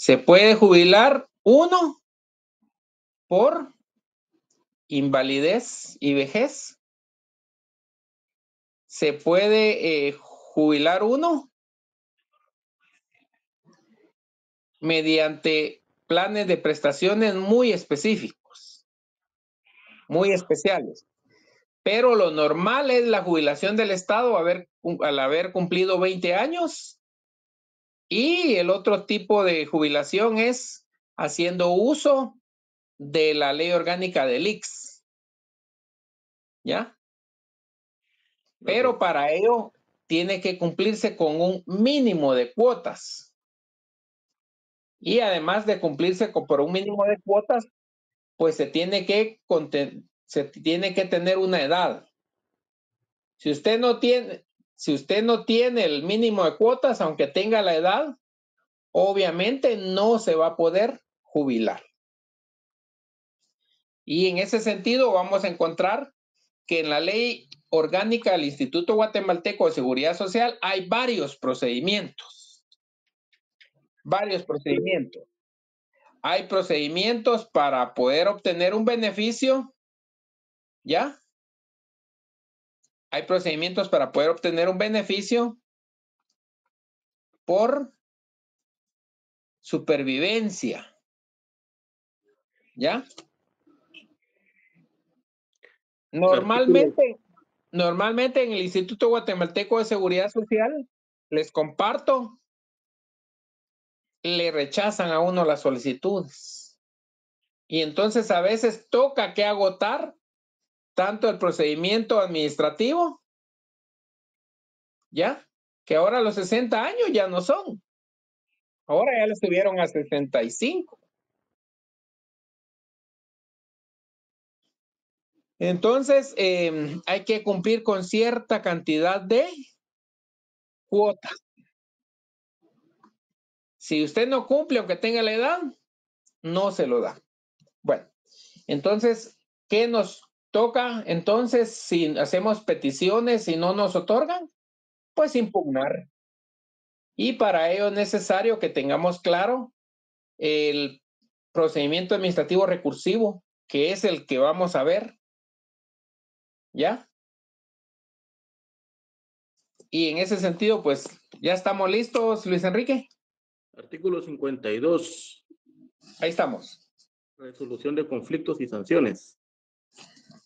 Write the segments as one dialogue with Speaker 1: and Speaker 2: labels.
Speaker 1: Se puede jubilar uno por invalidez y vejez. Se puede eh, jubilar uno mediante planes de prestaciones muy específicos, muy especiales. Pero lo normal es la jubilación del Estado al haber cumplido 20 años. Y el otro tipo de jubilación es haciendo uso de la ley orgánica del IX. ¿Ya? Pero para ello tiene que cumplirse con un mínimo de cuotas. Y además de cumplirse por un mínimo de cuotas, pues se tiene que se tiene que tener una edad. Si usted no tiene, si usted no tiene el mínimo de cuotas, aunque tenga la edad, obviamente no se va a poder jubilar. Y en ese sentido vamos a encontrar que en la ley orgánica del Instituto Guatemalteco de Seguridad Social hay varios procedimientos. Varios procedimientos. Hay procedimientos para poder obtener un beneficio ¿Ya? Hay procedimientos para poder obtener un beneficio por supervivencia. ¿Ya? Normalmente, normalmente en el Instituto Guatemalteco de Seguridad Social, les comparto, le rechazan a uno las solicitudes. Y entonces a veces toca que agotar tanto el procedimiento administrativo, ¿ya? Que ahora los 60 años ya no son. Ahora ya le subieron a 65. Entonces, em, hay que cumplir con cierta cantidad de cuotas. Si usted no cumple, aunque tenga la edad, no se lo da. Bueno, entonces, ¿qué nos Toca entonces, si hacemos peticiones y no nos otorgan, pues impugnar. Y para ello es necesario que tengamos claro el procedimiento administrativo recursivo, que es el que vamos a ver. ¿Ya? Y en ese sentido, pues ya estamos listos, Luis Enrique.
Speaker 2: Artículo 52.
Speaker 1: Ahí estamos.
Speaker 2: Resolución de conflictos y sanciones.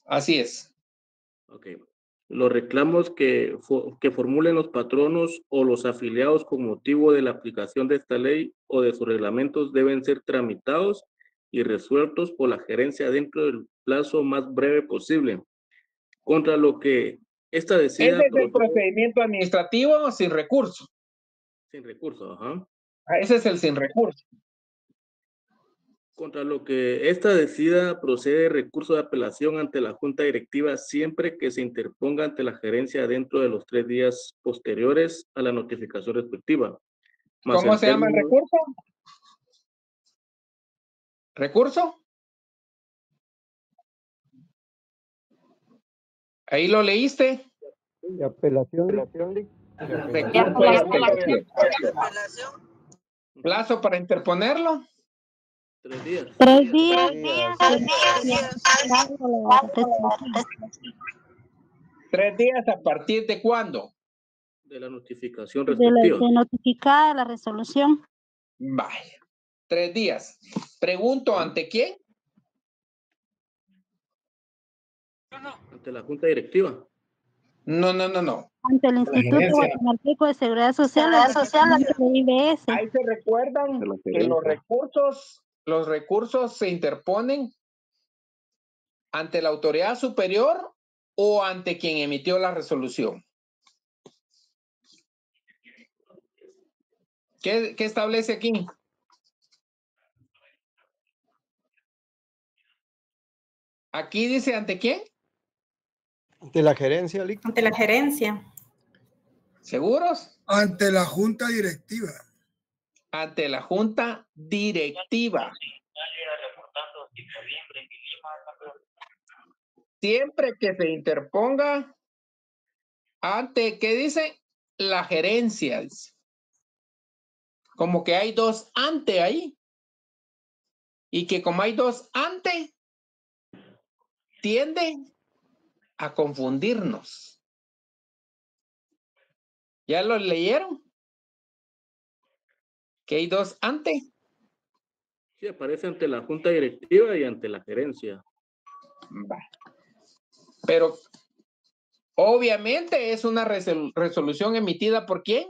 Speaker 1: Así es.
Speaker 2: Ok. Los reclamos que, que formulen los patronos o los afiliados con motivo de la aplicación de esta ley o de sus reglamentos deben ser tramitados y resueltos por la gerencia dentro del plazo más breve posible. Contra lo que esta decida...
Speaker 1: Ese es el procedimiento administrativo sin recurso.
Speaker 2: Sin recurso, ajá.
Speaker 1: Ah, ese es el sin recurso.
Speaker 2: Contra lo que esta decida procede recurso de apelación ante la Junta Directiva siempre que se interponga ante la gerencia dentro de los tres días posteriores a la notificación respectiva.
Speaker 1: ¿Cómo se llama el recurso? ¿Recurso? Ahí lo leíste.
Speaker 3: De apelación.
Speaker 1: Plazo para interponerlo.
Speaker 2: Tres días.
Speaker 4: Tres días.
Speaker 1: Tres días. a partir de cuándo?
Speaker 2: De la notificación respectiva.
Speaker 4: De, notificada la resolución.
Speaker 1: Vaya. Tres días. Pregunto, ¿ante quién?
Speaker 2: Ante la Junta Directiva.
Speaker 1: No, no, no, no.
Speaker 4: Ante el Instituto Guatemalteco de Seguridad Social, la Social, IBS.
Speaker 1: Ahí se recuerdan que los recursos los recursos se interponen ante la autoridad superior o ante quien emitió la resolución. ¿Qué, establece aquí? Aquí dice ante quién?
Speaker 3: Ante la gerencia,
Speaker 5: Ante la gerencia.
Speaker 1: ¿Seguros?
Speaker 6: Ante la junta directiva
Speaker 1: ante la junta directiva. Siempre que se interponga ante, ¿qué dice? La gerencia. Como que hay dos ante ahí. Y que como hay dos ante, tiende a confundirnos. ¿Ya lo leyeron? Que hay dos ante.
Speaker 2: Sí, aparece ante la junta directiva y ante la gerencia.
Speaker 1: Va. Pero obviamente es una resol- resolución emitida por quién?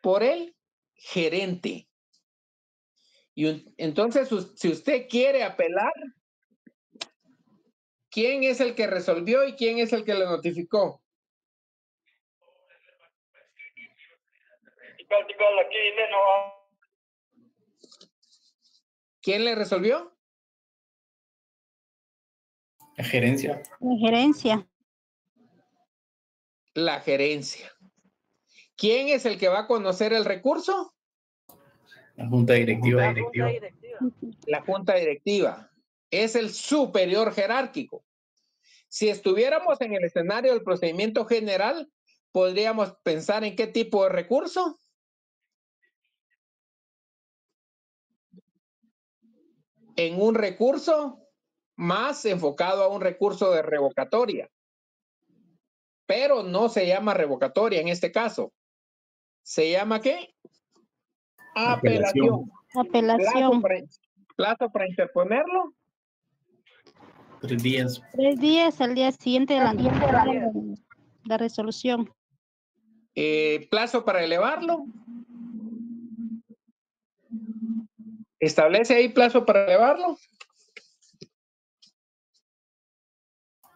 Speaker 1: Por el gerente. Y un- entonces, si usted quiere apelar, ¿quién es el que resolvió y quién es el que le notificó? ¿Quién le resolvió?
Speaker 5: La gerencia.
Speaker 4: La gerencia.
Speaker 1: La gerencia. ¿Quién es el que va a conocer el recurso?
Speaker 5: La junta directiva.
Speaker 1: la junta directiva. Es el superior jerárquico. Si estuviéramos en el escenario del procedimiento general, podríamos pensar en qué tipo de recurso. En un recurso más enfocado a un recurso de revocatoria. Pero no se llama revocatoria en este caso. ¿Se llama qué?
Speaker 5: Apelación.
Speaker 1: Apelación plazo para, plazo para interponerlo.
Speaker 5: Tres días.
Speaker 4: Tres días al día siguiente de la, de la resolución.
Speaker 1: Eh, plazo para elevarlo. ¿Establece ahí plazo para elevarlo?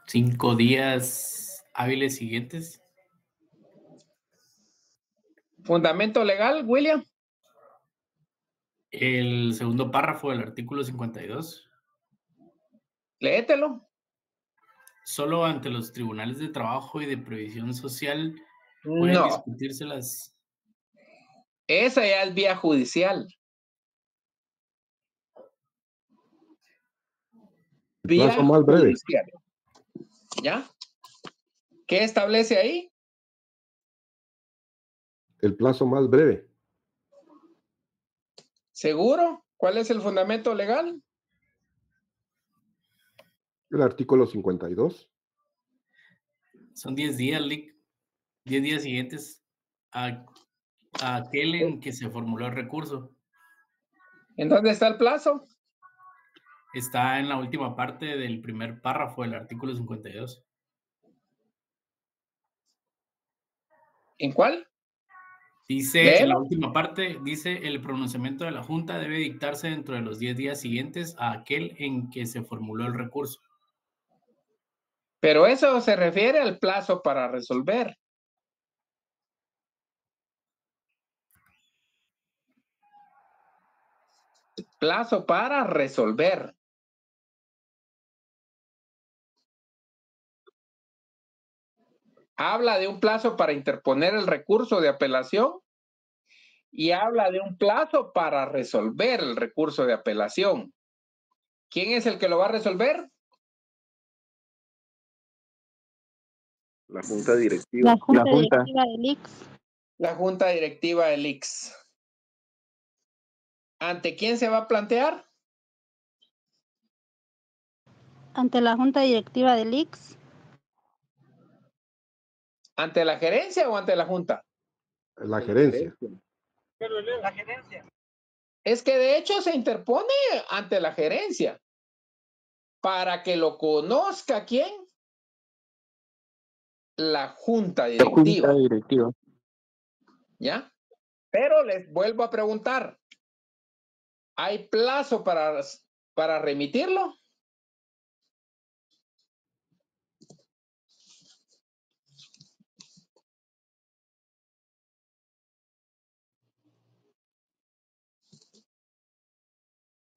Speaker 5: Cinco días hábiles siguientes.
Speaker 1: Fundamento legal, William.
Speaker 5: El segundo párrafo del artículo 52.
Speaker 1: Léetelo.
Speaker 5: Solo ante los tribunales de trabajo y de previsión social pueden
Speaker 1: No,
Speaker 5: discutirse las.
Speaker 1: esa ya es vía judicial.
Speaker 7: El plazo más breve.
Speaker 1: judicial. ¿Ya? ¿Qué establece ahí?
Speaker 7: El plazo más breve.
Speaker 1: ¿Seguro? ¿Cuál es el fundamento legal?
Speaker 7: El artículo 52.
Speaker 5: Son 10 días, Lick. 10 días siguientes a, a aquel en que se formuló el recurso.
Speaker 1: ¿En dónde está el plazo?
Speaker 5: Está en la última parte del primer párrafo del artículo 52.
Speaker 1: ¿En cuál?
Speaker 5: Dice, en la última parte, dice, el pronunciamiento de la Junta debe dictarse dentro de los 10 días siguientes a aquel en que se formuló el recurso.
Speaker 1: Pero eso se refiere al plazo para resolver. Plazo para resolver. Habla de un plazo para interponer el recurso de apelación y habla de un plazo para resolver el recurso de apelación. ¿Quién es el que lo va a resolver?
Speaker 2: La junta directiva.
Speaker 4: La junta,
Speaker 8: junta.
Speaker 4: directiva del IX.
Speaker 1: La junta directiva del IX. ¿Ante quién se va a plantear?
Speaker 4: Ante la junta directiva del IX.
Speaker 1: ¿Ante la gerencia o ante la junta?
Speaker 7: La gerencia.
Speaker 1: Es que de hecho se interpone ante la gerencia para que lo conozca quién? La junta
Speaker 8: La junta
Speaker 1: directiva,
Speaker 8: directiva.
Speaker 1: ¿ya? Pero les vuelvo a preguntar, ¿hay plazo para, para remitirlo?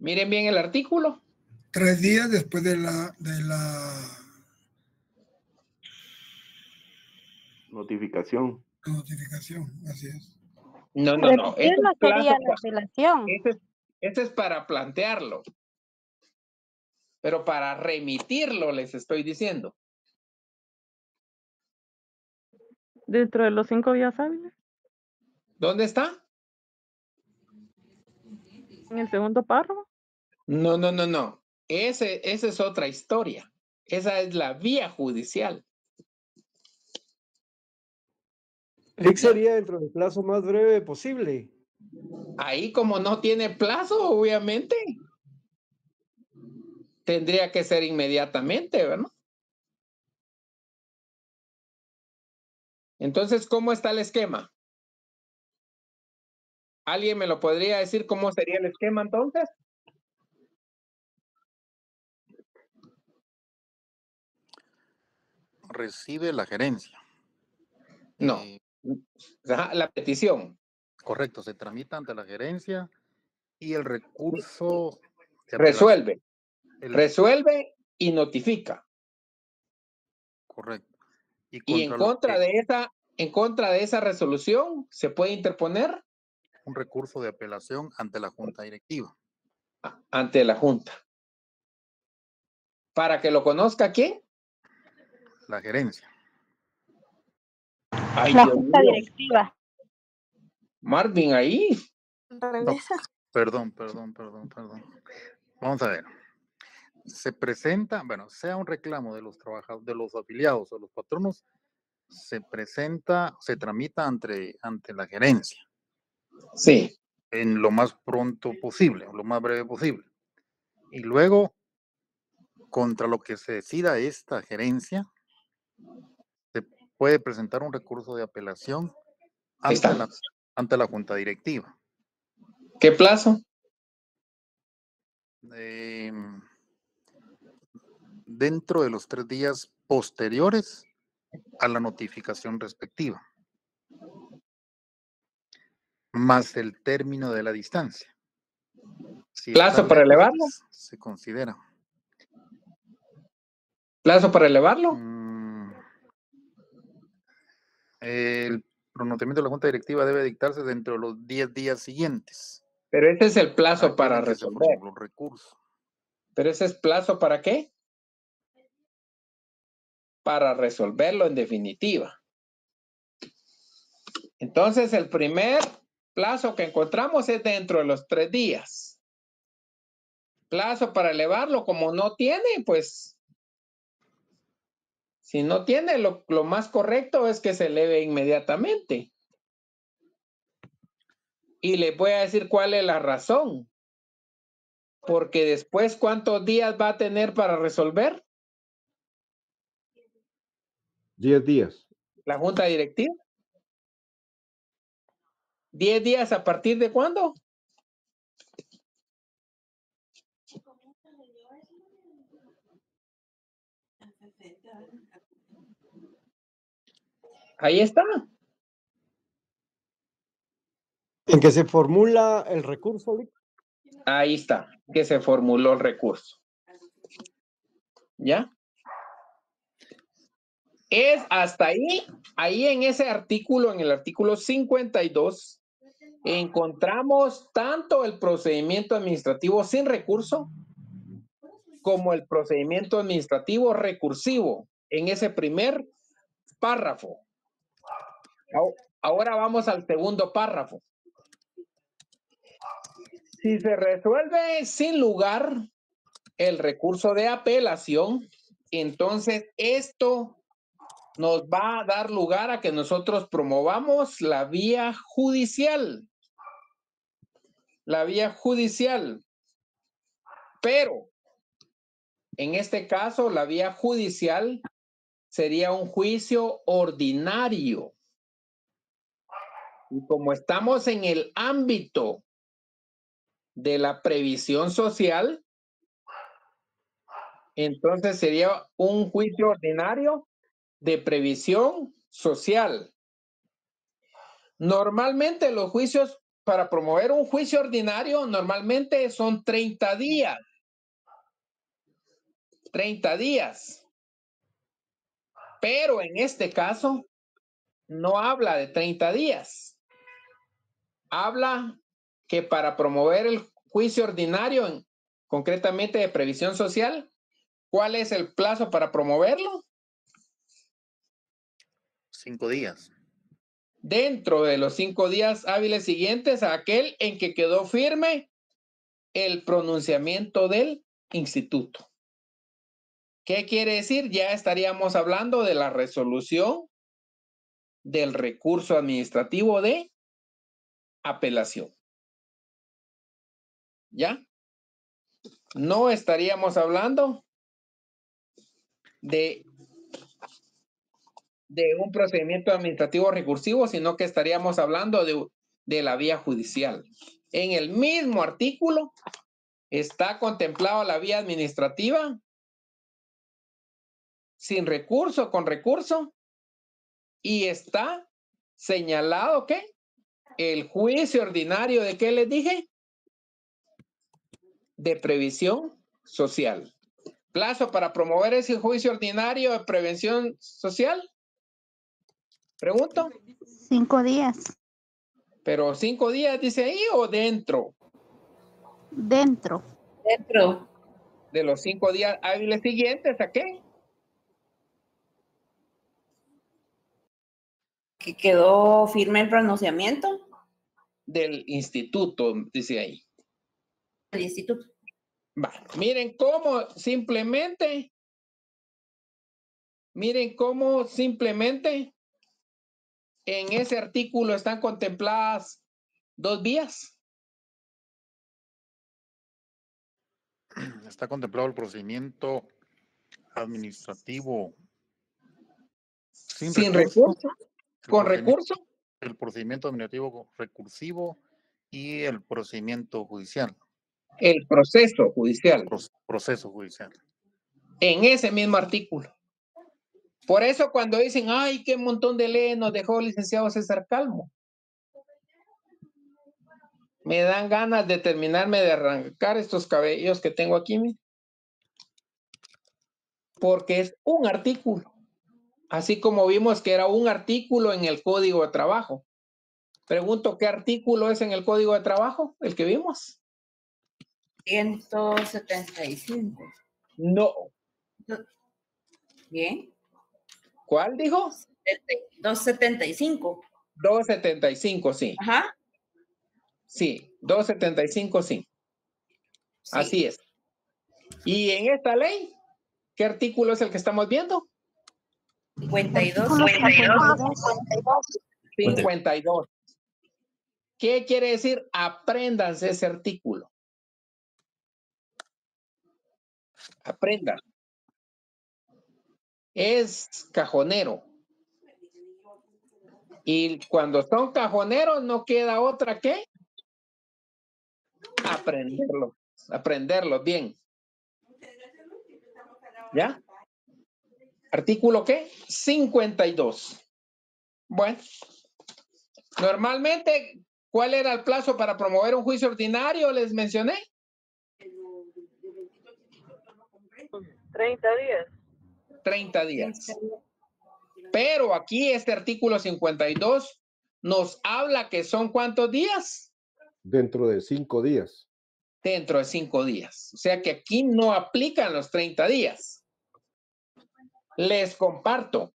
Speaker 1: Miren bien el artículo.
Speaker 6: Tres días después de la, de la
Speaker 2: Notificación.
Speaker 6: notificación. Así es.
Speaker 1: No, no, no. ese
Speaker 4: Remitirlo
Speaker 1: es plazo
Speaker 4: sería la
Speaker 1: pa-
Speaker 4: apelación.
Speaker 1: Ese es, ese es para plantearlo. Pero para remitirlo les estoy diciendo.
Speaker 9: Dentro de los cinco días hábiles.
Speaker 1: ¿Dónde está?
Speaker 8: En el segundo párrafo.
Speaker 1: No, no, no, no. Ese, esa es otra historia. Esa es la vía judicial.
Speaker 3: Lic sería dentro del plazo más breve posible.
Speaker 1: Ahí como no tiene plazo, obviamente. Tendría que ser inmediatamente, ¿verdad? Entonces, ¿cómo está el esquema? ¿Alguien me lo podría decir cómo sería el esquema entonces?
Speaker 9: Recibe la gerencia.
Speaker 1: No.
Speaker 9: Eh,
Speaker 1: Ajá, la petición.
Speaker 9: correcto, se tramita ante la gerencia y el recurso
Speaker 1: Resuelve.
Speaker 9: el-
Speaker 1: Resuelve y notifica.
Speaker 9: correcto.
Speaker 1: Y en contra
Speaker 9: que-
Speaker 1: de esa, en contra de esa resolución, se puede interponer
Speaker 9: un recurso de apelación ante la junta directiva.
Speaker 1: a- ante la Junta. Para que lo conozca quién.
Speaker 9: La gerencia.
Speaker 1: Ay,
Speaker 4: La junta directiva.
Speaker 1: Marvin ahí.
Speaker 9: Perdón, perdón, perdón, perdón. Vamos a ver. Se presenta, bueno, sea un reclamo de los trabajadores, de los afiliados o los patronos, se presenta, se tramita ante, ante la gerencia
Speaker 1: Sí.
Speaker 9: en lo más pronto posible, o lo más breve posible. Y luego, contra lo que se decida esta gerencia, se puede presentar un recurso de apelación ante la, ante la junta directiva.
Speaker 1: ¿Qué plazo?
Speaker 9: em, dentro de los tres días posteriores a la notificación respectiva, más el término de la distancia. Si
Speaker 1: ¿Plazo para elevarlo?
Speaker 9: Se considera.
Speaker 1: ¿Plazo para elevarlo?
Speaker 9: El pronunciamiento de la Junta Directiva debe dictarse dentro de los 10 días siguientes.
Speaker 1: Pero ese es el plazo para resolver.
Speaker 9: formuló el recurso.
Speaker 1: Pero ese es plazo para qué? Para resolverlo en definitiva. Entonces, el primer plazo que encontramos es dentro de los tres días. Plazo para elevarlo, como no tiene, pues, si no tiene, lo, lo más correcto es que se eleve inmediatamente. Y les voy a decir cuál es la razón. Porque después, ¿cuántos días va a tener para resolver
Speaker 7: 10 días.
Speaker 1: la junta directiva? ¿10 días a partir de cuándo? Ahí está.
Speaker 3: En que se formula el recurso.
Speaker 1: Ahí está, que se formuló el recurso. ¿Ya? Es hasta ahí, ahí en ese artículo, en el artículo 52, encontramos tanto el procedimiento administrativo sin recurso como el procedimiento administrativo recursivo en ese primer párrafo. Ahora vamos al segundo párrafo. Si se resuelve sin lugar el recurso de apelación, entonces esto nos va a dar lugar a que nosotros promovamos la vía judicial. La vía judicial. Pero en este caso, la vía judicial sería un juicio ordinario. Y como estamos en el ámbito de la previsión social, entonces sería un juicio ordinario de previsión social. Normalmente los juicios, para promover un juicio ordinario, normalmente son 30 días. 30 días. Pero en este caso, no habla de 30 días. Habla que para promover el juicio ordinario, en- concretamente de previsión social, ¿cuál es el plazo para promoverlo?
Speaker 9: Cinco días.
Speaker 1: Dentro de los cinco días hábiles siguientes a aquel en que quedó firme el pronunciamiento del instituto. ¿Qué quiere decir? Ya estaríamos hablando de la resolución del recurso administrativo de apelación. ¿Ya? No estaríamos hablando de, de un procedimiento administrativo recursivo, sino que estaríamos hablando de, de la vía judicial. En el mismo artículo está contemplado la vía administrativa sin recurso, con recurso, y está señalado que el juicio ordinario de qué les dije? De previsión social. Plazo para promover ese juicio ordinario de prevención social. Pregunto.
Speaker 4: Cinco días.
Speaker 1: Pero cinco días dice ahí o dentro.
Speaker 4: Dentro.
Speaker 8: Dentro.
Speaker 1: De los cinco días hábiles siguientes, ¿a qué?
Speaker 8: Que quedó firme el pronunciamiento
Speaker 1: Del instituto, dice ahí.
Speaker 8: del instituto.
Speaker 1: Va, Miren cómo simplemente, miren cómo simplemente en ese artículo están contempladas dos vías.
Speaker 9: Está contemplado el procedimiento administrativo.
Speaker 1: Sin recurso,
Speaker 9: el
Speaker 1: con recurso,
Speaker 9: El procedimiento administrativo recursivo y el procedimiento judicial,
Speaker 1: el proceso judicial
Speaker 9: pro- proceso judicial.
Speaker 1: en ese mismo artículo. Por eso cuando dicen, ay, qué montón de leyes nos dejó el licenciado César Calmo. Me dan ganas de terminarme de arrancar estos cabellos que tengo aquí. mire. Porque es un artículo. Así como vimos que era un artículo en el Código de Trabajo. Pregunto, ¿qué artículo es en el Código de Trabajo? El que vimos.
Speaker 8: 175.
Speaker 1: No.
Speaker 8: Bien.
Speaker 1: ¿Cuál dijo?
Speaker 8: 275.
Speaker 1: 275, sí.
Speaker 8: Ajá.
Speaker 1: Sí, 275, sí.
Speaker 8: Sí.
Speaker 1: Así es. Y en esta ley, ¿qué artículo es el que estamos viendo?
Speaker 8: 52.
Speaker 4: Artículo
Speaker 1: 52. ¿Qué quiere decir? Apréndanse ese artículo. Aprendan. Es cajonero. Y cuando son cajoneros no queda otra que aprenderlo. Aprenderlo bien. ¿Ya? Artículo qué? 52. Bueno. Normalmente, ¿cuál era el plazo para promover un juicio ordinario? Les mencioné.
Speaker 10: 30 días.
Speaker 1: 30 días. Pero aquí este artículo 52 nos habla que son cuántos días?
Speaker 7: Dentro de cinco días.
Speaker 1: Dentro de cinco días. O sea que aquí no aplican los 30 días. Les comparto.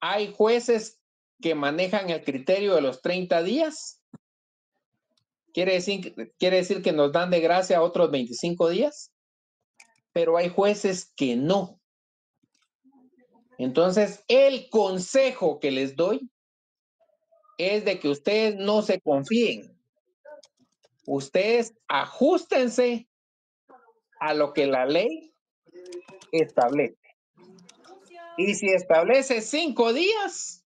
Speaker 1: Hay jueces que manejan el criterio de los 30 días. Quiere decir, quiere decir que nos dan de gracia otros 25 días. Pero hay jueces que no. Entonces, el consejo que les doy es de que ustedes no se confíen. Ustedes ajustense a lo que la ley establece. Y si establece cinco días,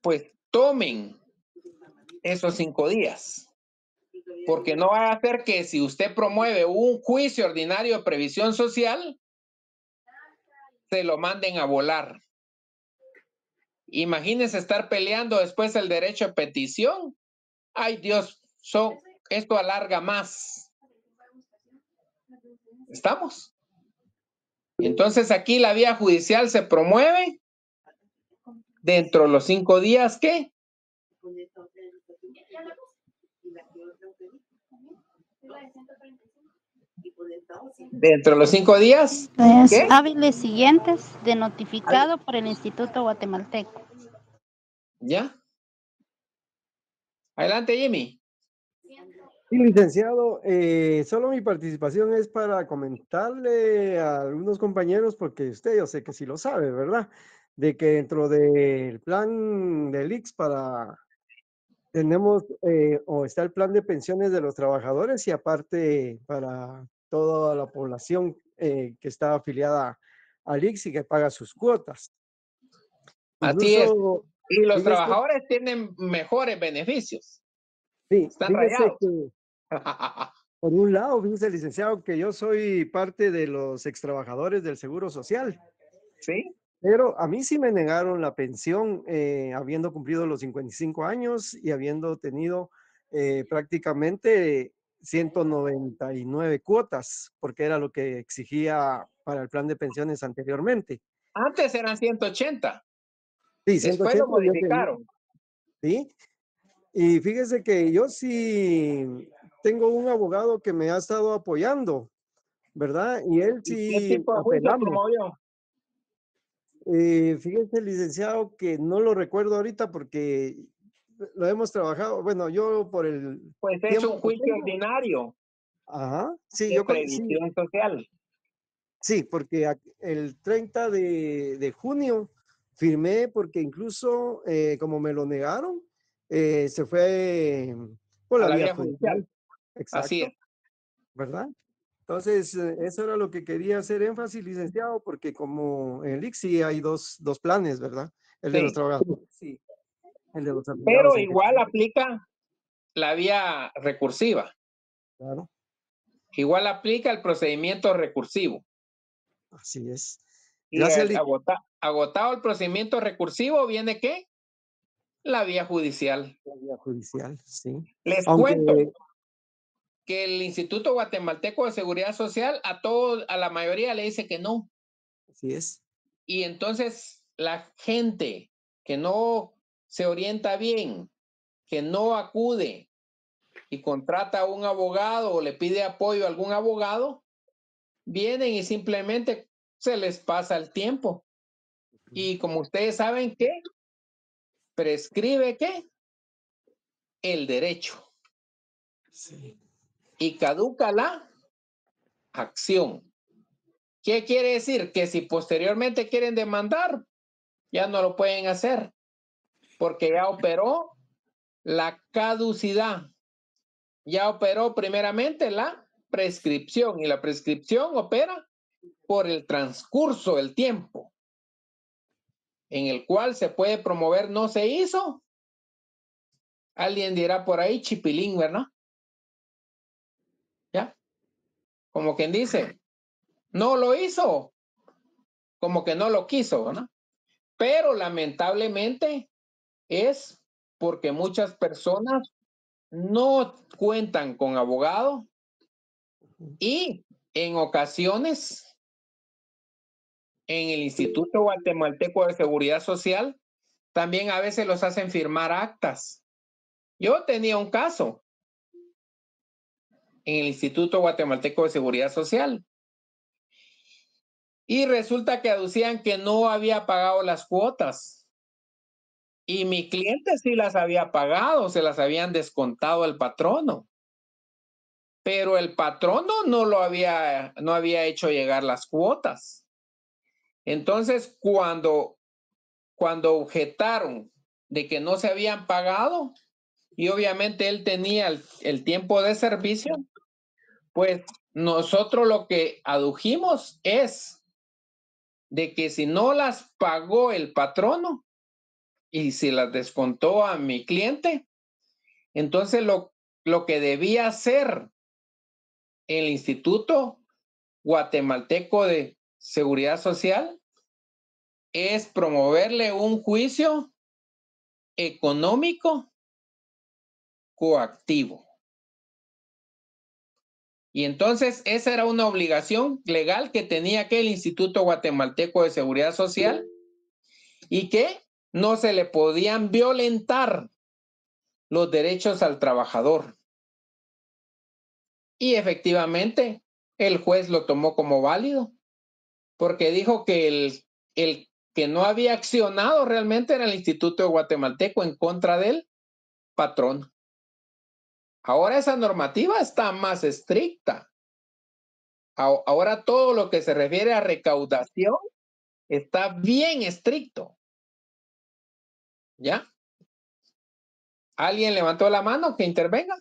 Speaker 1: pues tomen esos cinco días. Porque no va a hacer que si usted promueve un juicio ordinario de previsión social, se lo manden a volar. Imagínense estar peleando después el derecho a petición. Ay Dios, esto alarga más. ¿Estamos? Entonces aquí la vía judicial se promueve dentro de los cinco días que dentro de los cinco días
Speaker 4: Es
Speaker 1: ¿Qué?
Speaker 4: hábiles siguientes de notificado por el Instituto Guatemalteco.
Speaker 1: ¿Ya? Adelante, Jimmy.
Speaker 3: Sí, licenciado, eh, solo mi participación es para comentarle a algunos compañeros, porque usted yo sé que sí lo sabe, ¿verdad? De que dentro del plan del IX para, tenemos, eh, o está el plan de pensiones de los trabajadores y aparte para toda la población eh, que está afiliada al IX y que paga sus cuotas.
Speaker 1: Así es. Y los
Speaker 3: fíjese-
Speaker 1: trabajadores tienen mejores beneficios.
Speaker 3: Sí,
Speaker 1: Están
Speaker 3: fíjese que, por un lado, fíjese, licenciado, que yo soy parte de los extrabajadores del Seguro Social,
Speaker 1: ¿Sí?
Speaker 3: pero a mí sí me negaron la pensión eh, habiendo cumplido los 55 años y habiendo tenido eh, prácticamente 199 cuotas, porque era lo que exigía para el plan de pensiones anteriormente.
Speaker 1: Antes eran 180.
Speaker 3: Sí,
Speaker 1: Después
Speaker 3: 180
Speaker 1: lo
Speaker 3: yo tenía-
Speaker 1: modificaron.
Speaker 3: ¿sí? Y fíjese que yo sí tengo un abogado que me ha estado apoyando, ¿verdad? Y él
Speaker 1: ¿Y
Speaker 3: sí
Speaker 1: ¿Qué tipo de?
Speaker 3: Eh, fíjese, licenciado, que no lo recuerdo ahorita porque lo hemos trabajado, bueno, yo por el...
Speaker 1: Pues es un juicio ordinario
Speaker 3: Ajá, sí,
Speaker 1: de
Speaker 3: yo creo que sí,
Speaker 1: previsión social.
Speaker 3: sí, porque el 30 de, de junio firmé porque incluso eh, como me lo negaron, eh, se fue por
Speaker 1: A
Speaker 3: la
Speaker 1: la
Speaker 3: vía judicial. Exacto.
Speaker 1: Así es.
Speaker 3: ¿verdad? Entonces, eh, eso era lo que quería hacer énfasis, licenciado, porque como en el ICSI hay dos, dos planes, ¿verdad? El de los
Speaker 1: Sí.
Speaker 3: trabajadores y el de los
Speaker 1: Pero igual aplica la vía recursiva.
Speaker 3: Claro,
Speaker 1: Igual aplica el procedimiento recursivo.
Speaker 3: así es.
Speaker 1: Y
Speaker 3: Gracias,
Speaker 1: agota- agotado el procedimiento recursivo, viene qué? La vía judicial.
Speaker 3: La vía judicial, sí.
Speaker 1: Les cuento que el Instituto Guatemalteco de Seguridad Social a todos, a la mayoría le dice que no.
Speaker 3: así es.
Speaker 1: Y entonces la gente que no se orienta bien, que no acude y contrata a un abogado o le pide apoyo a algún abogado, vienen y simplemente se les pasa el tiempo. Y como ustedes saben que prescribe qué? El derecho
Speaker 3: Sí.
Speaker 1: y caduca la acción. ¿Qué quiere decir? Que si posteriormente quieren demandar, ya no lo pueden hacer, porque ya operó la caducidad. Ya operó primeramente la prescripción y la prescripción opera por el transcurso del tiempo en el cual se puede promover no se hizo. Alguien dirá por ahí chipilín, ¿verdad? ¿Ya? Como quien dice, no lo hizo, como que no lo quiso, ¿verdad? Pero lamentablemente es porque muchas personas no cuentan con abogado y en ocasiones en el Instituto Guatemalteco de Seguridad Social también a veces los hacen firmar actas. Yo tenía un caso en el Instituto Guatemalteco de Seguridad Social. Y resulta que aducían que no había pagado las cuotas. Y mi cliente sí las había pagado, se las habían descontado el patrono. Pero el patrono no lo había, no había hecho llegar las cuotas. Entonces, cuando, cuando objetaron de que no se habían pagado, y obviamente él tenía el, tiempo de servicio, pues nosotros lo que adujimos es de que si no las pagó el patrono y si las descontó a mi cliente, entonces lo, lo que debía hacer el Instituto Guatemalteco de Seguridad Social es promoverle un juicio económico coactivo. Y entonces esa era una obligación legal que tenía aquel Instituto Guatemalteco de Seguridad Social y que no se le podían violentar los derechos al trabajador. Y efectivamente el juez lo tomó como válido porque dijo que el, el que no había accionado realmente era el Instituto Guatemalteco en contra del patrón. Ahora esa normativa está más estricta. Ahora todo lo que se refiere a recaudación está bien estricto. ¿Ya? ¿Alguien levantó la mano que intervenga?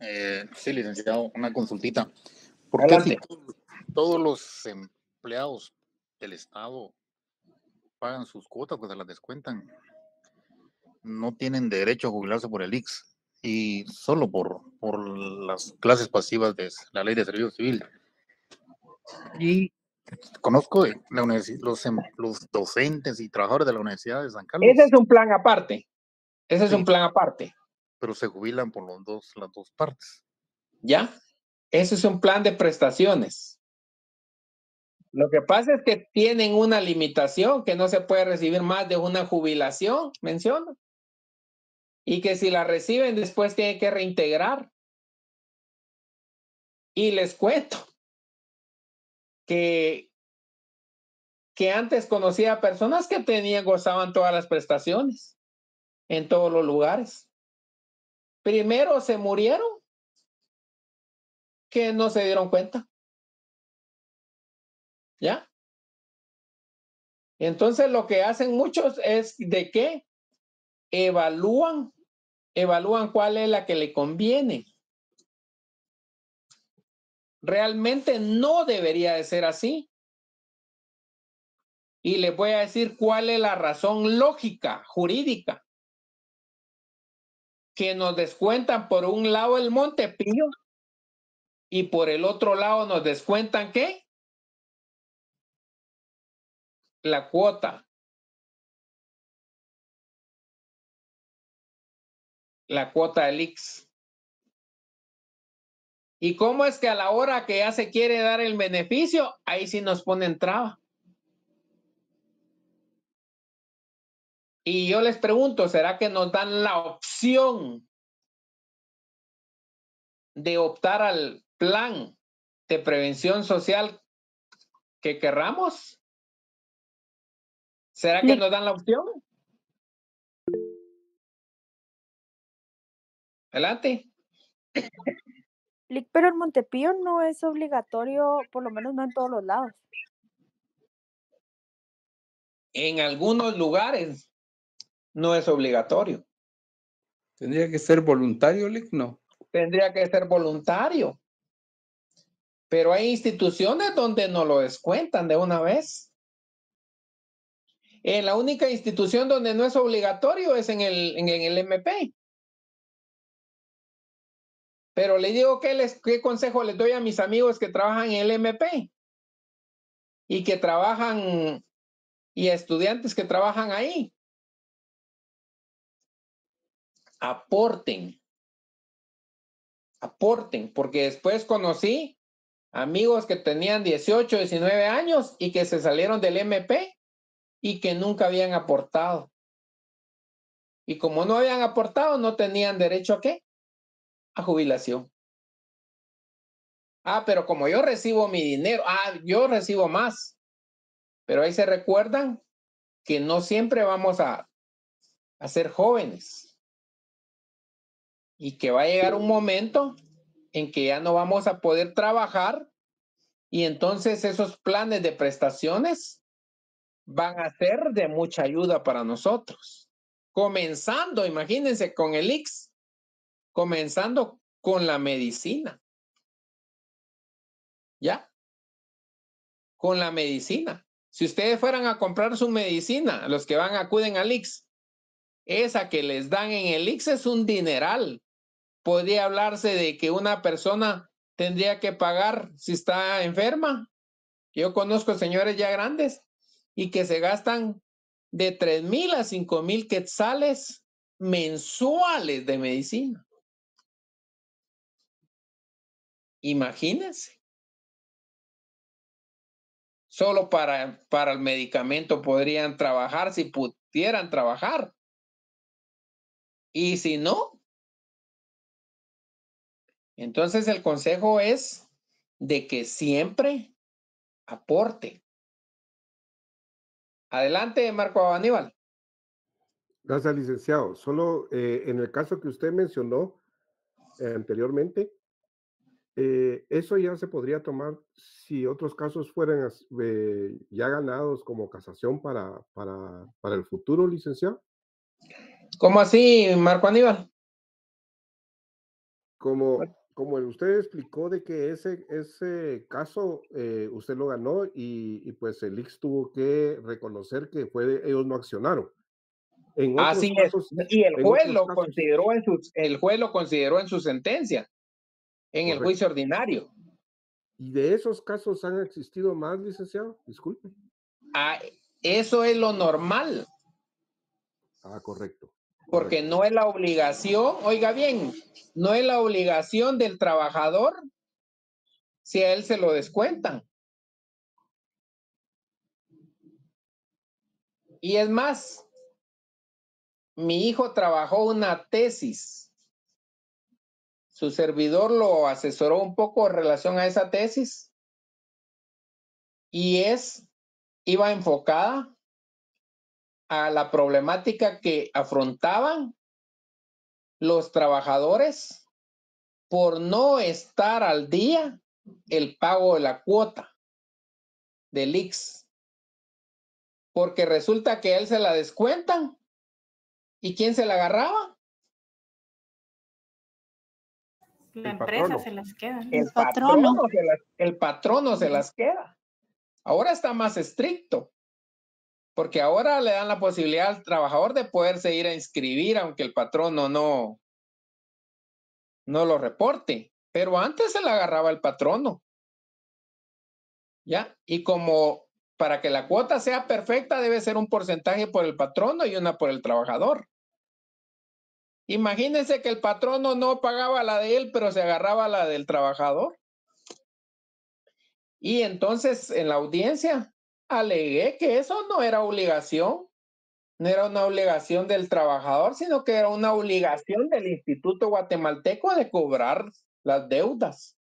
Speaker 9: Eh, sí, licenciado, una consultita. ¿Por qué si. Todos- los empleados del Estado pagan sus cuotas, pues se las descuentan? No tienen derecho a jubilarse por el IX y solo por, por las clases pasivas de la ley de servicio civil. Y conozco la los, em- los docentes y trabajadores de la Universidad de San Carlos,
Speaker 1: Ese es un plan aparte. Ese es un plan aparte.
Speaker 9: pero se jubilan por los dos, las dos partes.
Speaker 1: ¿Ya? Ese es un plan de prestaciones. Lo que pasa es que tienen una limitación que no se puede recibir más de una jubilación, menciona. Y que si la reciben después tienen que reintegrar. Y les cuento que, que antes conocía a personas que tenían, gozaban todas las prestaciones en todos los lugares. Primero se murieron que no se dieron cuenta. ¿Ya? Entonces lo que hacen muchos es de qué? Evalúan, evalúan cuál es la que le conviene. Realmente no debería de ser así. Y les voy a decir cuál es la razón lógica, jurídica, que nos descuentan por un lado el Montepío y por el otro lado nos descuentan qué? La cuota. La cuota del IX. ¿Y cómo es que a la hora que ya se quiere dar el beneficio, ahí sí nos ponen traba? Y yo les pregunto, ¿será que nos dan la opción de optar al plan de prevención social que querramos? ¿Será que nos dan la opción? Adelante.
Speaker 10: Pero el Montepío no es obligatorio, por lo menos no en todos los lados.
Speaker 1: En algunos lugares no es obligatorio.
Speaker 11: Tendría que ser voluntario, Lick, no.
Speaker 1: Tendría que ser voluntario. Pero hay instituciones donde no lo descuentan de una vez. En la única institución donde no es obligatorio es en el, en, el MP. Pero le digo que les, qué consejo les doy a mis amigos que trabajan en el MP y que trabajan y a estudiantes que trabajan ahí. Aporten. Aporten, porque después conocí amigos que tenían 18, 19 años y que se salieron del MP y que nunca habían aportado. Y como no habían aportado, no tenían derecho a qué? A jubilación. Ah, pero como yo recibo mi dinero, ah, yo recibo más. Pero ahí se recuerdan que no siempre vamos a, a ser jóvenes. Y que va a llegar un momento en que ya no vamos a poder trabajar y entonces esos planes de prestaciones van a ser de mucha ayuda para nosotros. Comenzando, imagínense, con el IX, comenzando con la medicina. ¿Ya? Con la medicina. Si ustedes fueran a comprar su medicina, los que van acuden al IX, esa que les dan en el IX es un dineral. Podría hablarse de que una persona tendría que pagar si está enferma. Yo conozco señores ya grandes y que se gastan de tres mil a cinco mil quetzales mensuales de medicina. Imagínense. Solo para, para el medicamento podrían trabajar si pudieran trabajar. Y si no, entonces el consejo es de que siempre aporte. Adelante, Marco Aníbal.
Speaker 7: Gracias, licenciado. Solo eh, en el caso que usted mencionó eh, anteriormente, eh, eso ya se podría tomar si otros casos fueran ya ganados como casación para, para, para el futuro, licenciado.
Speaker 1: ¿Cómo así, Marco Aníbal?
Speaker 7: Como, como usted explicó de que ese, ese caso eh, usted lo ganó y, y pues el IX tuvo que reconocer que fue, ellos no accionaron. En otros
Speaker 1: Así es. Y el juez lo
Speaker 7: casos-
Speaker 1: consideró en su, el juez lo consideró en su sentencia, en el juicio ordinario.
Speaker 7: ¿Y de esos casos han existido más, licenciado? Disculpe.
Speaker 1: Ah, eso es lo normal,
Speaker 7: Ah, correcto.
Speaker 1: Porque no es la obligación, oiga bien, no es la obligación del trabajador si a él se lo descuentan. Y es más, mi hijo trabajó una tesis. Su servidor lo asesoró un poco en relación a esa tesis. Y es, iba enfocada a la problemática que afrontaban los trabajadores por no estar al día el pago de la cuota del IX. Porque resulta que él se la descuentan. ¿Y quién se la agarraba?
Speaker 12: La
Speaker 7: El
Speaker 12: empresa
Speaker 7: patrono.
Speaker 12: se las queda.
Speaker 1: El patrono, se las, el patrono se las queda. Ahora está más estricto, porque ahora le dan la posibilidad al trabajador de poderse ir a inscribir, aunque el patrono no, no lo reporte. Pero antes se la agarraba el patrono. ¿Ya? Y como para que la cuota sea perfecta, debe ser un porcentaje por el patrono y una por el trabajador. Imagínense que el patrono no pagaba la de él, pero se agarraba la del trabajador. Y entonces en la audiencia alegué que eso no era obligación, no era una obligación del trabajador, sino que era una obligación del Instituto Guatemalteco de cobrar las deudas.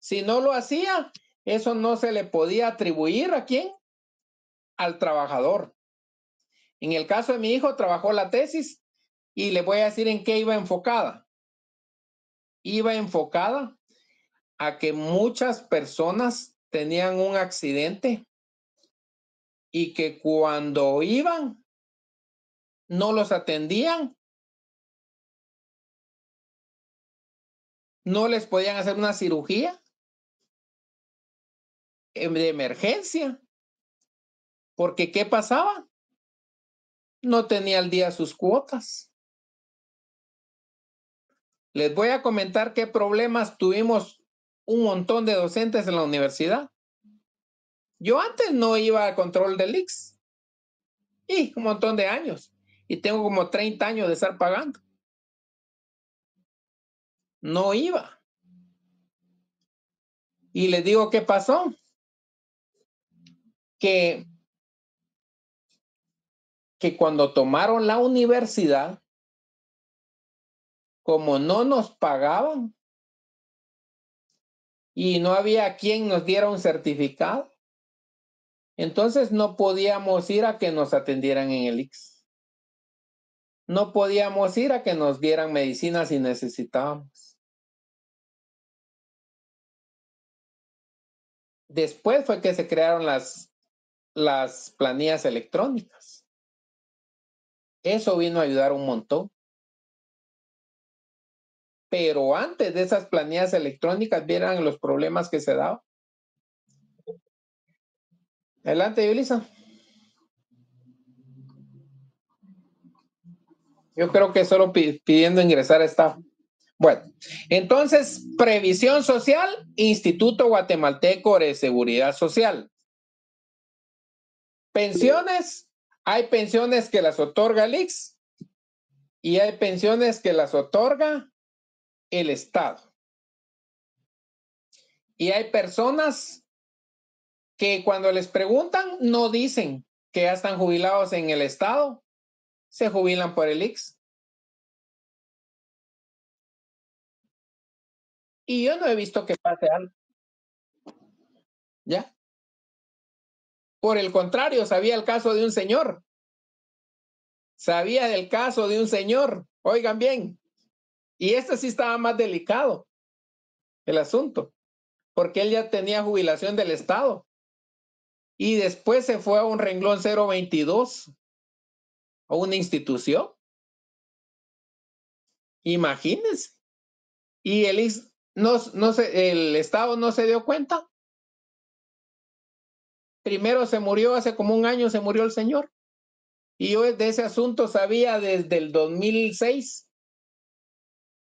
Speaker 1: Si no lo hacía, eso no se le podía atribuir a quién? Al trabajador. En el caso de mi hijo, trabajó la tesis y le voy a decir en qué iba enfocada. Iba enfocada a que muchas personas tenían un accidente y que cuando iban no los atendían, no les podían hacer una cirugía em- de emergencia, porque ¿qué pasaba? No tenía al día sus cuotas. Les voy a comentar qué problemas tuvimos un montón de docentes en la universidad. Yo antes no iba al control del IX. Y un montón de años. Y tengo como 30 años de estar pagando. No iba. Y les digo qué pasó. Que, que cuando tomaron la universidad, como no nos pagaban y no había quien nos diera un certificado, entonces no podíamos ir a que nos atendieran en el IX. No podíamos ir a que nos dieran medicina si necesitábamos. Después fue que se crearon las, las planillas electrónicas. Eso vino a ayudar un montón. Pero antes de esas planillas electrónicas, vieran los problemas que se daban. Adelante, Yulisa. Yo creo que solo pi- pidiendo ingresar está. Bueno, entonces, previsión social, Instituto Guatemalteco de Seguridad Social. Pensiones, hay pensiones que las otorga el IX y hay pensiones que las otorga el Estado. Y hay personas que cuando les preguntan no dicen que ya están jubilados en el Estado, se jubilan por el IX. Y yo no he visto que pase algo. ¿Ya? Por el contrario, sabía el caso de un señor. sabía del caso de un señor, oigan bien, y este sí estaba más delicado, el asunto, porque él ya tenía jubilación del Estado y después se fue a un renglón 022, a una institución. Imagínense. Y el, no, no se, el Estado no se dio cuenta. Primero se murió, hace como un año se murió el señor. Y yo de ese asunto sabía desde el 2006.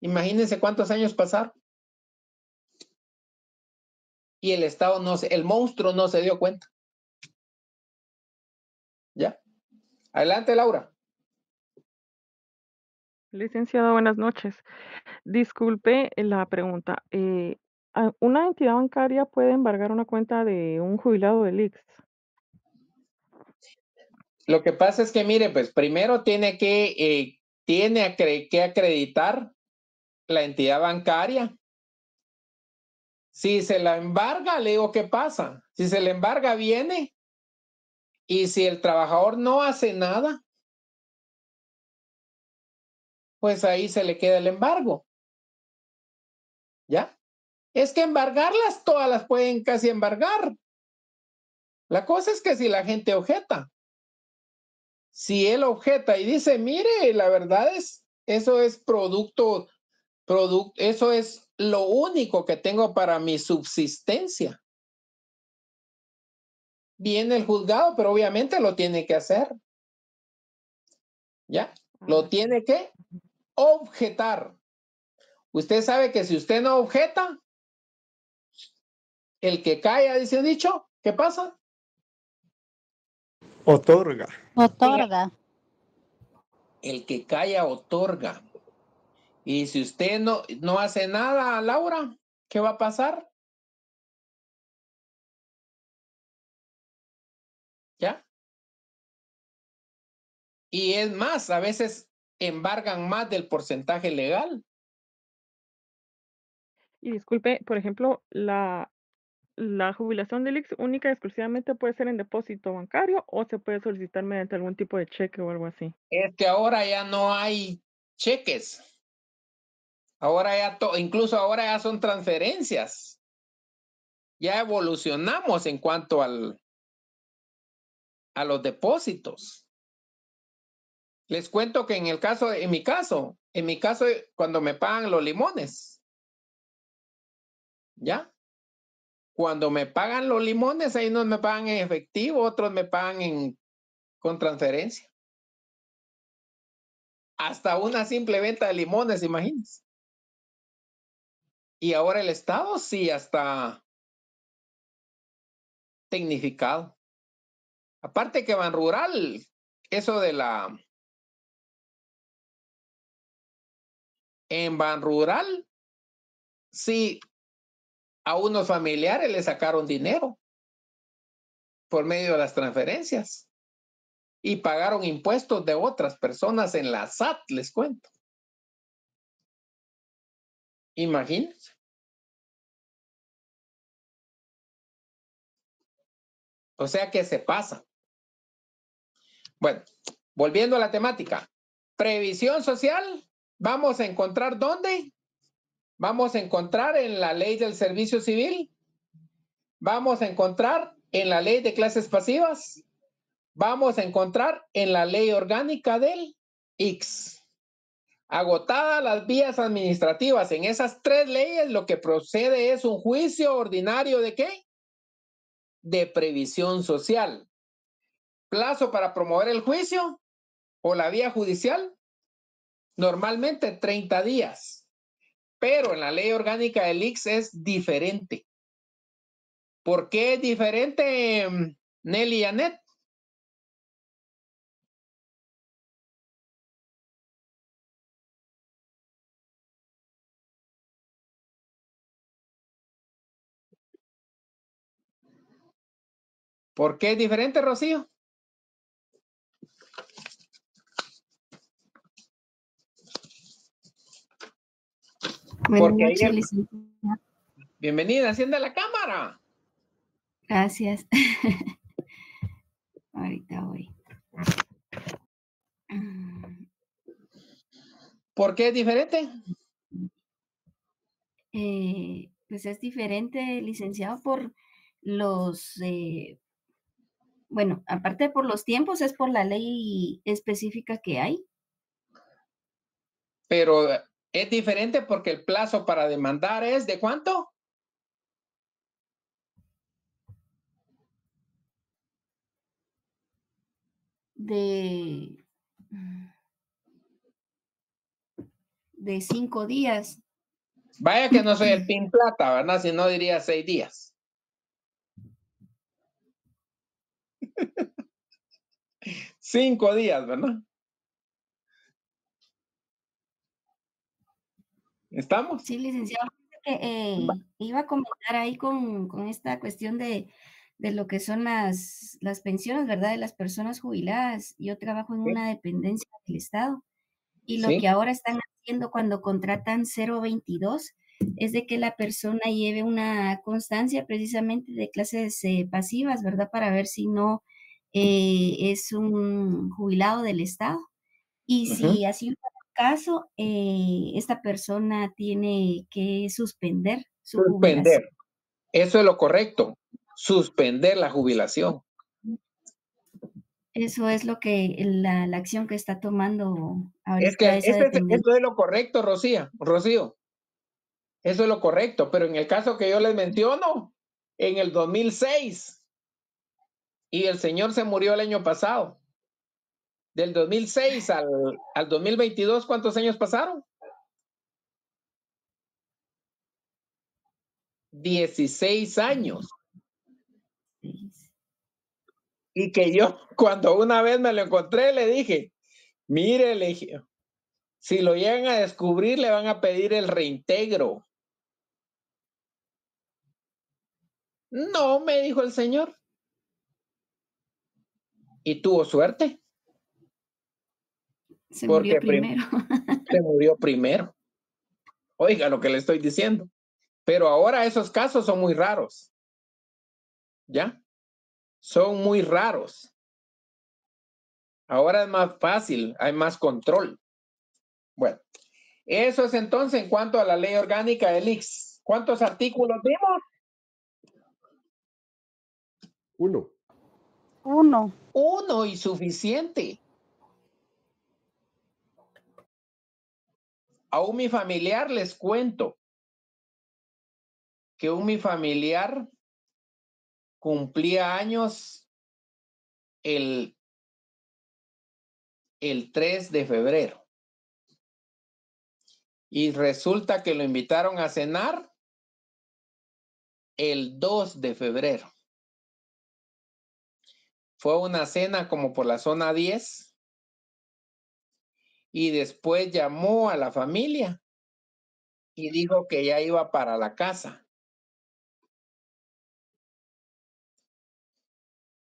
Speaker 1: Imagínense cuántos años pasaron. Y el Estado no se, el monstruo no se dio cuenta. ¿Ya? Adelante, Laura.
Speaker 13: Licenciado, buenas noches. Disculpe la pregunta. eh, ¿a- ¿Una entidad bancaria puede embargar una cuenta de un jubilado del IX?
Speaker 1: Lo que pasa es que, mire, pues primero tiene que, eh, tiene que acreditar la entidad bancaria. Si se la embarga, le digo, ¿qué pasa? Si se le embarga, viene. Y si el trabajador no hace nada, pues ahí se le queda el embargo. ¿Ya? Es que embargarlas, todas las pueden casi embargar. La cosa es que si la gente objeta, si él objeta y dice, mire, la verdad es, eso es producto, producto, eso es lo único que tengo para mi subsistencia. Viene el juzgado, pero obviamente lo tiene que hacer. ¿Ya? Lo tiene que objetar. Usted sabe que si usted no objeta, el que calla, dice dicho, ¿qué pasa?
Speaker 3: Otorga.
Speaker 4: Otorga.
Speaker 1: El que calla otorga. Y si usted no, no hace nada, Laura, ¿qué va a pasar? Y es más, a veces embargan más del porcentaje legal.
Speaker 13: Y disculpe, por ejemplo, la, la jubilación del IX única y exclusivamente puede ser en depósito bancario o se puede solicitar mediante algún tipo de cheque o algo así.
Speaker 1: Es que ahora ya no hay cheques. Ahora ya, to- incluso ahora ya son transferencias. Ya evolucionamos en cuanto al, a los depósitos. Les cuento que en el caso, en mi caso, en mi caso, cuando me pagan los limones, ¿ya? Cuando me pagan los limones, ahí unos me pagan en efectivo, otros me pagan en, con transferencia. Hasta una simple venta de limones, imagínense. Y ahora el Estado sí ya está tecnificado. Aparte que van rural, eso de la... En Ban Rural, sí, a unos familiares le sacaron dinero por medio de las transferencias y pagaron impuestos de otras personas en la SAT, les cuento. Imagínense. O sea que se pasa. Bueno, volviendo a la temática. Previsión social, vamos a encontrar dónde? Vamos a encontrar en la ley del servicio civil. Vamos a encontrar en la ley de clases pasivas. Vamos a encontrar en la ley orgánica del X. Agotadas las vías administrativas en esas tres leyes, lo que procede es un juicio ordinario de qué? De previsión social. Plazo para promover el juicio o la vía judicial, normalmente 30 días. Pero en la ley orgánica del IX es diferente. ¿Por qué es diferente, Nelly y Annette? ¿Por qué es diferente, Rocío?
Speaker 14: Buenas noches,
Speaker 1: ayer-. Bienvenida, enciende la cámara.
Speaker 14: Gracias. Ahorita voy.
Speaker 1: ¿Por qué es diferente?
Speaker 14: Eh, pues es diferente, licenciado, por los, eh, bueno, aparte por los tiempos, es por la ley específica que hay.
Speaker 1: Pero es diferente porque el plazo para demandar es de cuánto?
Speaker 14: De, de cinco días.
Speaker 1: Vaya que no soy el pin plata, ¿verdad? Si no diría seis días. Cinco días, ¿verdad? ¿Estamos?
Speaker 14: Sí, licenciado. Eh, iba a comentar ahí con, con esta cuestión de, de, lo que son las, las pensiones, ¿verdad? De las personas jubiladas. Yo trabajo en
Speaker 1: Sí.
Speaker 14: una dependencia del Estado y lo
Speaker 1: Sí.
Speaker 14: que ahora están haciendo cuando contratan 022 es de que la persona lleve una constancia precisamente de clases eh, pasivas, ¿verdad? Para ver si no eh, es un jubilado del Estado. Y si así el caso, eh, esta persona tiene que suspender su jubilación.
Speaker 1: Suspender. Eso es lo correcto. Suspender la jubilación.
Speaker 14: Eso es lo que la, la acción que está tomando ahorita
Speaker 1: Es que eso es lo correcto, Rocío. Rocío. Eso es lo correcto. Pero en el caso que yo les menciono, en el 2006, y el señor se murió el año pasado. Del 2006 al, al 2022, ¿cuántos años pasaron? 16 años. Y que yo, cuando una vez me lo encontré, le dije, mire, le si lo llegan a descubrir, le van a pedir el reintegro. No, me dijo el señor. Y tuvo suerte.
Speaker 14: Se
Speaker 1: porque
Speaker 14: murió
Speaker 1: prim-
Speaker 14: primero.
Speaker 1: se murió primero. Oiga lo que le estoy diciendo. Pero ahora esos casos son muy raros. ¿Ya? Son muy raros. Ahora es más fácil, hay más control. Bueno, eso es entonces en cuanto a la ley orgánica del IX. ¿Cuántos artículos vimos?
Speaker 7: Uno.
Speaker 4: Uno.
Speaker 1: Uno y suficiente. A mi familiar les cuento que un mi familiar cumplía años el, el 3 de febrero. Y resulta que lo invitaron a cenar el 2 de febrero. Fue una cena como por la zona 10 y después llamó a la familia y dijo que ya iba para la casa.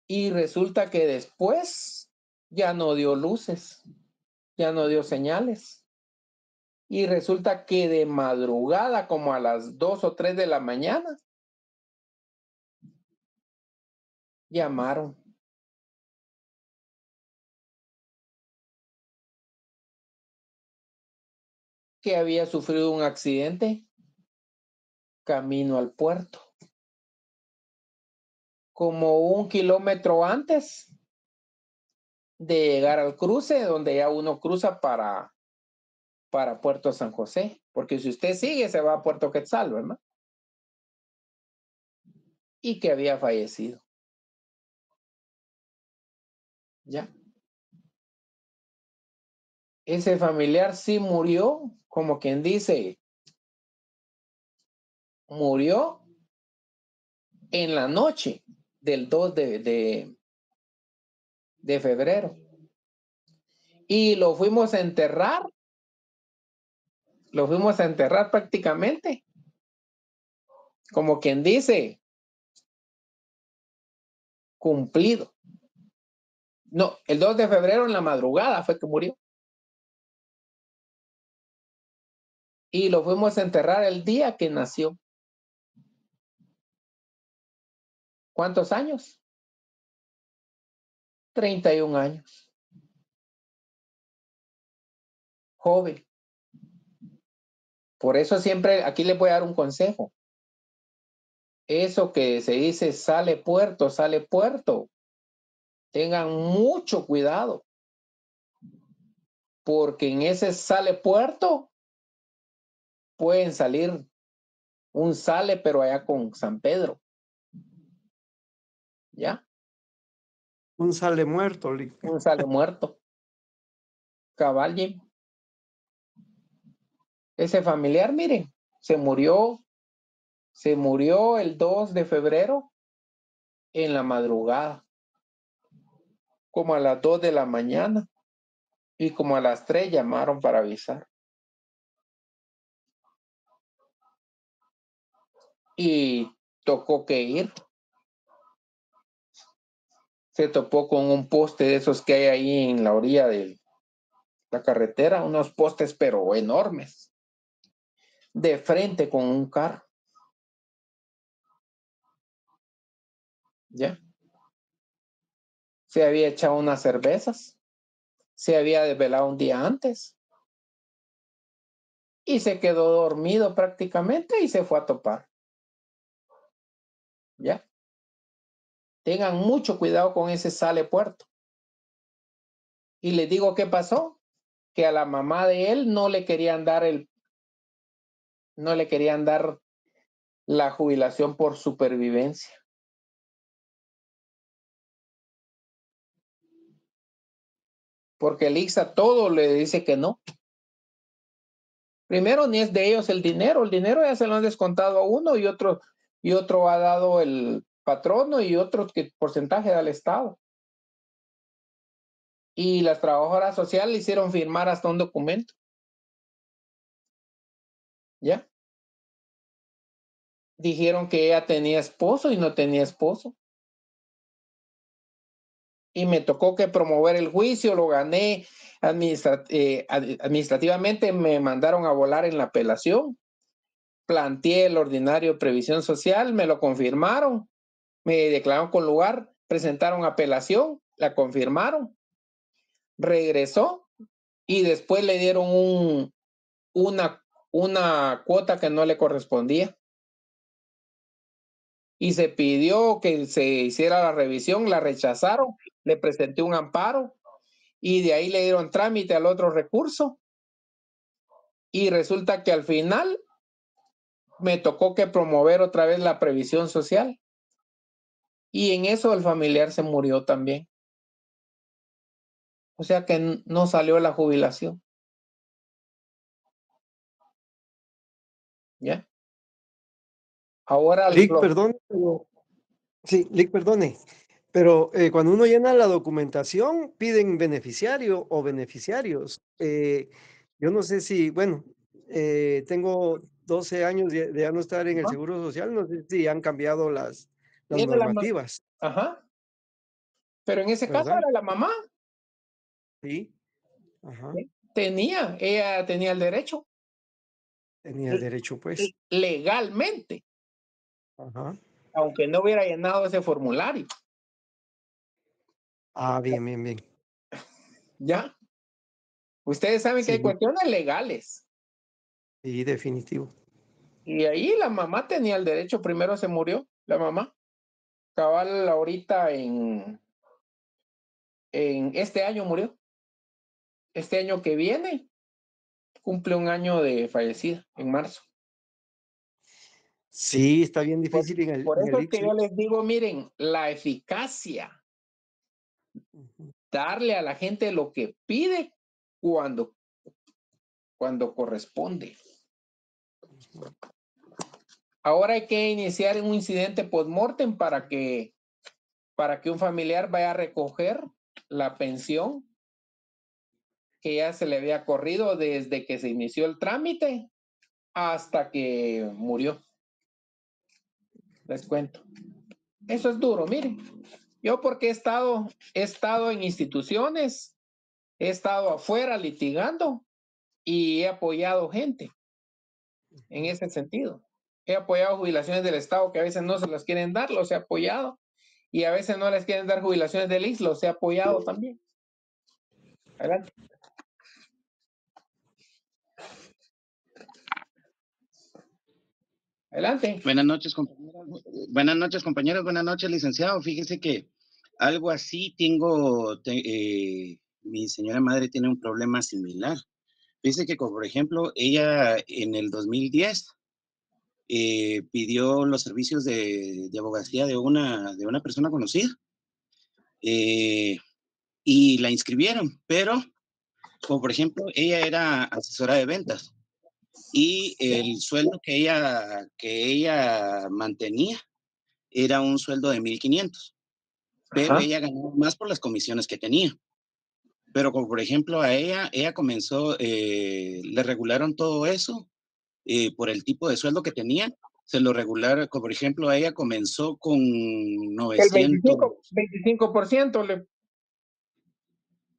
Speaker 1: Y resulta que después ya no dio luces, ya no dio señales. Y resulta que de madrugada, como a las 2 o 3 de la mañana, llamaron. Había sufrido un accidente camino al puerto. Como un kilómetro antes de llegar al cruce, donde ya uno cruza para, para Puerto San José. Porque si usted sigue, se va a Puerto Quetzal, ¿verdad? Y que había fallecido. Ya. Ese familiar sí murió, como quien dice, murió en la noche del 2 de, de, de febrero. Y lo fuimos a enterrar. Lo fuimos a enterrar prácticamente. Como quien dice, cumplido. No, el 2 de febrero en la madrugada fue que murió. Y lo fuimos a enterrar el día que nació. ¿Cuántos años? 31 años. joven. Por eso siempre aquí les voy a dar un consejo. Eso que se dice sale puerto, sale puerto. Tengan mucho cuidado. Porque en ese sale puerto pueden salir un sale, pero allá con San Pedro. ¿Ya?
Speaker 3: Un sale muerto, Lick.
Speaker 1: Un sale muerto. Cabal, Jim. Ese familiar, miren, se murió, se murió el 2 de febrero en la madrugada, como a las 2 de la mañana, y como a las 3 llamaron para avisar. Y tocó que ir. Se topó con un poste de esos que hay ahí en la orilla de la carretera, unos postes pero enormes de frente con un carro. ¿Ya? Se había echado unas cervezas, se había desvelado un día antes y se quedó dormido prácticamente y se fue a topar. ¿Ya? Tengan mucho cuidado con ese sale puerto. Y les digo qué pasó, que a la mamá de él no le querían dar el no le querían dar la jubilación por supervivencia. Porque el todo le dice que no. Primero, ni es de ellos el dinero. El dinero ya se lo han descontado a uno y otro, y otro ha dado el patrono y otro que porcentaje da el Estado. Y las trabajadoras sociales le hicieron firmar hasta un documento. ¿Ya? Dijeron que ella tenía esposo y no tenía esposo. Y me tocó que promover el juicio, lo gané eh, administrativamente, me mandaron a volar en la apelación. Planteé el ordinario de previsión social, me lo confirmaron, me declararon con lugar, presentaron apelación, la confirmaron, regresó y después le dieron un, una una cuota que no le correspondía. Y se pidió que se hiciera la revisión, la rechazaron, le presenté un amparo y de ahí le dieron trámite al otro recurso. Y resulta que al final me tocó que promover otra vez la previsión social. Y en eso el familiar se murió también. O sea que no salió la jubilación. ¿Ya? Ahora...
Speaker 3: Lick, perdón, pero... Sí, Lick, perdone. Pero eh, cuando uno llena la documentación, piden beneficiario o beneficiarios. Eh, yo no sé si, bueno, eh, tengo 12 años de, ya no estar en el Seguro Social, no sé si han cambiado las, las normativas.
Speaker 1: Ajá. Pero en ese caso era la mamá.
Speaker 3: Sí. Ajá.
Speaker 1: Tenía, ella tenía el derecho.
Speaker 3: Tenía el derecho, pues.
Speaker 1: Legalmente.
Speaker 3: Ajá.
Speaker 1: Aunque no hubiera llenado ese formulario.
Speaker 3: Ah, bien, bien, bien.
Speaker 1: ¿Ya? Ustedes saben que hay cuestiones legales.
Speaker 3: Sí, definitivo.
Speaker 1: Y ahí la mamá tenía el derecho, primero se murió la mamá. Cabal ahorita en, en este año murió. Este año que viene cumple un año de fallecida, en marzo.
Speaker 3: Sí, está bien difícil en el.
Speaker 1: Por eso es que yo les digo, miren, la eficacia, darle a la gente lo que pide cuando, cuando corresponde. Ahora hay que iniciar un incidente post-mortem para que, para que un familiar vaya a recoger la pensión que ya se le había corrido desde que se inició el trámite hasta que murió. Les cuento. Eso es duro, miren. Yo porque he estado, he estado en instituciones, he estado afuera litigando y he apoyado gente en ese sentido. He apoyado jubilaciones del Estado que a veces no se las quieren dar, los he apoyado. Y a veces no les quieren dar jubilaciones del IS, los he apoyado también. Adelante. Adelante.
Speaker 15: Buenas noches, compañeros. Buenas noches, compañeros. Buenas noches, licenciado. Fíjese que algo así tengo, te, eh, mi señora madre tiene un problema similar. Fíjese que, por ejemplo, ella en el 2010 eh, pidió los servicios de, de abogacía de una, de una persona conocida eh, y la inscribieron, pero como por ejemplo, ella era asesora de ventas y el sueldo que ella, que ella mantenía era un sueldo de 1.500, pero
Speaker 1: Ajá.
Speaker 15: ella ganaba más por las comisiones que tenía. Pero como por ejemplo a ella, ella comenzó, eh, le regularon todo eso eh, por el tipo de sueldo que tenía. Se lo regularon, como por ejemplo ella comenzó con
Speaker 1: El
Speaker 15: 900,
Speaker 1: 25%, 25% le,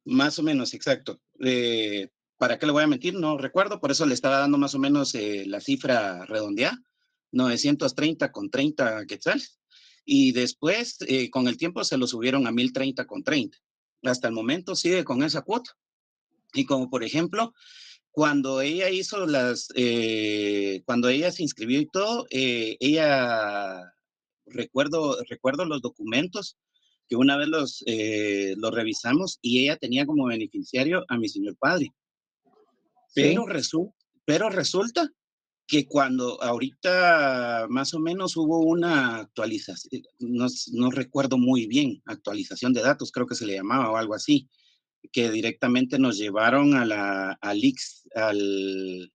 Speaker 15: Más o menos, exacto. Eh, ¿Para qué le voy a mentir? No recuerdo, por eso le estaba dando más o menos eh, la cifra redondeada, 930 con 30 quetzales. Y después, eh, con el tiempo, se lo subieron a 1030 con 30. Hasta el momento sigue con esa cuota. Y como por ejemplo, cuando ella hizo las, eh, cuando ella se inscribió y todo, eh, ella, recuerdo, recuerdo los documentos que una vez los, eh, los revisamos y ella tenía como beneficiario a mi señor padre. Pero, resu- pero resulta que cuando ahorita más o menos hubo una actualización, no, no recuerdo muy bien, actualización de datos, creo que se le llamaba o algo así, que directamente nos llevaron a la, al al,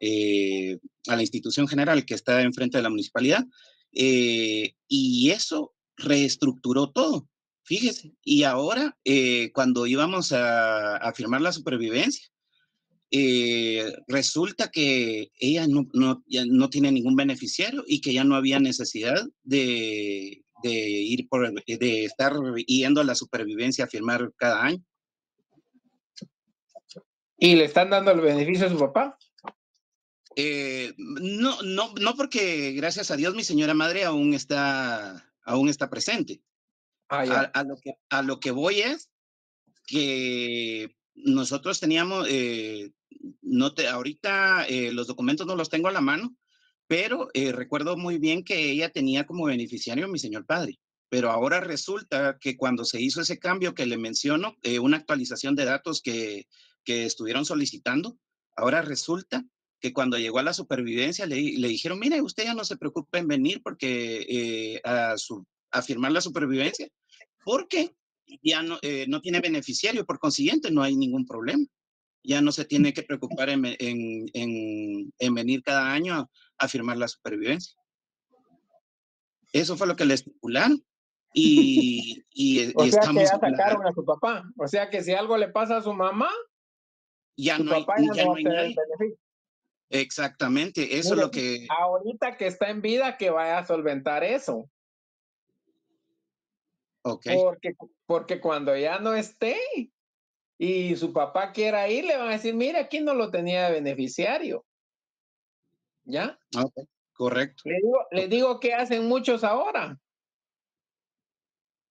Speaker 15: eh, a la institución general que está enfrente de la municipalidad, eh, y eso reestructuró todo, fíjese. Y ahora, eh, cuando íbamos a, a firmar la supervivencia, resulta que ella no, no, ya no tiene ningún beneficiario y que ya no había necesidad de, de ir por, de estar yendo a la supervivencia a firmar cada año.
Speaker 1: ¿Y le están dando el beneficio a su papá?
Speaker 15: Eh, no, no, no porque gracias a Dios mi señora madre aún está, aún está presente.
Speaker 1: Ah,
Speaker 15: a, a lo que, a lo que voy es que nosotros teníamos, eh, no te, ahorita eh, los documentos no los tengo a la mano, pero eh, recuerdo muy bien que ella tenía como beneficiario a mi señor padre. Pero ahora resulta que cuando se hizo ese cambio que le menciono, eh, una actualización de datos que, que estuvieron solicitando, ahora resulta que cuando llegó a la supervivencia le, le dijeron, mire, usted ya no se preocupe en venir porque eh, a, su, a firmar la supervivencia, porque ya no, eh, no tiene beneficiario, por consiguiente no hay ningún problema. Ya no se tiene que preocupar en, en, en, en venir cada año a, a, firmar la supervivencia. Eso fue lo que le estipularon. Y, y,
Speaker 1: o
Speaker 15: y
Speaker 1: sea
Speaker 15: estamos
Speaker 1: que ya sacaron a su papá. O sea que si algo le pasa a su mamá,
Speaker 15: ya no hay,
Speaker 1: papá ya,
Speaker 15: ya
Speaker 1: no
Speaker 15: hay nadie. Exactamente, eso es lo que...
Speaker 1: Ahorita que está en vida, que vaya a solventar eso.
Speaker 15: Okay.
Speaker 1: Porque, porque cuando ya no esté y su papá quiera ir, le van a decir, mira, aquí no lo tenía de beneficiario. ¿Ya?
Speaker 15: Okay. Correcto.
Speaker 1: Le digo, le digo que hacen muchos ahora.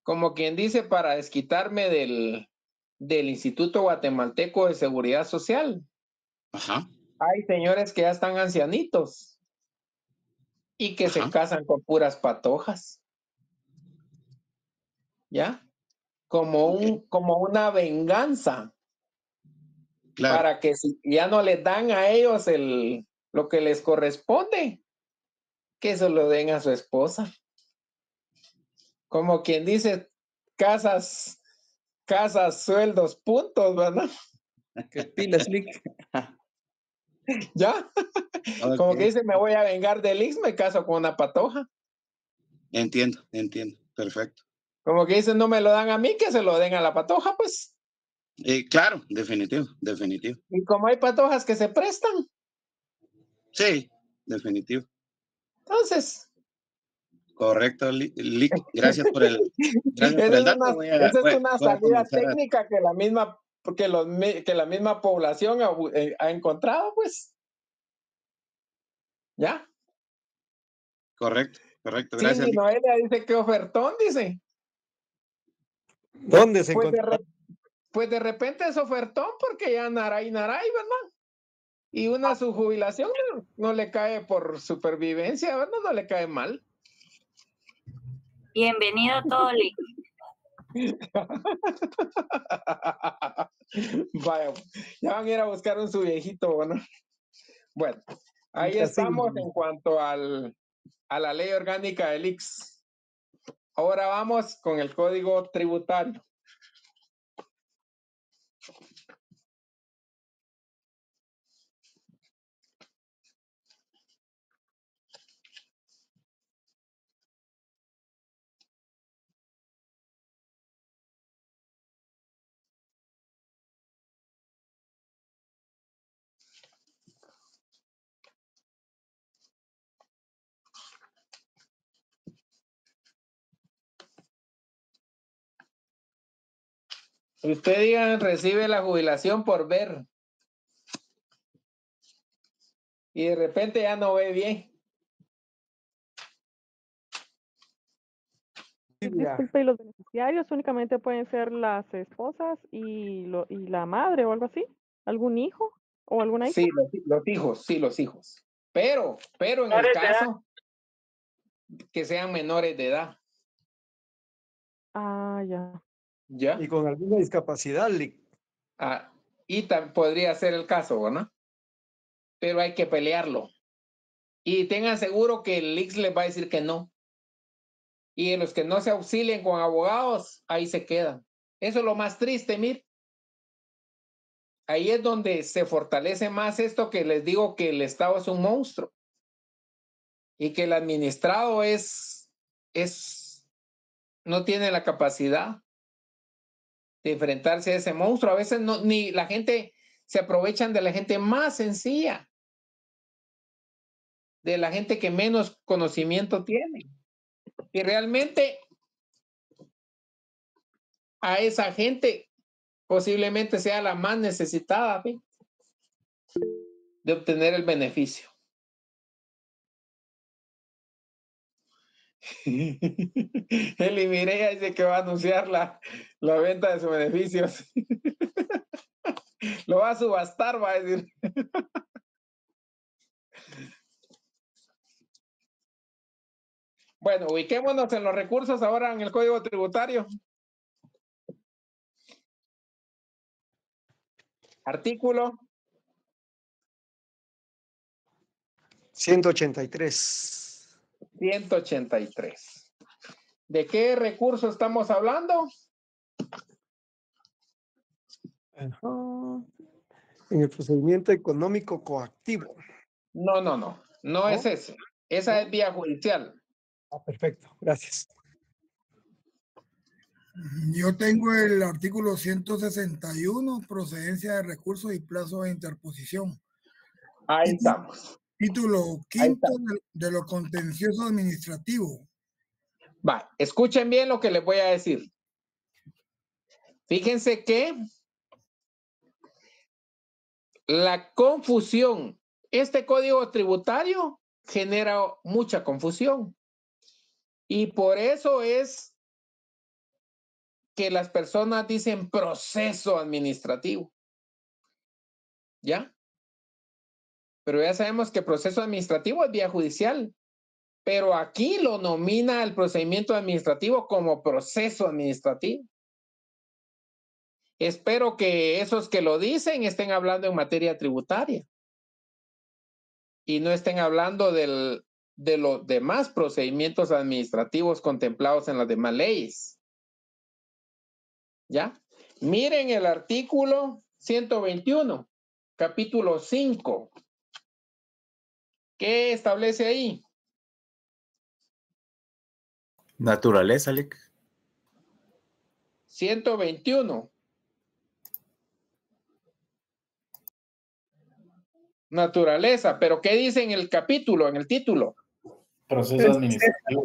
Speaker 1: Como quien dice, para desquitarme del, del Instituto Guatemalteco de Seguridad Social.
Speaker 15: Ajá.
Speaker 1: Hay señores que ya están ancianitos y que Ajá. se casan con puras patojas. ¿Ya? Como, un, como una venganza. Claro. Para que si ya no les dan a ellos el, lo que les corresponde, que se lo den a su esposa. Como quien dice, casas, casas, sueldos, puntos, ¿verdad?
Speaker 11: Que pilas, Lick.
Speaker 1: ¿Ya? Okay. Como que dice, me voy a vengar del Ix, me caso con una patoja.
Speaker 15: Entiendo, entiendo, perfecto.
Speaker 1: Como que dicen, no me lo dan a mí, que se lo den a la patoja, pues.
Speaker 15: Eh, claro, definitivo, definitivo.
Speaker 1: Y como hay patojas que se prestan.
Speaker 15: Sí, definitivo.
Speaker 1: Entonces.
Speaker 15: Correcto, Lick. Gracias por el, gracias por el dato.
Speaker 1: Una,
Speaker 15: voy a,
Speaker 1: esa es una salida técnica que la misma porque los, que la misma población ha, eh, ha encontrado, pues. ¿Ya?
Speaker 15: Correcto, correcto, gracias.
Speaker 1: Sí, Noelia dice que ofertón, dice.
Speaker 3: ¿Dónde se
Speaker 1: pues
Speaker 3: encontró?
Speaker 1: De pues de repente es ofertón porque ya naray, naray, ¿verdad? Y una su jubilación no, no le cae por supervivencia, no, no le cae mal.
Speaker 14: Bienvenido todo, Lick.
Speaker 1: Vaya, ya van a ir a buscar un su viejito, ¿no? Bueno, ahí estamos en cuanto al, a la ley orgánica del IX. Ahora vamos con el código tributario. Usted diga, recibe la jubilación por ver. Y de repente ya no ve bien.
Speaker 13: Disculpe, y los beneficiarios únicamente pueden ser las esposas y, lo, y la madre o algo así. ¿Algún hijo o alguna hija?
Speaker 1: Sí, los, los hijos, sí, los hijos. Pero, pero en el caso que sean menores de edad,
Speaker 13: Ah, ya.
Speaker 1: ¿Ya?
Speaker 3: Y con alguna discapacidad.
Speaker 1: Ah, y podría ser el caso, ¿no? Pero hay que pelearlo. Y tengan seguro que el IX les va a decir que no. Y los que no se auxilien con abogados, ahí se quedan. Eso es lo más triste, mir. Ahí es donde se fortalece más esto que les digo que el Estado es un monstruo. Y que el administrado es, es, no tiene la capacidad de enfrentarse a ese monstruo. A veces no, ni la gente se aprovechan de la gente más sencilla, de la gente que menos conocimiento tiene. Y realmente a esa gente posiblemente sea la más necesitada de obtener el beneficio. Eli Mireya dice que va a anunciar la, la venta de sus beneficios. Lo va a subastar, va a decir. Bueno, ubiquémonos en los recursos ahora en el código tributario. Artículo
Speaker 3: 183.
Speaker 1: 183. ¿De qué recurso estamos hablando?
Speaker 3: Ajá. En el procedimiento económico coactivo.
Speaker 1: No, no, no. No es ese. Esa es vía judicial.
Speaker 3: Ah, perfecto. Gracias.
Speaker 6: Yo tengo el artículo 161, procedencia de recursos y plazo de interposición.
Speaker 1: Ahí estamos.
Speaker 6: Título quinto de, lo contencioso administrativo.
Speaker 1: Va, escuchen bien lo que les voy a decir. Fíjense que la confusión, este código tributario genera mucha confusión. Y por eso es que las personas dicen proceso administrativo. ¿Ya? Pero ya sabemos que proceso administrativo es vía judicial. Pero aquí lo nomina el procedimiento administrativo como proceso administrativo. Espero que esos que lo dicen estén hablando en materia tributaria y no estén hablando del, de los demás procedimientos administrativos contemplados en las demás leyes. ¿Ya? Miren el artículo 121, capítulo 5. ¿Qué establece ahí?
Speaker 16: Naturaleza, Lick.
Speaker 1: 121. Naturaleza, pero ¿qué dice en el capítulo, en el título?
Speaker 5: Proceso administrativo.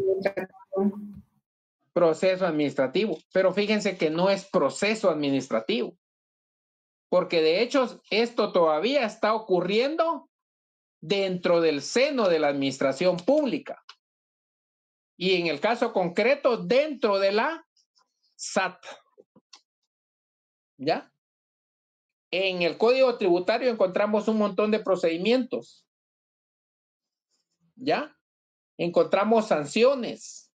Speaker 1: Proceso administrativo. Pero fíjense que no es proceso administrativo. Porque de hecho esto todavía está ocurriendo dentro del seno de la administración pública. Y en el caso concreto, dentro de la SAT. ¿Ya? En el código tributario encontramos un montón de procedimientos. ¿Ya? Encontramos sanciones.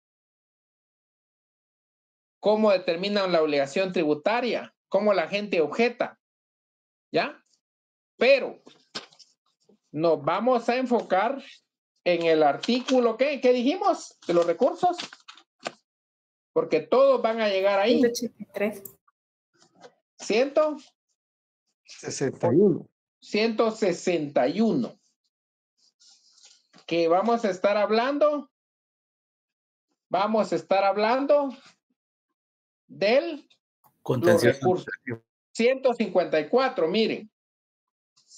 Speaker 1: Cómo determinan la obligación tributaria, cómo la gente objeta. ¿Ya? Pero nos vamos a enfocar en el artículo, ¿qué? ¿Qué dijimos? De los recursos. Porque todos van a llegar ahí.
Speaker 12: 183.
Speaker 1: ¿Ciento?
Speaker 3: 61.
Speaker 1: 161. Que vamos a estar hablando. Vamos a estar hablando del los
Speaker 16: Contencioso
Speaker 1: recursos. 154, miren.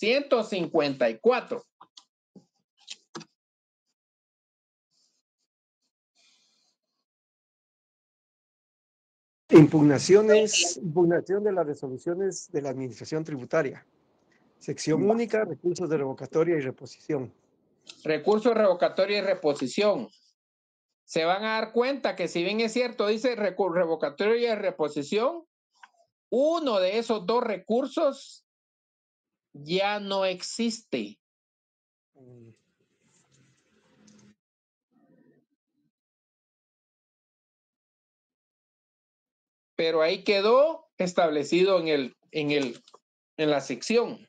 Speaker 1: 154.
Speaker 3: Impugnaciones, impugnación de las resoluciones de la Administración Tributaria. Sección única, recursos de revocatoria y reposición.
Speaker 1: Recursos revocatoria y reposición. Se van a dar cuenta que si bien es cierto, dice revocatoria y reposición, uno de esos dos recursos ya no existe. Pero ahí quedó establecido en el, en el, en la sección.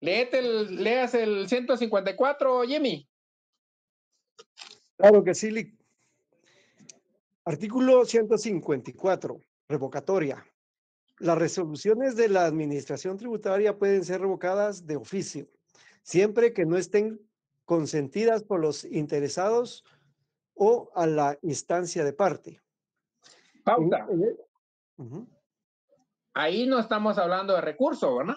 Speaker 1: Léete el, leas el 154, Jimmy.
Speaker 3: Claro que sí, Lic. Artículo 154, revocatoria. Las resoluciones de la Administración Tributaria pueden ser revocadas de oficio, siempre que no estén consentidas por los interesados o a la instancia de parte. En- Ujú.
Speaker 1: Ahí no estamos hablando de recurso, ¿verdad?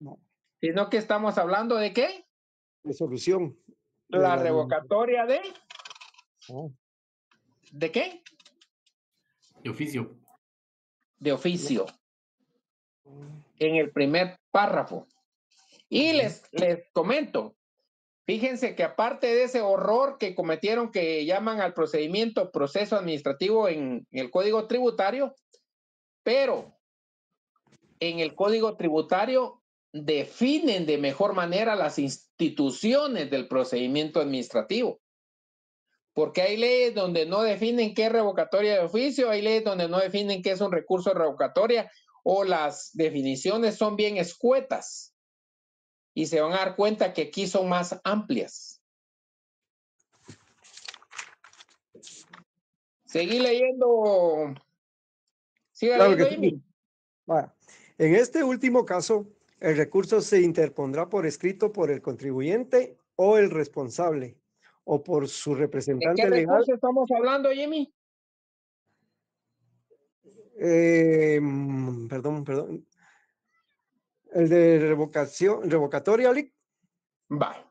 Speaker 3: No.
Speaker 1: Sino que estamos hablando de qué?
Speaker 3: Resolución. de
Speaker 1: La
Speaker 3: la-
Speaker 1: revocatoria de,
Speaker 3: Oh,
Speaker 1: ¿de qué?
Speaker 5: De oficio.
Speaker 1: De oficio. En el primer párrafo. Y les, les comento, fíjense que aparte de ese horror que cometieron que llaman al procedimiento proceso administrativo en el código tributario, pero en el código tributario definen de mejor manera las instituciones del procedimiento administrativo. Porque hay leyes donde no definen qué es revocatoria de oficio, hay leyes donde no definen qué es un recurso de revocatoria o las definiciones son bien escuetas. Y se van a dar cuenta que aquí son más amplias. Seguí leyendo. Siga
Speaker 3: Claro
Speaker 1: leyendo,
Speaker 3: sí. En este último caso, el recurso se interpondrá por escrito por el contribuyente o el responsable o por su
Speaker 1: ¿De
Speaker 3: representante
Speaker 1: qué
Speaker 3: legal.
Speaker 1: recurso estamos hablando, Jimmy?
Speaker 3: Eh, mm, perdón, perdón. El de revocación, revocatoria, Lic.
Speaker 1: Va.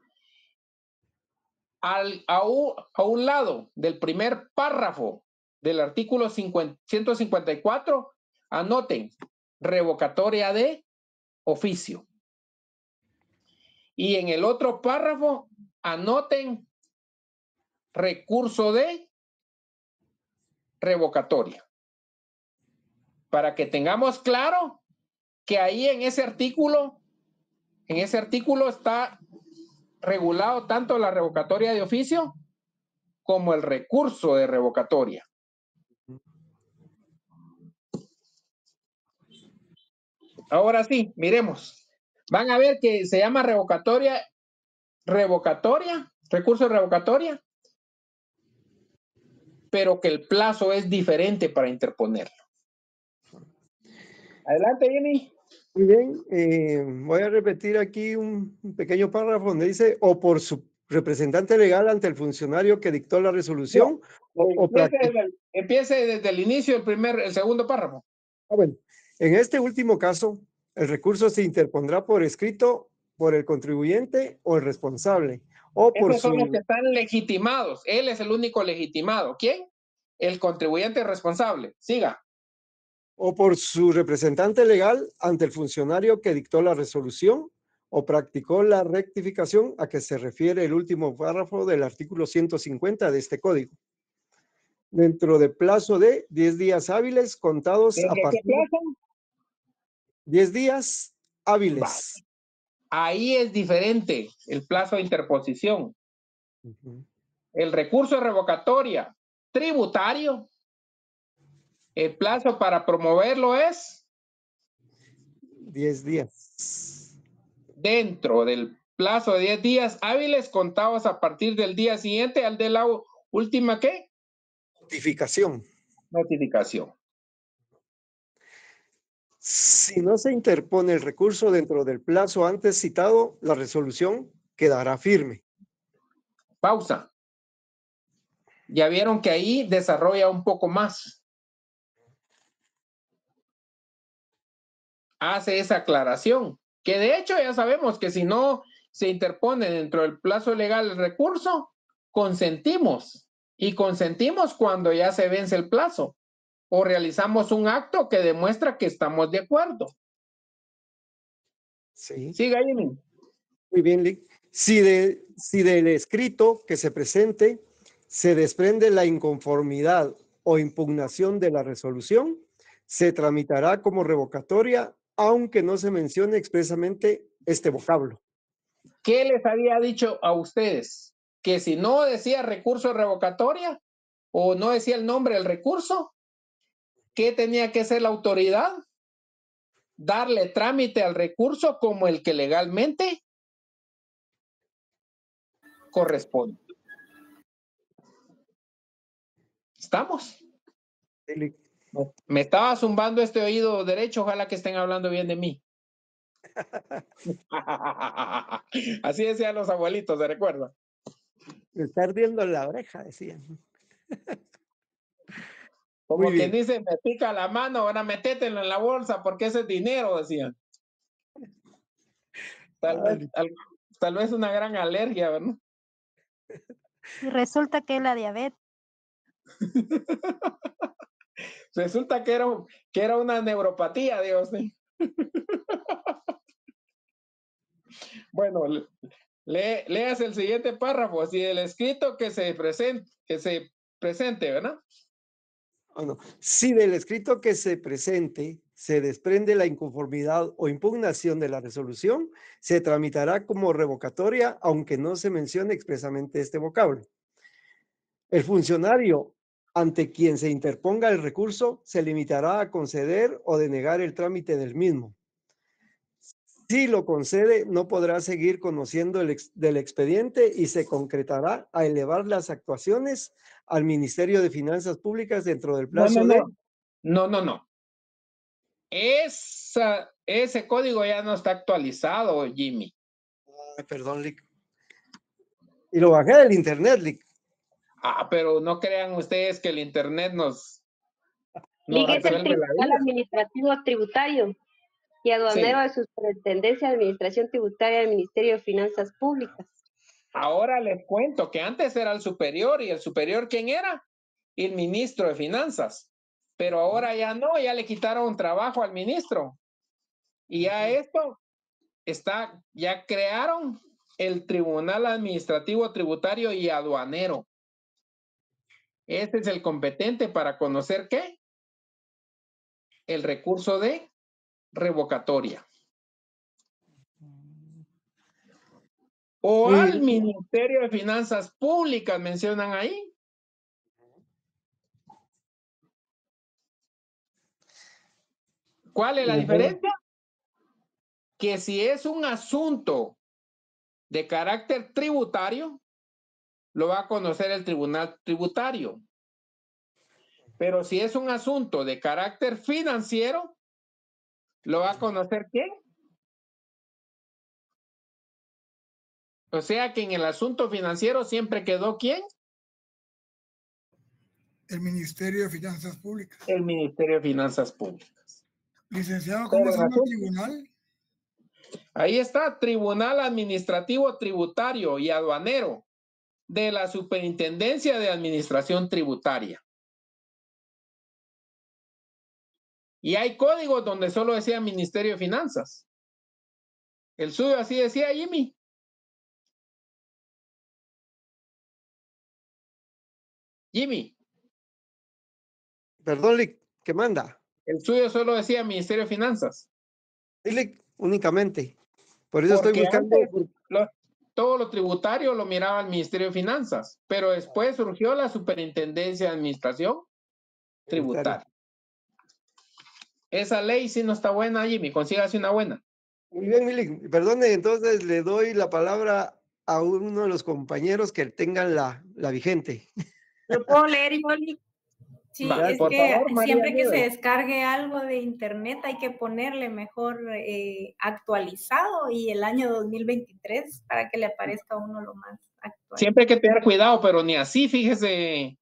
Speaker 1: Al, a, un, a un lado del primer párrafo del artículo 50 154, anoten revocatoria de oficio. Y en el otro párrafo, anoten recurso de revocatoria. Para que tengamos claro que ahí en ese artículo, en ese artículo está regulado tanto la revocatoria de oficio como el recurso de revocatoria. Ahora sí, miremos. Van a ver que se llama revocatoria, revocatoria, recurso de revocatoria, pero que el plazo es diferente para interponerlo. Adelante, Jimmy.
Speaker 3: Muy bien, eh, voy a repetir aquí un, un pequeño párrafo donde dice o por su representante legal ante el funcionario que dictó la resolución o, o
Speaker 1: Empiece desde, el, empiece desde el inicio, el primer, el segundo párrafo.
Speaker 3: Ah, bueno, en este último caso, el recurso se interpondrá por escrito por el contribuyente o el responsable o por
Speaker 1: Esos son los
Speaker 3: su
Speaker 1: que están legitimados. Él es el único legitimado. ¿Quién? El contribuyente responsable. Siga.
Speaker 3: o por su representante legal ante el funcionario que dictó la resolución o practicó la rectificación a que se refiere el último párrafo del artículo 150 de este código. Dentro de plazo de 10 días hábiles contados a
Speaker 1: ¿Desde qué
Speaker 3: partir
Speaker 1: plazo?
Speaker 3: 10 días hábiles.
Speaker 1: Ahí es diferente el plazo de interposición. El recurso de revocatoria tributario, el plazo para promoverlo es
Speaker 3: 10 días.
Speaker 1: dentro del plazo de 10 días hábiles contados a partir del día siguiente al de la última ¿qué?
Speaker 3: Notificación.
Speaker 1: Notificación.
Speaker 3: Si no se interpone el recurso dentro del plazo antes citado, la resolución quedará firme.
Speaker 1: Pausa. Ya vieron que ahí desarrolla un poco más. Hace esa aclaración, que de hecho ya sabemos que si no se interpone dentro del plazo legal el recurso, consentimos. Y consentimos cuando ya se vence el plazo o realizamos un acto que demuestra que estamos de acuerdo.
Speaker 3: Sí.
Speaker 1: Siga, Jimmy.
Speaker 3: Muy bien, Lick. Si, de, si del escrito que se presente se desprende la inconformidad o impugnación de la resolución, se tramitará como revocatoria, aunque no se mencione expresamente este vocablo.
Speaker 1: ¿Qué les había dicho a ustedes? Que si no decía recurso de revocatoria o no decía el nombre del recurso, ¿qué tenía que hacer la autoridad? Darle trámite al recurso como el que legalmente corresponde. ¿Estamos? Me estaba zumbando este oído derecho, ojalá que estén hablando bien de mí. Así decían los abuelitos, ¿se recuerda?
Speaker 3: Me está ardiendo la oreja, decían.
Speaker 1: Como
Speaker 3: Muy
Speaker 1: quien
Speaker 3: bien.
Speaker 1: dice, me pica la mano, ahora metételo en la bolsa porque ese es dinero, decían. Tal vez, al- tal vez una gran alergia, ¿verdad?
Speaker 4: Y resulta que es la diabetes.
Speaker 1: Resulta que era, que era una neuropatía, Dios mío. Bueno, le- lee- leas el siguiente párrafo. Si el escrito que se presente, que se presente, ¿verdad?
Speaker 3: Si del escrito que se presente se desprende la inconformidad o impugnación de la resolución, se tramitará como revocatoria, aunque no se mencione expresamente este vocablo. El funcionario ante quien se interponga el recurso se limitará a conceder o denegar el trámite del mismo. Si lo concede, no podrá seguir conociendo el ex- del expediente y se concretará a elevar las actuaciones al Ministerio de Finanzas Públicas dentro del
Speaker 1: No,
Speaker 3: plazo
Speaker 1: no,
Speaker 3: de...
Speaker 1: no. No, no, no. Esa, ese código ya no está actualizado, Jimmy.
Speaker 3: Ay, perdón, Lick. Y lo bajé del internet, Lick.
Speaker 1: Ah, pero no crean ustedes que el internet nos, nos
Speaker 17: Ligue es el Tribunal. Administrativo Tributario y aduanero de su Superintendencia de Administración Tributaria del Ministerio de Finanzas Públicas.
Speaker 1: Ahora les cuento que antes era el superior y el superior, ¿quién era? El ministro de Finanzas. Pero ahora ya no, ya le quitaron trabajo al ministro. Y ya esto está, ya crearon el Tribunal Administrativo Tributario y Aduanero. Este es el competente para conocer qué? El recurso de revocatoria. O al. Ministerio de Finanzas Públicas mencionan ahí. ¿Cuál es la diferencia? Que si es un asunto de carácter tributario, lo va a conocer el tribunal tributario. Pero si es un asunto de carácter financiero, lo va a conocer quién? O sea que en el asunto financiero siempre quedó quién?
Speaker 6: El Ministerio de Finanzas Públicas.
Speaker 1: El Ministerio de Finanzas Públicas.
Speaker 6: Licenciado, ¿cómo se llama el tribunal?
Speaker 1: Ahí está, Tribunal Administrativo Tributario y Aduanero de la Superintendencia de Administración Tributaria. Y hay códigos donde solo decía Ministerio de Finanzas. El suyo así decía Jimmy. Jimmy,
Speaker 3: Perdón, Lick, ¿qué manda?
Speaker 1: el suyo solo decía Ministerio de Finanzas.
Speaker 3: Dile únicamente. Por eso estoy buscando.
Speaker 1: lo- todo lo tributario lo miraba el Ministerio de Finanzas, pero después surgió la Superintendencia de Administración Tributaria. Esa ley sí no está buena, Jimmy. Consígase una buena.
Speaker 3: Muy bien, Milik. Perdone, entonces le doy la palabra a uno de los compañeros que tengan la, la vigente.
Speaker 12: ¿Lo puedo leer yo, Lick? Sí, es que
Speaker 3: favor, María
Speaker 12: siempre que se descargue algo de internet hay que ponerle mejor eh, actualizado y el año 2023 para que le aparezca a uno lo más actual.
Speaker 1: Siempre hay que tener cuidado, pero ni así, fíjese,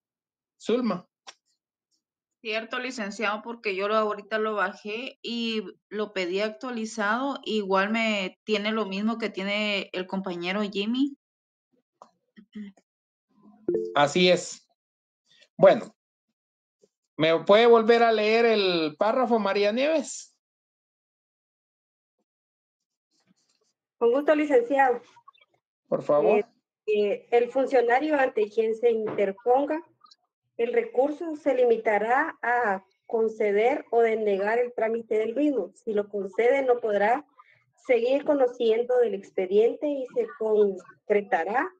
Speaker 1: Zulma.
Speaker 18: Cierto, licenciado, porque yo lo, ahorita lo bajé y lo pedí actualizado. Igual me tiene lo mismo que tiene el compañero Jimmy.
Speaker 1: Así es. Bueno, ¿me puede volver a leer el párrafo, María Nieves?
Speaker 17: Con gusto, licenciado.
Speaker 1: Por favor.
Speaker 17: Eh, eh, el funcionario ante quien se interponga el recurso se limitará a conceder o denegar el trámite del mismo. Si lo concede, no podrá seguir conociendo del expediente y se concretará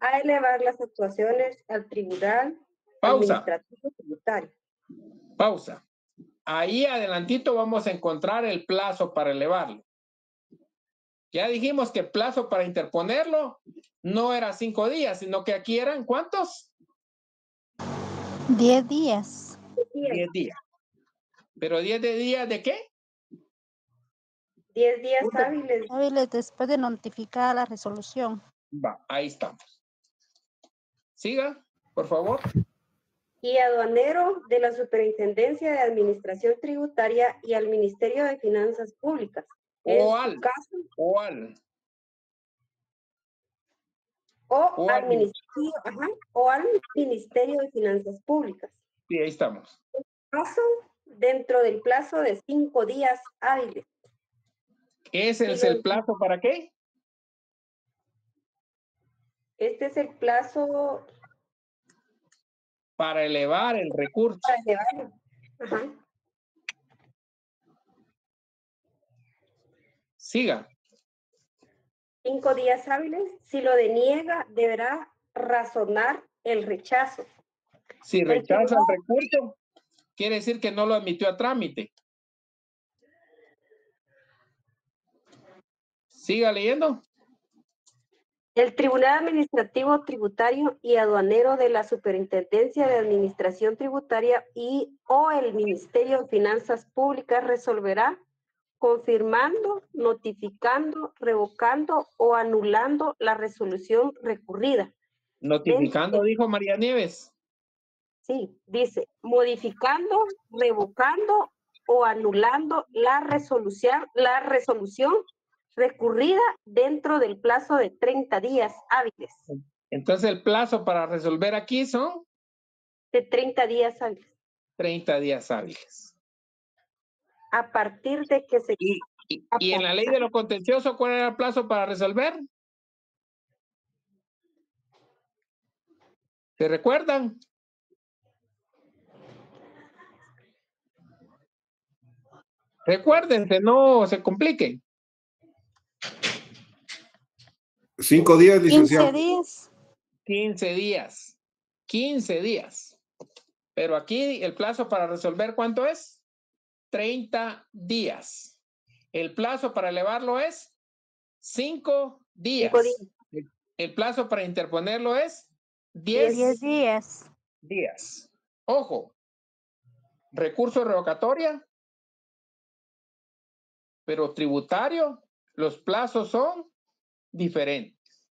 Speaker 17: a elevar las actuaciones al tribunal
Speaker 1: Pausa.
Speaker 17: administrativo tributario.
Speaker 1: Pausa. Ahí adelantito vamos a encontrar el plazo para elevarlo. Ya dijimos que el plazo para interponerlo no era cinco días, sino que aquí eran ¿cuántos?
Speaker 4: Diez días.
Speaker 1: Diez días. ¿Pero diez de días de qué?
Speaker 17: Diez días hábiles.
Speaker 4: Hábiles después de notificada la resolución.
Speaker 1: Va, ahí estamos. Siga, por favor.
Speaker 17: y aduanero de la Superintendencia de Administración Tributaria y al Ministerio de Finanzas Públicas. En
Speaker 1: O
Speaker 17: su
Speaker 1: al.
Speaker 17: caso,
Speaker 1: O al.
Speaker 17: O,
Speaker 1: o
Speaker 17: al ministerio, ajá, o al Ministerio de Finanzas Públicas.
Speaker 1: Sí, ahí estamos.
Speaker 17: Caso dentro del plazo de cinco días hábiles.
Speaker 1: ¿Ese es el plazo para qué?
Speaker 17: Este es el plazo
Speaker 1: Para elevar el recurso.
Speaker 17: para elevarlo. Ajá.
Speaker 1: Siga.
Speaker 17: Cinco días hábiles. Si lo deniega, deberá razonar el rechazo.
Speaker 1: Si rechaza el recurso, quiere decir que no lo admitió a trámite. Siga leyendo.
Speaker 17: El Tribunal Administrativo Tributario y Aduanero de la Superintendencia de Administración Tributaria y o el Ministerio de Finanzas Públicas resolverá confirmando, notificando, revocando o anulando la resolución recurrida.
Speaker 1: Notificando, dijo María Nieves.
Speaker 17: Sí, dice, modificando, revocando o anulando la resolución, la resolución recurrida dentro del plazo de 30 días hábiles.
Speaker 1: Entonces el plazo para resolver aquí son
Speaker 17: De 30 días hábiles.
Speaker 1: 30 días hábiles.
Speaker 17: A partir de que se...
Speaker 1: Y, y en la ley de lo contencioso, ¿cuál era el plazo para resolver? ¿Se recuerdan? Recuérdense, no se compliquen.
Speaker 7: Cinco días,
Speaker 4: 15
Speaker 7: licenciado.
Speaker 4: días.
Speaker 1: 15 días. 15 días. Pero aquí el plazo para resolver, ¿cuánto es? 30 días. El plazo para elevarlo es 5 días. El- El plazo para interponerlo es 10
Speaker 4: Diez días.
Speaker 1: días. Ojo, recurso revocatoria, pero tributario, los plazos son diferentes.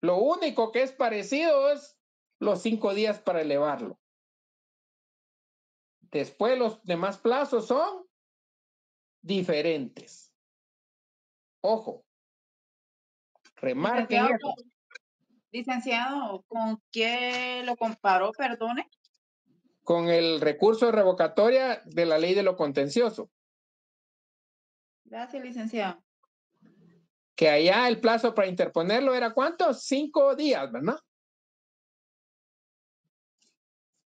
Speaker 1: Lo único que es parecido es los cinco días para elevarlo. Después los demás plazos son diferentes. Ojo.
Speaker 18: Licenciado,
Speaker 1: eso.
Speaker 18: Licenciado, ¿con qué lo comparó? Perdone.
Speaker 1: con el recurso de revocatoria de la ley de lo contencioso,
Speaker 18: Gracias, licenciado.
Speaker 1: que allá el plazo para interponerlo era cuánto? Cinco días, ¿verdad?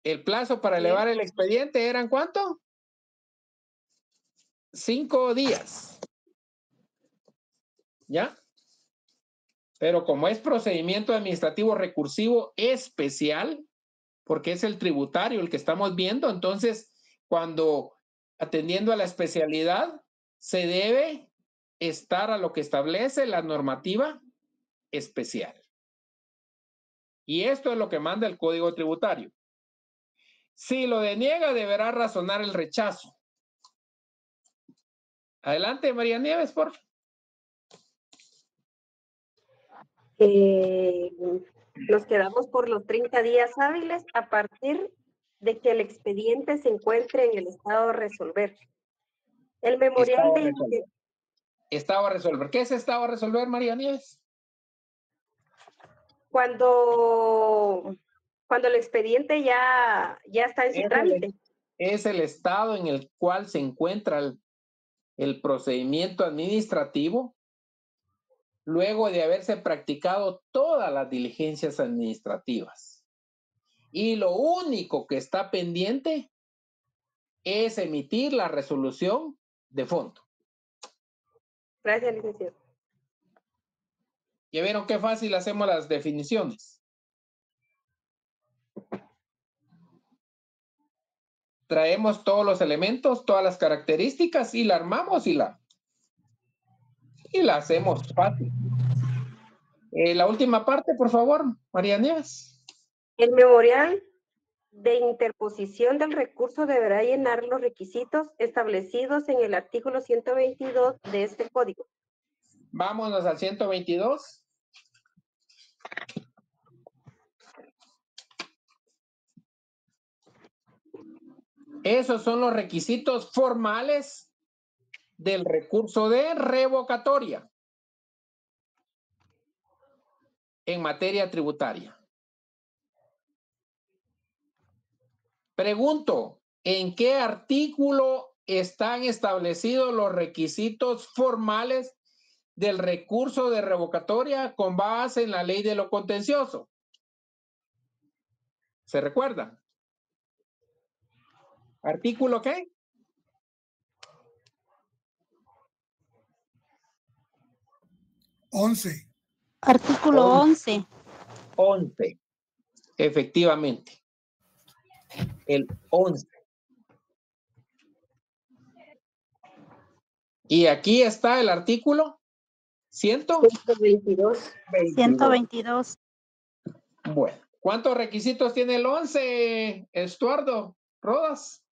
Speaker 1: El plazo para elevar el expediente eran cuánto? cinco días. ¿Ya? Pero como es procedimiento administrativo recursivo especial, porque es el tributario el que estamos viendo, entonces cuando atendiendo a la especialidad, se debe estar a lo que establece la normativa especial. Y esto es lo que manda el Código Tributario. Si lo deniega, deberá razonar el rechazo. Adelante, María Nieves, por favor.
Speaker 17: Eh, nos quedamos por los 30 días hábiles a partir de que el expediente se encuentre en el estado de resolver. El memorial
Speaker 1: Estado
Speaker 17: de...
Speaker 1: resolver. Estado a resolver. ¿Qué es estado a resolver, María Nieves?
Speaker 17: Cuando, cuando el expediente ya, ya está en su
Speaker 1: Es el,
Speaker 17: trámite.
Speaker 1: es el estado en el cual se encuentra el, el procedimiento administrativo luego de haberse practicado todas las diligencias administrativas. Y lo único que está pendiente es emitir la resolución de fondo.
Speaker 17: Gracias, licenciado.
Speaker 1: ¿Ya vieron qué fácil hacemos las definiciones? Traemos todos los elementos, todas las características y la armamos y la, y la hacemos fácil. Eh, la última parte, por favor, María Nieves.
Speaker 17: El memorial de interposición del recurso deberá llenar los requisitos establecidos en el artículo 122 de este código.
Speaker 1: Vámonos al 122. Esos son los requisitos formales del recurso de revocatoria en materia tributaria. Pregunto, ¿en qué artículo están establecidos los requisitos formales del recurso de revocatoria con base en la ley de lo contencioso? ¿Se recuerda? ¿Artículo qué?
Speaker 6: Once.
Speaker 4: Artículo 11.
Speaker 1: 11. Efectivamente. El 11. Y aquí está el artículo
Speaker 17: 122.
Speaker 4: 122.
Speaker 1: Bueno, ¿cuántos requisitos tiene el 11, Estuardo Rodas?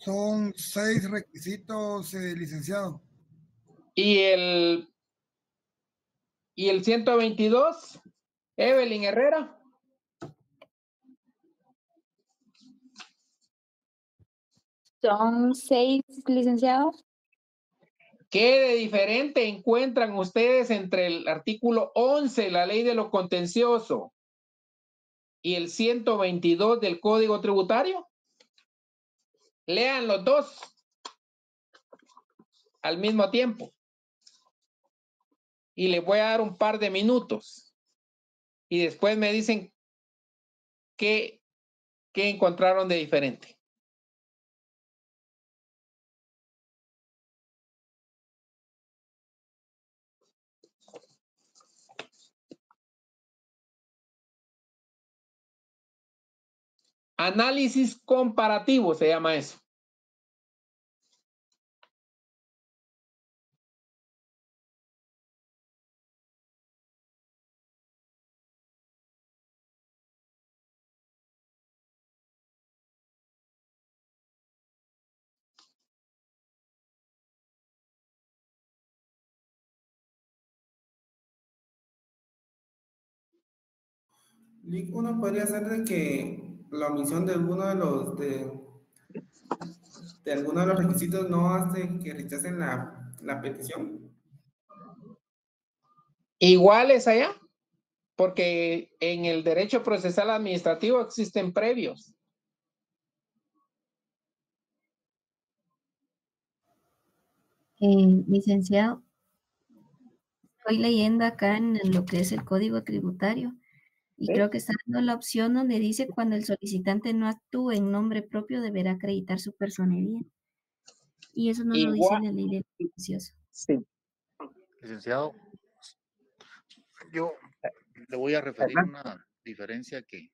Speaker 6: Son seis requisitos, eh, licenciado.
Speaker 1: Y el y el 122, Evelyn Herrera.
Speaker 19: Son seis licenciados.
Speaker 1: ¿Qué de diferente encuentran ustedes entre el artículo 11, la ley de lo contencioso, y el 122 del Código Tributario? Lean los dos al mismo tiempo. Y les voy a dar un par de minutos. Y después me dicen qué, encontraron de diferente. Análisis comparativo se llama eso.
Speaker 20: Lic, Uno podría ser de que la omisión de alguno de los de, de alguno de los requisitos no hace que rechacen la, la petición.
Speaker 1: Igual es allá, porque en el derecho procesal administrativo existen previos.
Speaker 14: Eh, licenciado, estoy leyendo acá en lo que es el código tributario y
Speaker 1: Sí.
Speaker 14: creo que está dando la opción donde dice cuando el solicitante no actúe en nombre propio deberá acreditar su personería. Y eso no lo dice
Speaker 1: Igual-
Speaker 14: la ley del contencioso.
Speaker 1: Sí.
Speaker 9: Licenciado, yo le voy a referir
Speaker 1: Ajá.
Speaker 9: una diferencia que,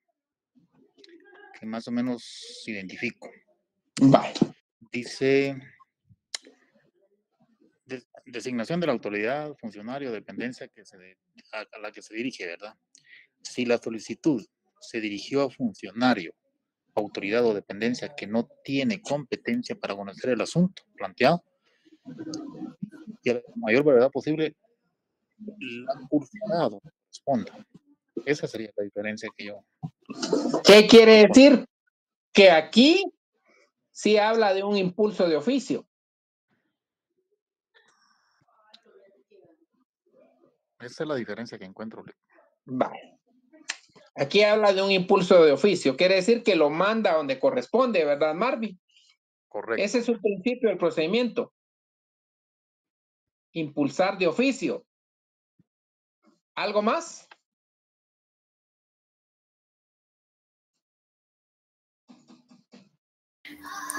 Speaker 9: que más o menos identifico.
Speaker 1: Vale.
Speaker 9: Dice de- designación de la autoridad, funcionario, dependencia que se de- a, a la que se dirige, ¿verdad? Si la solicitud se dirigió a funcionario, autoridad o dependencia que no tiene competencia para conocer el asunto planteado, y a la mayor brevedad posible, la cursionado responda. Esa sería la diferencia que yo.
Speaker 1: ¿Qué quiere decir? Que aquí sí habla de un impulso de oficio.
Speaker 9: Esa es la diferencia que encuentro.
Speaker 1: Vale. Aquí habla de un impulso de oficio. Quiere decir que lo manda donde corresponde, ¿verdad, Marvin?
Speaker 9: Correcto.
Speaker 1: Ese es un principio del procedimiento. Impulsar de oficio. ¿Algo más?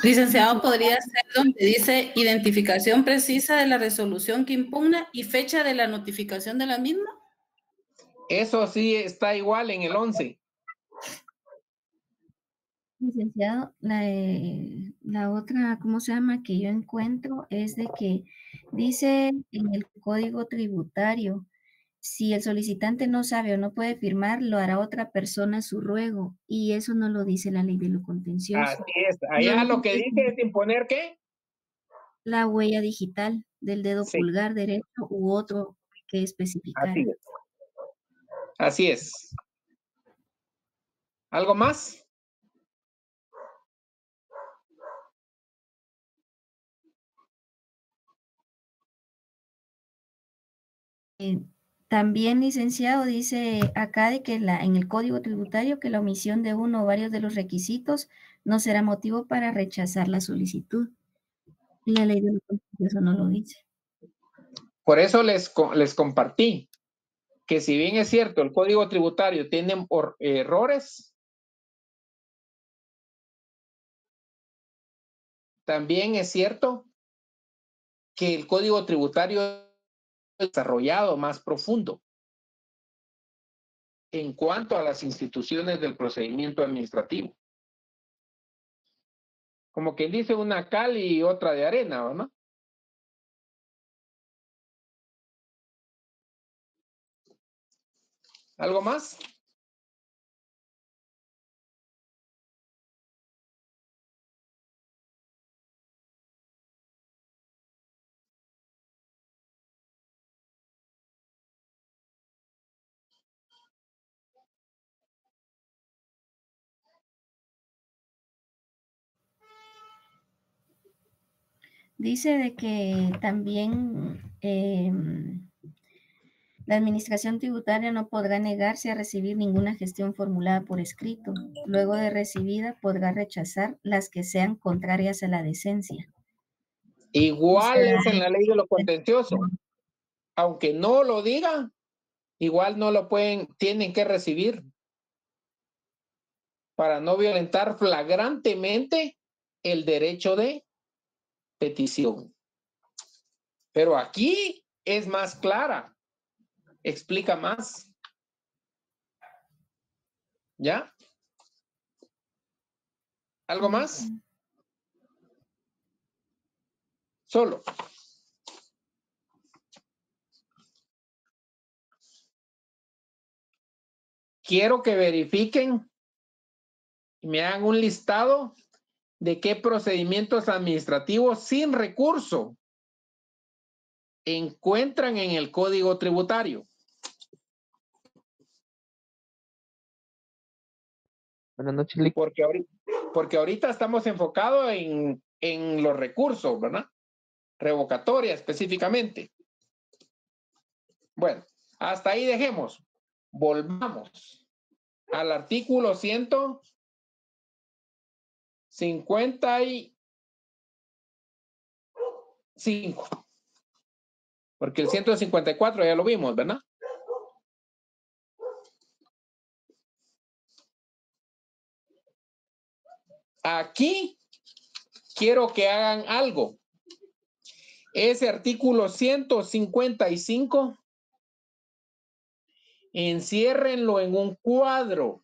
Speaker 21: Licenciado, podría ser donde dice identificación precisa de la resolución que impugna y fecha de la notificación de la misma.
Speaker 1: Eso sí está igual en el 11.
Speaker 14: Licenciado, la, eh, la otra, ¿cómo se llama? Que yo encuentro es de que dice en el código tributario, si el solicitante no sabe o no puede firmar, lo hará otra persona a su ruego. Y eso no lo dice la ley de lo contencioso.
Speaker 1: Así es. Allá
Speaker 14: No
Speaker 1: lo que
Speaker 14: dice
Speaker 1: dice es imponer qué?
Speaker 14: La huella digital del dedo pulgar derecho u otro que especificar.
Speaker 1: Así es. Así es. ¿Algo más?
Speaker 14: Eh, También, licenciado, dice acá de que la, en el código tributario que la omisión de uno o varios de los requisitos no será motivo para rechazar la solicitud. Y la ley de lo contencioso no lo dice.
Speaker 1: Por eso les, les compartí que si bien es cierto, el código tributario tiene or- errores, también es cierto que el código tributario es desarrollado más profundo en cuanto a las instituciones del procedimiento administrativo. Como quien dice una cal y otra de arena, ¿no? ¿Algo más?
Speaker 14: Dice de que también em, la administración tributaria no podrá negarse a recibir ninguna gestión formulada por escrito. Luego de recibida podrá rechazar las que sean contrarias a la decencia.
Speaker 1: Igual es en la ley de lo contencioso. Aunque no lo diga, igual no lo pueden, tienen que recibir para no violentar flagrantemente el derecho de petición. Pero aquí es más clara, explica más. ¿Ya? ¿Algo más? Solo. Quiero que verifiquen y me hagan un listado de qué procedimientos administrativos sin recurso encuentran en el código tributario.
Speaker 11: Buenas noches, Lic.
Speaker 1: Porque ahorita, porque ahorita estamos enfocados en, en los recursos, ¿verdad? Revocatoria específicamente. Bueno, hasta ahí dejemos. Volvamos al artículo 155. Porque el 154 ya lo vimos, ¿verdad? Aquí quiero que hagan algo. Ese artículo 155, enciérrenlo en un cuadro.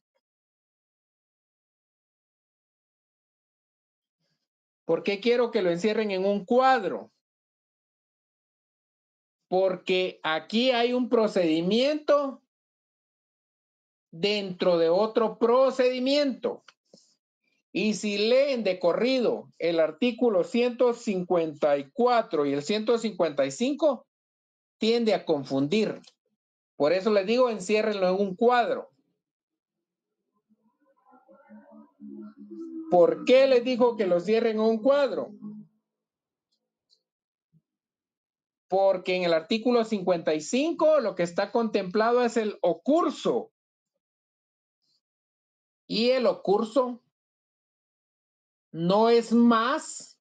Speaker 1: ¿Por qué quiero que lo encierren en un cuadro? Porque aquí hay un procedimiento dentro de otro procedimiento. Y si leen de corrido el artículo 154 y el 155, tiende a confundir. Por eso les digo, enciérrenlo en un cuadro. ¿Por qué les dijo que lo cierren en un cuadro? Porque en el artículo 55 lo que está contemplado es el ocurso. Y el ocurso no es más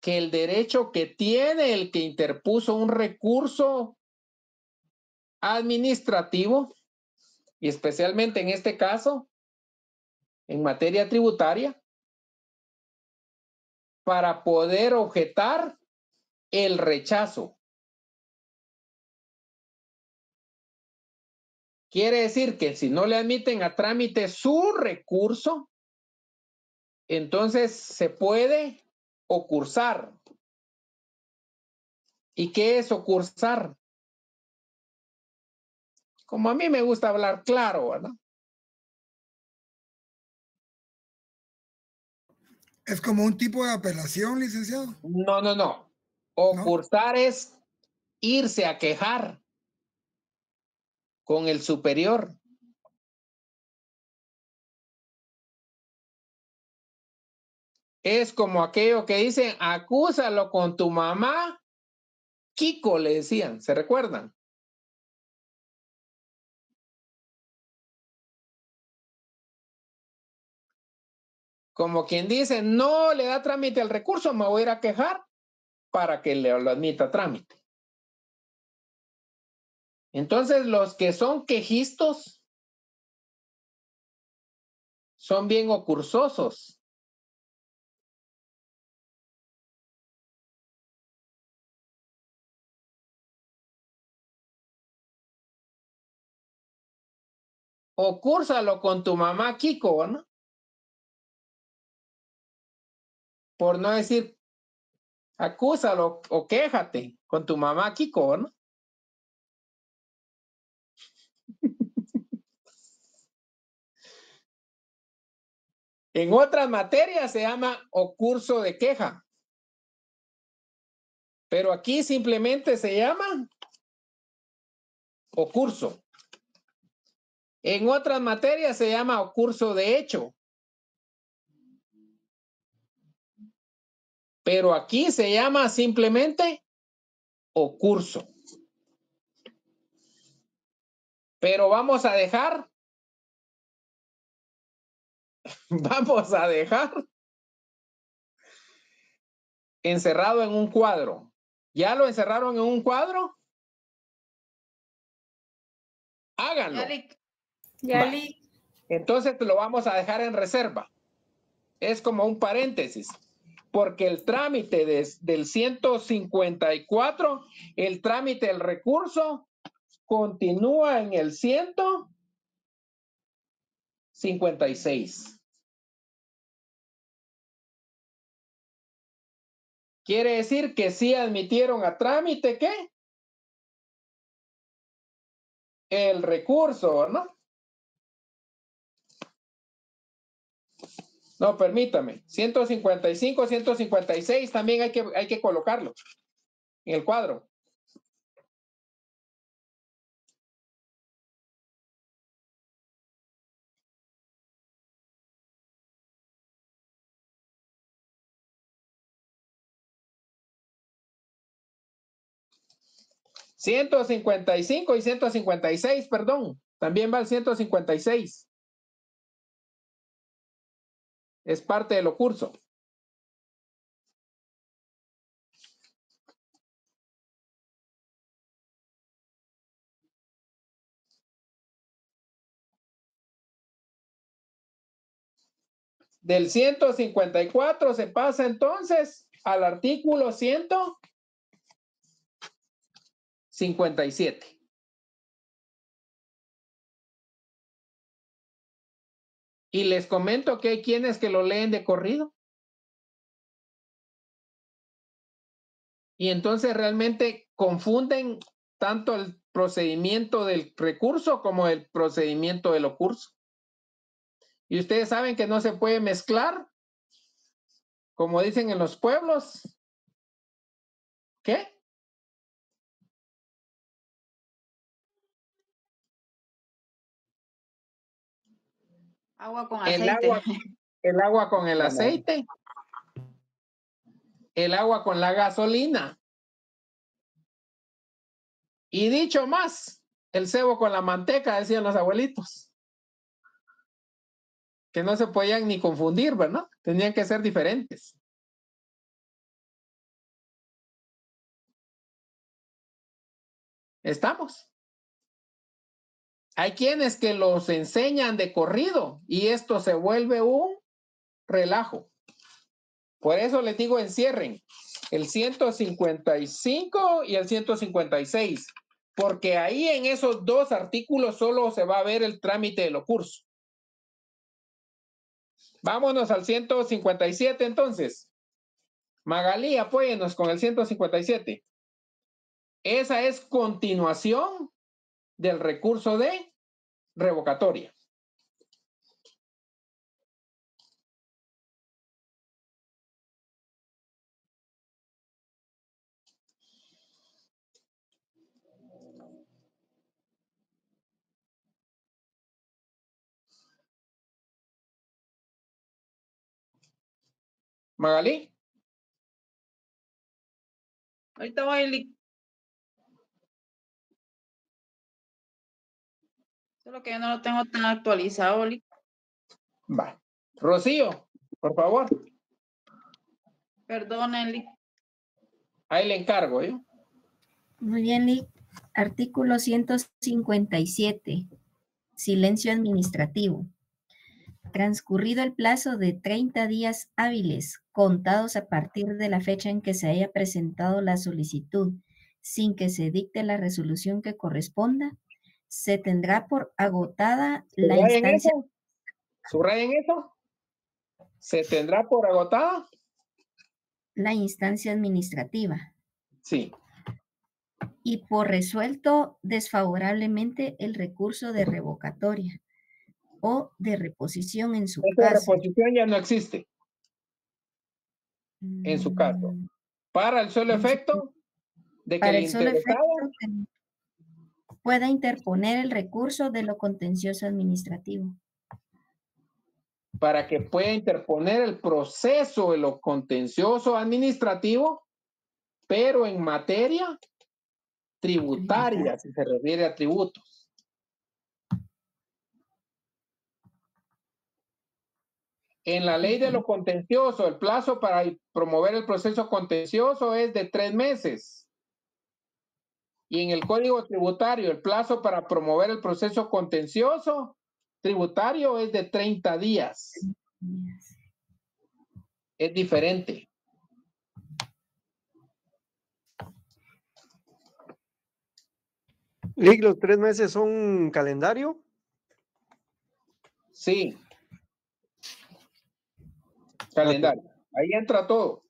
Speaker 1: que el derecho que tiene el que interpuso un recurso administrativo y especialmente en este caso, en materia tributaria, para poder objetar el rechazo. Quiere decir que si no le admiten a trámite su recurso, entonces se puede ocursar. ¿Y qué es ocursar? Como a mí me gusta hablar claro, ¿verdad?
Speaker 6: ¿Es como un tipo de apelación, licenciado?
Speaker 1: No, no, no. Ocursar es irse a quejar con el superior. Es como aquello que dicen, acúsalo con tu mamá. Kiko le decían, ¿se recuerdan? Como quien dice, no le da trámite al recurso, me voy a ir a quejar para que le lo admita trámite. Entonces, los que son quejistos son bien ocursosos. Ocúrsalo con tu mamá Kiko. Por no decir, acúsalo o quéjate con tu mamá Kiko. En otras materias se llama o curso de queja. Pero aquí simplemente se llama o curso. En otras materias se llama o curso de hecho. Pero aquí se llama simplemente o curso. Pero vamos a dejar vamos a dejar encerrado en un cuadro. ¿Ya lo encerraron en un cuadro? Háganlo.
Speaker 18: Ya,
Speaker 1: Entonces lo vamos a dejar en reserva. Es como un paréntesis, porque el trámite del 154, el trámite del recurso, continúa en el 156. Quiere decir que sí admitieron a trámite, ¿qué? El recurso, ¿no? No, permítame. 155, 156 también hay que, hay que colocarlo en el cuadro. 155 y 156, perdón. También va el 156. Es parte de lo curso. Del 154 se pasa entonces al artículo 100. 157. Y les comento que hay quienes que lo leen de corrido. Y entonces realmente confunden tanto el procedimiento del recurso como el procedimiento del ocurso. Y ustedes saben que no se puede mezclar, como dicen en los pueblos. ¿Qué?
Speaker 18: Agua con
Speaker 1: El
Speaker 18: aceite.
Speaker 1: agua, el agua con el aceite. El agua con la gasolina. Y dicho más, el cebo con la manteca, decían los abuelitos. Que no se podían ni confundir, ¿verdad? Tenían que ser diferentes. ¿Estamos? Hay quienes que los enseñan de corrido y esto se vuelve un relajo. Por eso les digo encierren el 155 y el 156, porque ahí en esos dos artículos solo se va a ver el trámite de lo curso. Vámonos al 157 entonces. Magalí, apóyenos con el 157. Esa es continuación del recurso de revocatoria. Magalí.
Speaker 18: Ahorita voy, Lick. Solo que yo no lo tengo tan actualizado, Lick.
Speaker 1: Va. Rocío, por favor.
Speaker 18: Perdonen, Lick.
Speaker 1: Ahí le encargo, ¿eh?
Speaker 14: Muy bien, Lick. Artículo 157. Silencio administrativo. Transcurrido el plazo de 30 días hábiles contados a partir de la fecha en que se haya presentado la solicitud, sin que se dicte la resolución que corresponda, se tendrá por agotada la
Speaker 1: ¿Subrayen
Speaker 14: instancia.
Speaker 1: eso? ¿Subrayen eso? ¿Se tendrá por agotada?
Speaker 14: la instancia administrativa
Speaker 1: Sí.
Speaker 14: y por resuelto desfavorablemente el recurso de revocatoria o de reposición en su
Speaker 1: Esa
Speaker 14: caso.
Speaker 1: reposición ya no existe. En su caso. Para el solo efecto de que el
Speaker 14: el solo
Speaker 1: interesado
Speaker 14: efecto pueda interponer el recurso de lo contencioso administrativo.
Speaker 1: para que pueda interponer el proceso de lo contencioso administrativo, pero en materia tributaria, si se refiere a tributos. En la ley de lo contencioso, el plazo para promover el proceso contencioso es de tres meses. Y en el Código Tributario, el plazo para promover el proceso contencioso tributario es de 30 días. Es diferente.
Speaker 3: Lick, los tres meses son calendario.
Speaker 1: Sí. Calendario. Ahí entra todo.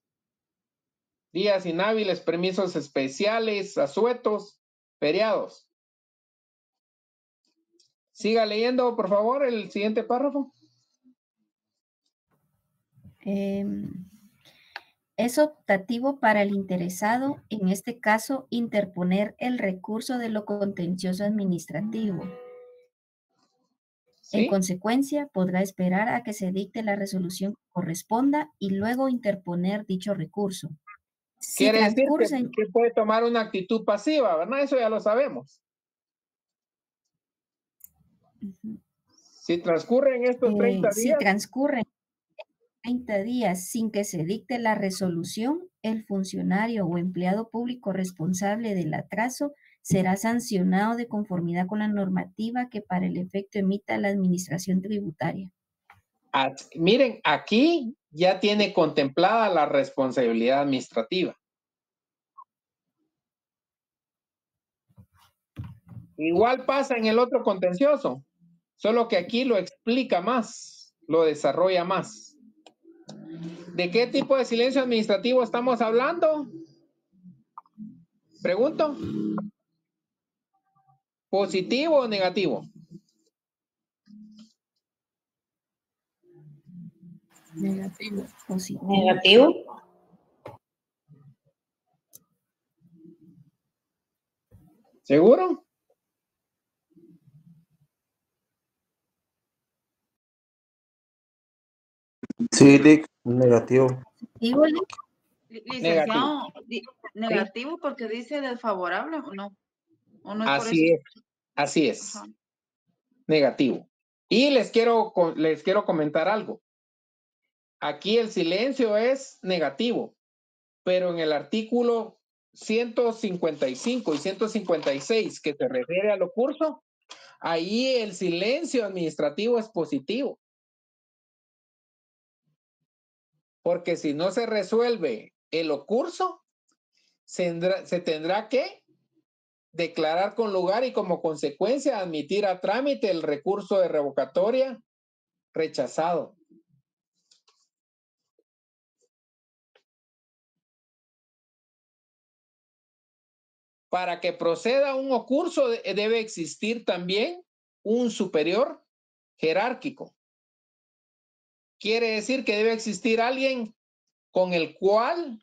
Speaker 1: Días inhábiles, permisos especiales, asuetos, feriados. Siga leyendo, por favor, el siguiente párrafo.
Speaker 14: Em, es optativo para el interesado, en este caso, interponer el recurso de lo contencioso administrativo. En consecuencia, podrá esperar a que se dicte la resolución que corresponda y luego interponer dicho recurso. Si
Speaker 1: Quiere decir que puede tomar una actitud pasiva, ¿verdad? Eso ya lo sabemos. Si transcurren estos
Speaker 14: Eh,
Speaker 1: 30
Speaker 14: si
Speaker 1: días,
Speaker 14: transcurren 30 días sin que se dicte la resolución, el funcionario o empleado público responsable del atraso será sancionado de conformidad con la normativa que para el efecto emita la administración tributaria.
Speaker 1: Miren, aquí ya tiene contemplada la responsabilidad administrativa. Igual pasa en el otro contencioso, solo que aquí lo explica más, lo desarrolla más. ¿De qué tipo de silencio administrativo estamos hablando? Pregunto. ¿Positivo o negativo?
Speaker 14: Negativo. Positivo.
Speaker 8: Negativo.
Speaker 1: ¿Seguro?
Speaker 11: Sí, Lick, negativo.
Speaker 14: Positivo, Lick.
Speaker 18: Li- Licenciado, di- negativo porque dice desfavorable o no. ¿O no es por
Speaker 1: Así
Speaker 18: eso?
Speaker 1: es, así es. Negativo. Y les quiero, les quiero comentar algo. Aquí el silencio es negativo, pero en el artículo 155 y 156 que se refiere a lo curso, ahí el silencio administrativo es positivo. Porque si no se resuelve el ocurso, se tendrá, se tendrá que declarar con lugar y como consecuencia admitir a trámite el recurso de revocatoria rechazado. Para que proceda un ocurso de- debe existir también un superior jerárquico. Quiere decir que debe existir alguien con el cual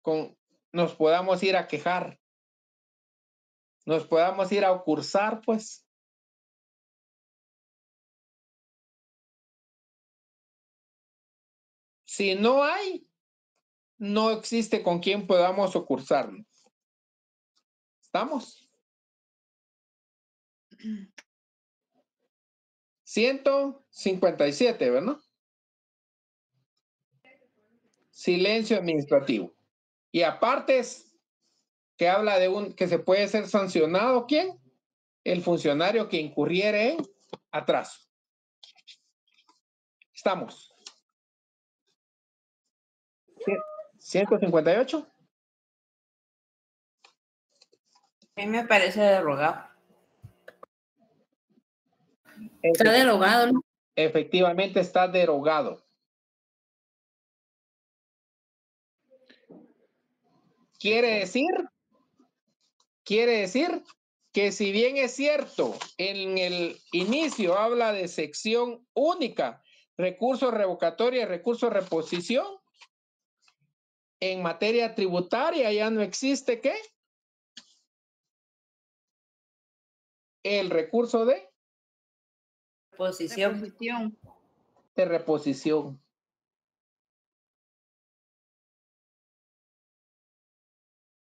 Speaker 1: con, nos podamos ir a quejar, nos podamos ir a ocursar, pues. Si no hay, no existe con quien podamos ocursarnos. ¿Estamos? 157, ¿verdad? Silencio administrativo. Y aparte es que habla de un que se puede ser sancionado, ¿quién? El funcionario que incurriere en atraso. Estamos. Cien- 158.
Speaker 8: A mí me parece derogado.
Speaker 21: Está derogado, ¿no?
Speaker 1: Efectivamente está derogado. Quiere decir, quiere decir que si bien es cierto, en el inicio habla de sección única, recurso revocatoria y recurso reposición, en materia tributaria ya no existe qué? El recurso de
Speaker 8: Posición.
Speaker 18: Reposición.
Speaker 1: de reposición.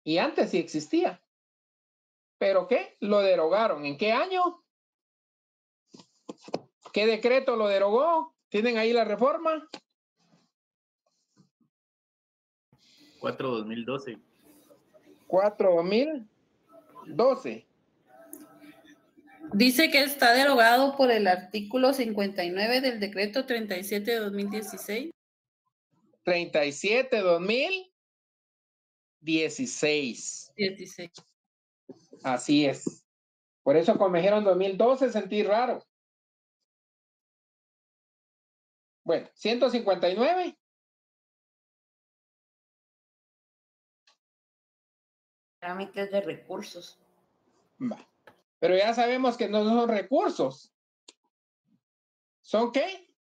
Speaker 1: Y antes sí existía. ¿Pero qué? Lo derogaron. ¿En qué año? ¿Qué decreto lo derogó? ¿Tienen ahí la reforma?
Speaker 5: 4 2012.
Speaker 1: 4012.
Speaker 21: Dice que está derogado por el artículo 59 del decreto 37 de 2016.
Speaker 1: 37 2016.
Speaker 21: 16.
Speaker 1: Así es. Por eso como me dijeron 2012 sentí raro. Bueno, 159.
Speaker 8: Trámites de recursos.
Speaker 1: Va. Pero ya sabemos que no son recursos. ¿Son qué?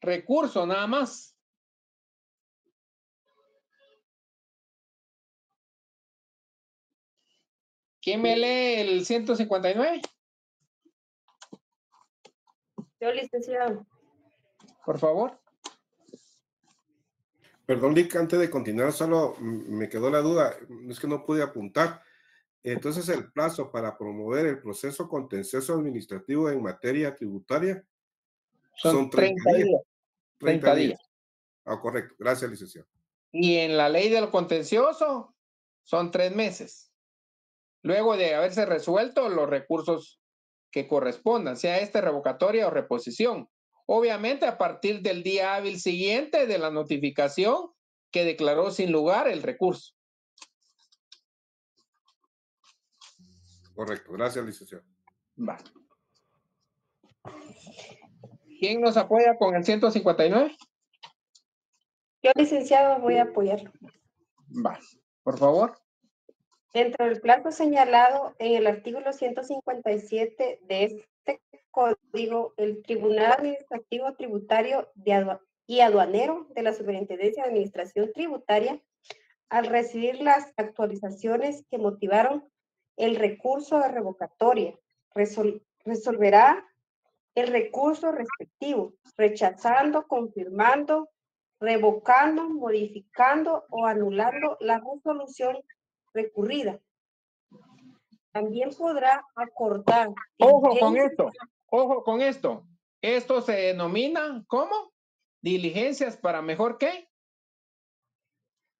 Speaker 1: Recurso nada más. ¿Quién me lee el 159?
Speaker 17: Yo, licenciado.
Speaker 1: Por favor.
Speaker 7: Perdón, Lick, antes de continuar, solo me quedó la duda, es que no pude apuntar. Entonces, el plazo para promover el proceso contencioso administrativo en materia tributaria
Speaker 1: Son
Speaker 7: son 30,
Speaker 1: 30
Speaker 7: días.
Speaker 1: días. 30 días.
Speaker 7: Ah, correcto. Gracias, licenciado.
Speaker 1: Y en la ley del contencioso son tres meses. Luego de haberse resuelto los recursos que correspondan, sea este revocatoria o reposición. Obviamente a partir del día hábil siguiente de la notificación que declaró sin lugar el recurso.
Speaker 7: Correcto, gracias, licenciado.
Speaker 1: Va. ¿Quién nos apoya con el 159?
Speaker 17: Yo, licenciado, voy a apoyarlo.
Speaker 1: Va, por favor.
Speaker 17: Dentro del plazo señalado en el artículo 157 de este código, el Tribunal Administrativo Tributario de Adua- y Aduanero de la Superintendencia de Administración Tributaria, al recibir las actualizaciones que motivaron el recurso de revocatoria, resol- resolverá el recurso respectivo, rechazando, confirmando, revocando, modificando o anulando la resolución recurrida. También podrá acordar.
Speaker 1: Ojo con esto, ojo con esto. Esto se denomina, ¿cómo? Diligencias para mejor qué?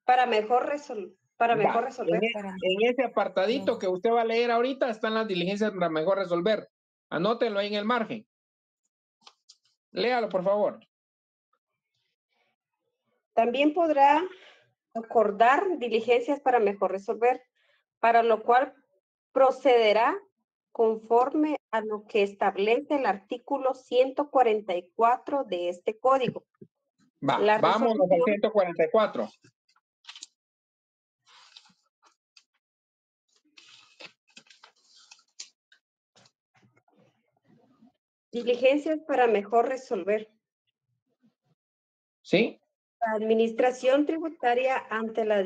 Speaker 17: Para mejor, resol- para
Speaker 1: Va,
Speaker 17: mejor resolver.
Speaker 1: En, en ese apartadito que usted va a leer ahorita están las diligencias para mejor resolver. Anótenlo ahí en el margen. Léalo, por favor.
Speaker 17: También podrá acordar diligencias para mejor resolver, para lo cual procederá conforme a lo que establece el artículo 144 de este código.
Speaker 1: Va, vámonos al
Speaker 17: resolución-
Speaker 1: 144.
Speaker 17: Diligencias para mejor resolver.
Speaker 1: ¿Sí?
Speaker 17: La administración tributaria ante la,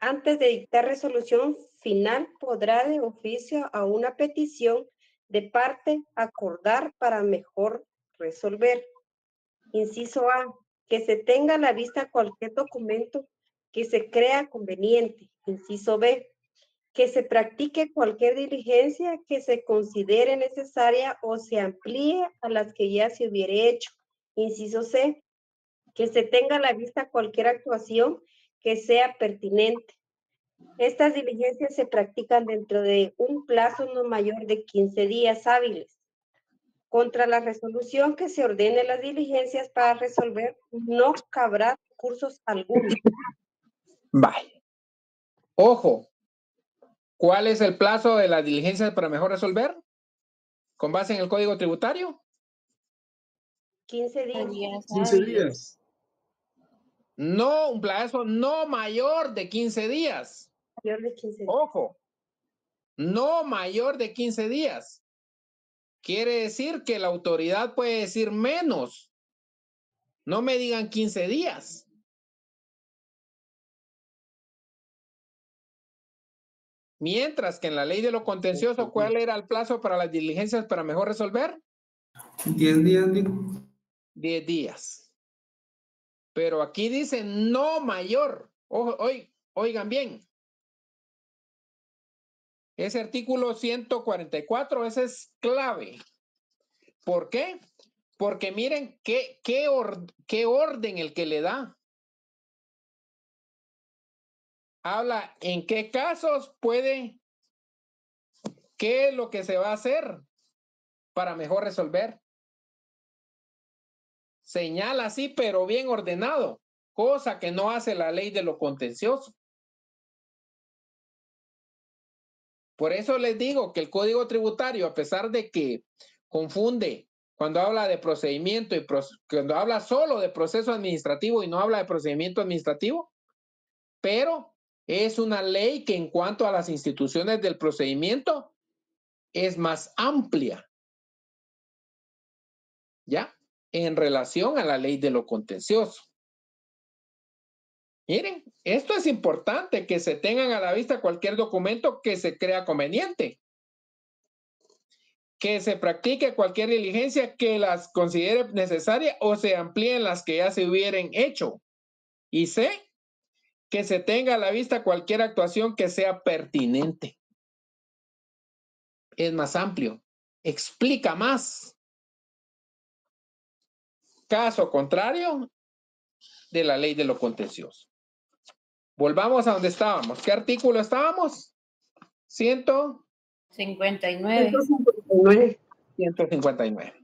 Speaker 17: antes de dictar resolución final podrá de oficio a una petición de parte acordar para mejor resolver. Inciso A, que se tenga a la vista cualquier documento que se crea conveniente. Inciso B, que se practique cualquier diligencia que se considere necesaria o se amplíe a las que ya se hubiere hecho. Inciso C, que se tenga a la vista cualquier actuación que sea pertinente. Estas diligencias se practican dentro de un plazo no mayor de 15 días hábiles. Contra la resolución que se ordene las diligencias para resolver, no cabrá recursos algunos.
Speaker 1: Vaya. Ojo. ¿Cuál es el plazo de las diligencias para mejor resolver? ¿Con base en el código tributario?
Speaker 17: 15 días.
Speaker 1: 15 días. No, un plazo no mayor de 15 días.
Speaker 17: Mayor de 15 días.
Speaker 1: Ojo. No mayor de 15 días. Quiere decir que la autoridad puede decir menos. No me digan 15 días. Mientras que en la ley de lo contencioso, ¿cuál era el plazo para las diligencias para mejor resolver?
Speaker 20: 10 días, Lic.
Speaker 1: 10 días. Pero aquí dice no mayor. Ojo, oi- oigan bien. Ese artículo 144, ese es clave. ¿Por qué? Porque miren qué, qué, or- qué orden el que le da. Habla en qué casos puede, qué es lo que se va a hacer para mejor resolver. Señala así, pero bien ordenado, cosa que no hace la ley de lo contencioso. Por eso les digo que el código tributario, a pesar de que confunde cuando habla de procedimiento y cuando habla solo de proceso administrativo y no habla de procedimiento administrativo, pero es una ley que en cuanto a las instituciones del procedimiento es más amplia. ¿Ya? En relación a la ley de lo contencioso. Miren, esto es importante que se tengan a la vista cualquier documento que se crea conveniente. Que se practique cualquier diligencia que las considere necesaria o se amplíen las que ya se hubieran hecho. Y C, que se tenga a la vista cualquier actuación que sea pertinente. Es más amplio, explica más. Caso contrario de la ley de lo contencioso. Volvamos a donde estábamos. ¿Qué artículo estábamos? Ciento.
Speaker 8: 59.
Speaker 1: 159.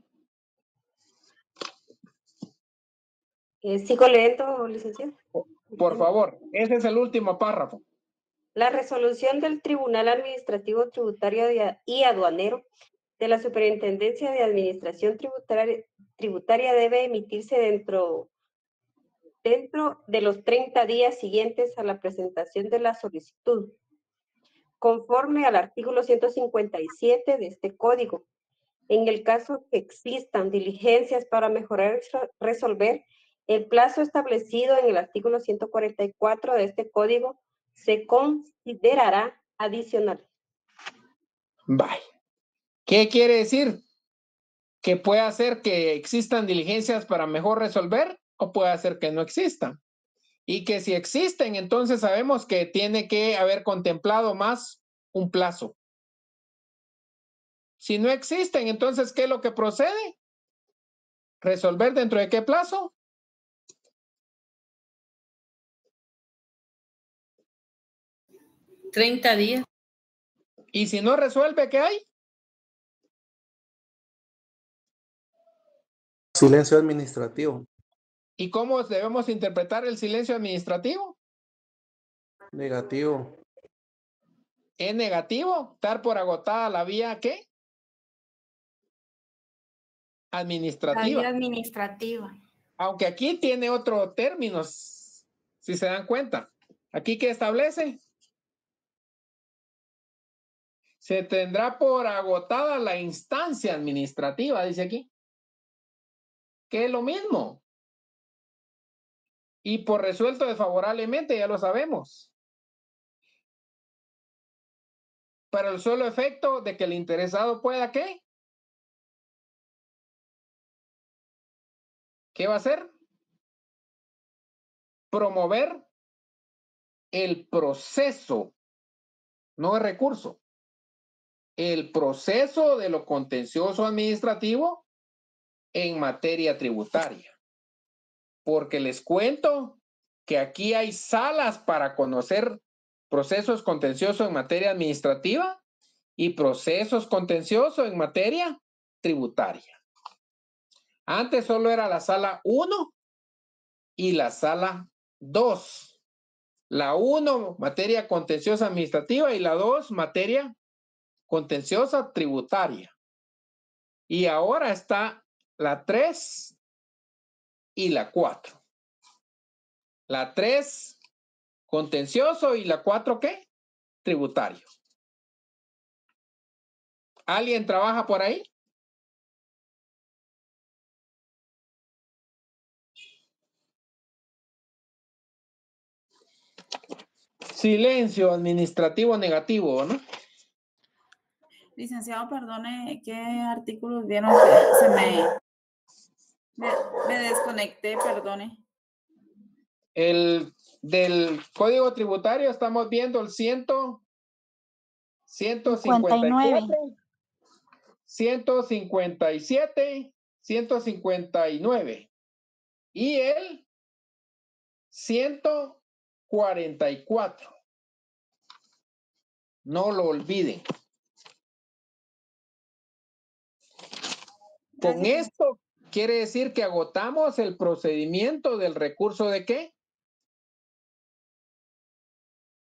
Speaker 17: Eh, ¿Sigo leyendo, licenciado?
Speaker 1: Por favor, ese es el último párrafo.
Speaker 17: La resolución del Tribunal Administrativo Tributario y Aduanero de la Superintendencia de Administración Tributaria, tributaria debe emitirse dentro, dentro de los 30 días siguientes a la presentación de la solicitud, conforme al artículo 157 de este código. En el caso que existan diligencias para mejorar resolver, el plazo establecido en el artículo 144 de este código se considerará adicional.
Speaker 1: Bye. ¿Qué quiere decir? Que puede hacer que existan diligencias para mejor resolver o puede hacer que no existan. Y que si existen, entonces sabemos que tiene que haber contemplado más un plazo. Si no existen, entonces, ¿qué es lo que procede? ¿Resolver dentro de qué plazo?
Speaker 21: Treinta días.
Speaker 1: Y si no resuelve, ¿qué hay?
Speaker 11: Silencio administrativo.
Speaker 1: ¿Y cómo debemos interpretar el silencio administrativo?
Speaker 11: Negativo.
Speaker 1: ¿Es negativo? ¿Dar por agotada la vía qué?
Speaker 12: La
Speaker 1: Administrativa.
Speaker 12: vía administrativa.
Speaker 1: Aunque aquí tiene otro término, si se dan cuenta. ¿Aquí qué establece? Se tendrá por agotada la instancia administrativa, dice aquí. Que es lo mismo. Y por resuelto desfavorablemente, ya lo sabemos. Para el solo efecto de que el interesado pueda, ¿qué? ¿Qué va a hacer? Promover el proceso, no el recurso. El proceso de lo contencioso administrativo en materia tributaria. Porque les cuento que aquí hay salas para conocer procesos contenciosos en materia administrativa y procesos contenciosos en materia tributaria. Antes solo era la sala 1 y la sala 2. La 1, materia contenciosa administrativa y la 2, materia contenciosa tributaria. Y ahora está la 3 y la 4. La 3, contencioso y la 4, ¿qué? Tributario. ¿Alguien trabaja por ahí? Silencio administrativo negativo, ¿no?
Speaker 18: Licenciado, perdone, ¿qué artículos vieron que se me, me, me desconecté, perdone?
Speaker 1: El del código tributario estamos viendo el ciento, 154, 157, 159 y el 144. No lo olviden. Con esto quiere decir que agotamos el procedimiento del recurso de qué?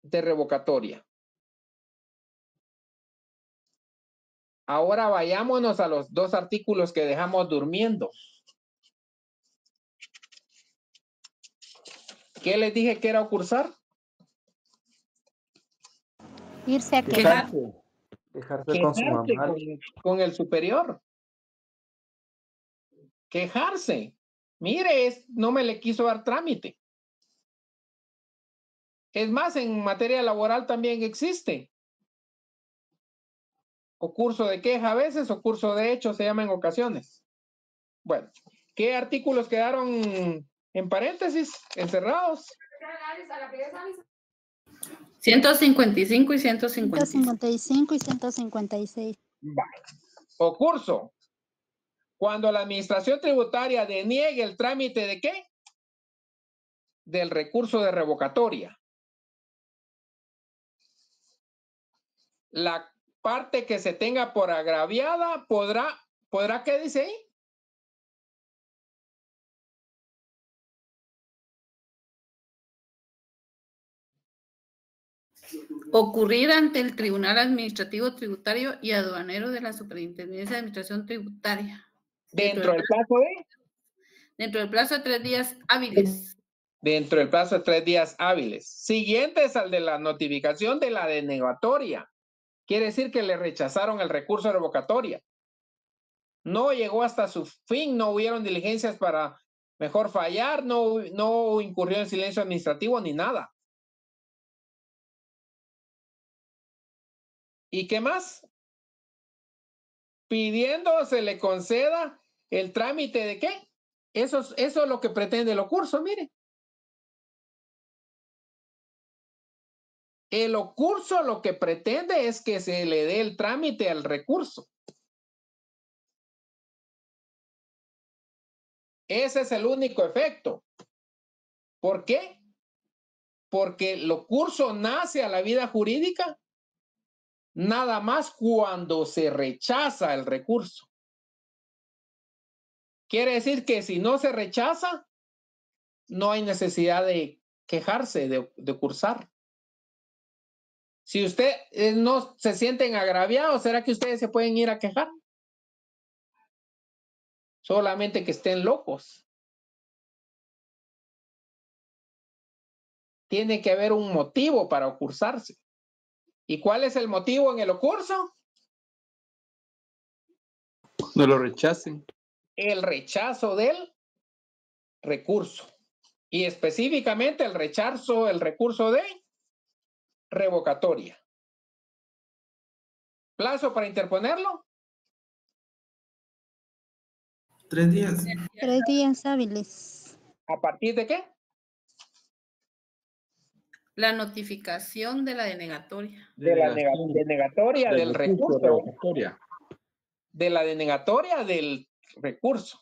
Speaker 1: De revocatoria. Ahora vayámonos a los dos artículos que dejamos durmiendo. ¿Qué les dije que era ocursar?
Speaker 4: Irse a
Speaker 11: Quejarse.
Speaker 4: quejar.
Speaker 11: Quejarse con su
Speaker 1: Quejarse
Speaker 11: mamá.
Speaker 1: con, con el superior. Quejarse. Mire, es- no me le quiso dar trámite. Es más, en materia laboral también existe. O curso de queja a veces o curso de hecho se llama en ocasiones. Bueno, ¿qué artículos quedaron en paréntesis, encerrados?
Speaker 21: 155 y 156.
Speaker 4: 155 y 156.
Speaker 1: Vale. O curso. Cuando la administración tributaria deniegue el trámite de qué? Del recurso de revocatoria. La parte que se tenga por agraviada podrá, ¿podrá qué dice ahí?
Speaker 21: Ocurrir ante el Tribunal Administrativo Tributario y Aduanero de la Superintendencia de Administración Tributaria.
Speaker 1: Dentro del plazo de
Speaker 21: Dentro del plazo de tres días hábiles.
Speaker 1: dentro del plazo de tres días hábiles. Siguientes al de la notificación de la denegatoria. Quiere decir que le rechazaron el recurso de revocatoria. No llegó hasta su fin, no hubieron diligencias para mejor fallar, no, no incurrió en silencio administrativo ni nada. ¿Y qué más? Pidiendo se le conceda el trámite de qué? Eso es, eso es lo que pretende el curso, mire. El curso lo que pretende es que se le dé el trámite al recurso. Ese es el único efecto. ¿Por qué? Porque el curso nace a la vida jurídica nada más cuando se rechaza el recurso. Quiere decir que si no se rechaza, no hay necesidad de quejarse, de, cursar. Si usted eh, no se sienten agraviados, ¿será que ustedes se pueden ir a quejar? Solamente que estén locos. Tiene que haber un motivo para cursarse. ¿Y cuál es el motivo en el ocurso?
Speaker 22: No lo rechacen.
Speaker 1: El rechazo del recurso. Y específicamente el rechazo, el recurso de revocatoria. ¿Plazo para interponerlo?
Speaker 20: Tres días.
Speaker 4: Tres días hábiles.
Speaker 1: ¿A partir de qué?
Speaker 21: La notificación de la denegatoria.
Speaker 1: De la nega- denegatoria del recurso.
Speaker 22: revocatoria.
Speaker 1: De la denegatoria del recurso.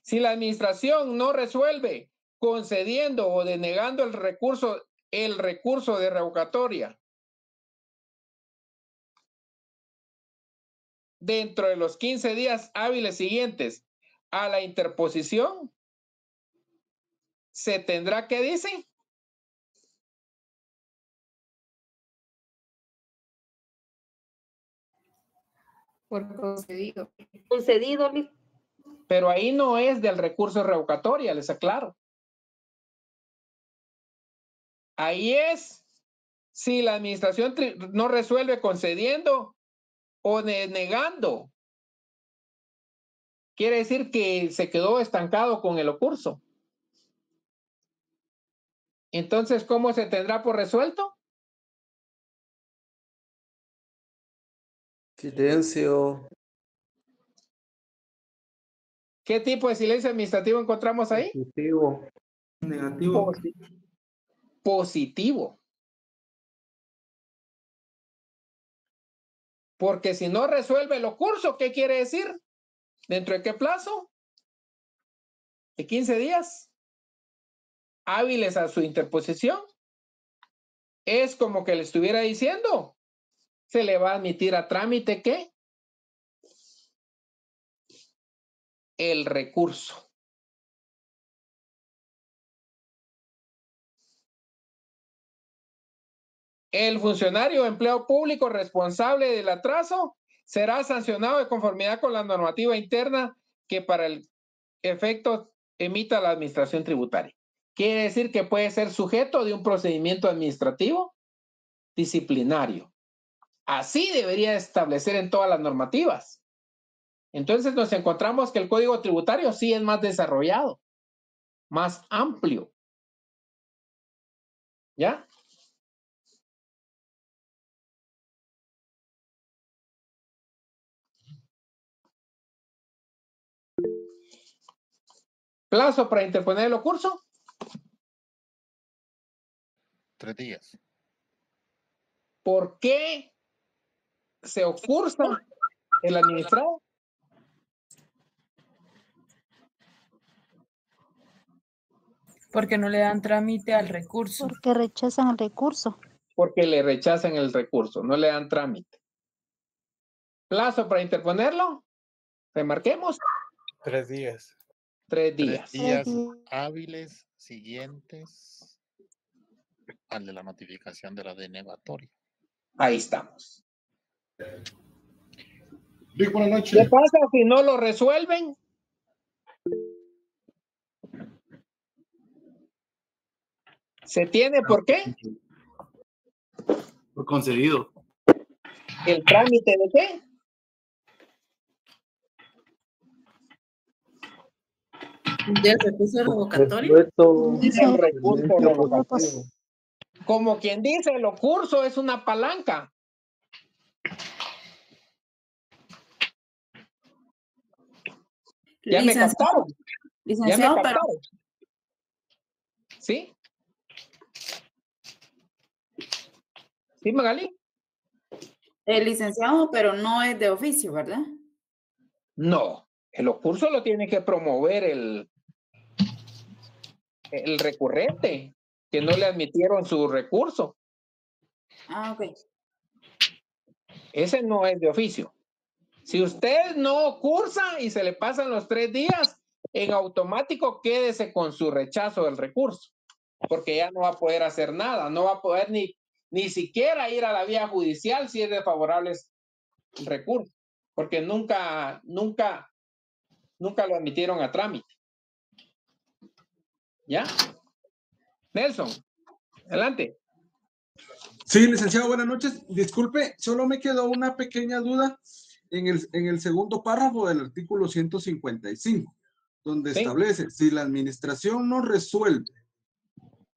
Speaker 1: Si la administración no resuelve concediendo o denegando el recurso, el recurso de revocatoria dentro de los 15 días hábiles siguientes a la interposición, se tendrá que dice
Speaker 21: Por concedido.
Speaker 17: Concedido,
Speaker 1: pero ahí no es del recurso revocatoria, les aclaro. Ahí es si la administración no resuelve concediendo o denegando. Quiere decir que se quedó estancado con el ocurso. Entonces, ¿cómo se tendrá por resuelto?
Speaker 11: Silencio.
Speaker 1: ¿Qué tipo de silencio administrativo encontramos ahí?
Speaker 11: Positivo.
Speaker 20: Negativo.
Speaker 1: Positivo. Porque si no resuelve el curso, ¿qué quiere decir? ¿Dentro de qué plazo? De 15 días. Hábiles a su interposición. Es como que le estuviera diciendo, se le va a admitir a trámite qué? El recurso. El funcionario o empleado público responsable del atraso será sancionado de conformidad con la normativa interna que para el efecto emita la administración tributaria. Quiere decir que puede ser sujeto de un procedimiento administrativo disciplinario. Así debería establecer en todas las normativas. Entonces nos encontramos que el código tributario sí es más desarrollado, más amplio. ¿Ya? Plazo para interponer el curso.
Speaker 9: Tres días.
Speaker 1: ¿Por qué se ocursa el administrado?
Speaker 10: Porque no le dan trámite al recurso.
Speaker 4: Porque rechazan el recurso.
Speaker 1: Porque le rechazan el recurso, no le dan trámite. Plazo para interponerlo. Remarquemos.
Speaker 22: Tres días.
Speaker 1: Tres
Speaker 9: Tres
Speaker 1: días.
Speaker 9: días hábiles siguientes al de la notificación de la denegatoria.
Speaker 1: Ahí estamos.
Speaker 23: Rick, buenas
Speaker 1: ¿Qué
Speaker 23: noches.
Speaker 1: pasa si no lo resuelven? ¿Se tiene por qué?
Speaker 5: Fue concedido.
Speaker 1: ¿El trámite de qué?
Speaker 21: ¿Del recurso revocatorio?
Speaker 1: Recurso revocatorio. Como quien dice, lo curso es una palanca. Ya me
Speaker 21: Licenciado-
Speaker 1: captaron. Ya me
Speaker 21: Licenciado, pero.
Speaker 1: ¿Sí? ¿Sí, Magali?
Speaker 21: el licenciado, pero no es de oficio, ¿verdad?
Speaker 1: No, el curso lo tiene que promover el, el recurrente, que no le admitieron su recurso.
Speaker 21: Ah, ok.
Speaker 1: Ese no es de oficio. Si usted no cursa y se le pasan los tres días, en automático quédese con su rechazo del recurso, porque ya no va a poder hacer nada, no va a poder ni, ni siquiera ir a la vía judicial si es desfavorable el recurso, porque nunca, nunca, nunca lo admitieron a trámite. ¿Ya? Nelson, adelante.
Speaker 23: Sí, licenciado, buenas noches. Disculpe, solo me quedó una pequeña duda en el, en el segundo párrafo del artículo 155, donde
Speaker 1: Sí.
Speaker 23: establece, si la administración no resuelve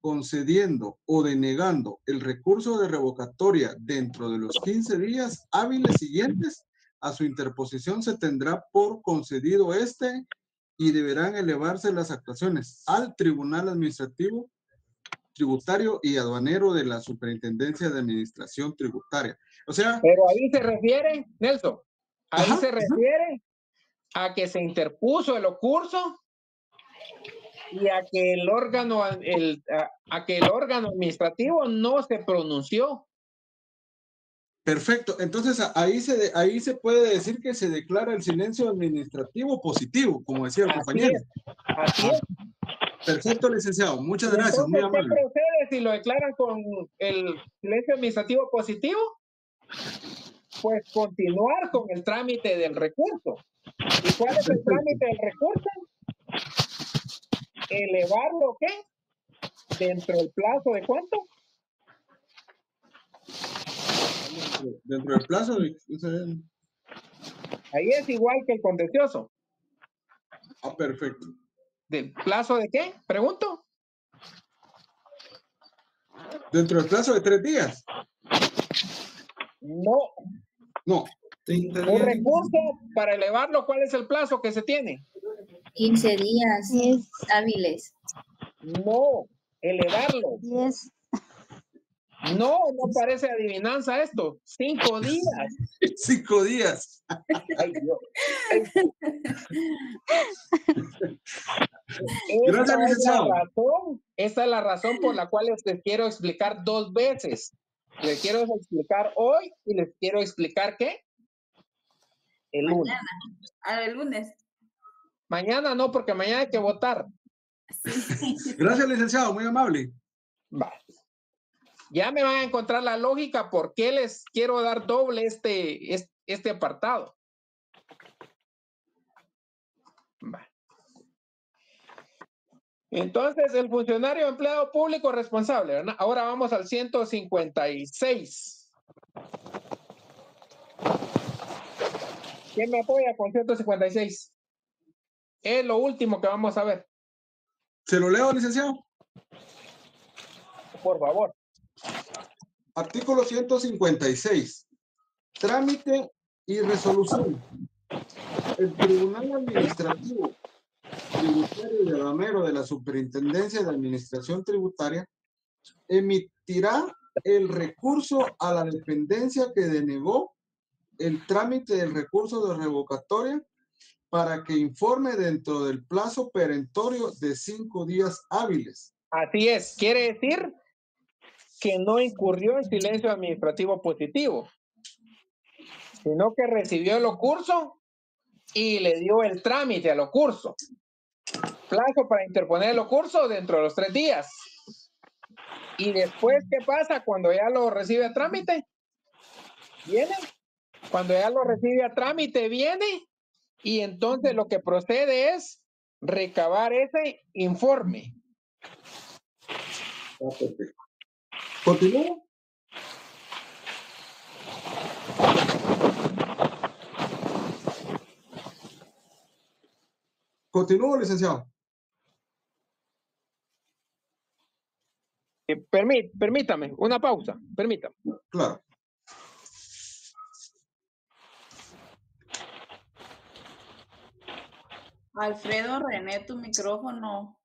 Speaker 23: concediendo o denegando el recurso de revocatoria dentro de los 15 días hábiles siguientes, a su interposición se tendrá por concedido este y deberán elevarse las actuaciones al Tribunal Administrativo Tributario y Aduanero de la Superintendencia de Administración Tributaria. O sea,
Speaker 1: Pero ahí se refiere, Nelson, ahí
Speaker 23: Ajá,
Speaker 1: se
Speaker 23: ajá.
Speaker 1: refiere a que se interpuso el ocurso y a que el órgano, el, a, a que el órgano administrativo no se pronunció.
Speaker 23: perfecto. Entonces ahí se, ahí se puede decir que se declara el silencio administrativo positivo, como decía el
Speaker 1: Así
Speaker 23: compañero.
Speaker 1: es, así es.
Speaker 23: Perfecto, licenciado. Muchas gracias. Muy
Speaker 1: ¿qué procede si lo declaran con el silencio administrativo positivo? Pues continuar con el trámite del recurso. ¿Y cuál es el trámite del recurso? Elevarlo, ¿qué? Dentro del plazo de cuánto?
Speaker 23: Dentro del plazo de...
Speaker 1: Ahí es igual que el contencioso.
Speaker 23: Ah, perfecto.
Speaker 1: ¿Del plazo de qué? Pregunto.
Speaker 23: Dentro del plazo de tres días.
Speaker 1: No.
Speaker 23: No.
Speaker 1: Un recurso para elevarlo, ¿cuál es el plazo que se tiene?
Speaker 14: 15 días hábiles.
Speaker 1: No, elevarlo. No, no parece adivinanza esto. Cinco días.
Speaker 23: Cinco días.
Speaker 1: Ay, Dios.
Speaker 23: Gracias,
Speaker 1: Esta es la razón, esta es la razón por la cual les quiero explicar dos veces. Les quiero explicar hoy y les quiero explicar qué. El lunes.
Speaker 21: Ah, el lunes.
Speaker 1: Mañana no, porque mañana hay que votar.
Speaker 23: Gracias, licenciado. Muy amable.
Speaker 1: Va. Ya me van a encontrar la lógica por qué les quiero dar doble este, es- este apartado. Entonces, el funcionario empleado público responsable. ¿verdad? Ahora vamos al 156. ¿Quién me apoya con 156? Es lo último que vamos a ver.
Speaker 23: ¿Se lo leo, licenciado?
Speaker 1: Por favor.
Speaker 23: Artículo 156. Trámite y resolución. El Tribunal Administrativo Tributario y Aduanero de la Superintendencia de Administración Tributaria emitirá el recurso a la dependencia que denegó el trámite del recurso de revocatoria para que informe dentro del plazo perentorio de cinco días hábiles.
Speaker 1: Así es, quiere decir que no incurrió en silencio administrativo positivo. sino que recibió el curso y le dio el trámite al curso. Plazo para interponer el curso dentro de los tres días. Y después, ¿qué pasa cuando ya lo recibe a trámite? Viene. Cuando ya lo recibe a trámite, viene. Y entonces lo que procede es recabar ese informe.
Speaker 23: Ah. Continúo. Continúo, licenciado.
Speaker 1: Eh, permí- permítame, una pausa, permítame.
Speaker 23: Claro.
Speaker 18: Alfredo René, tu micrófono.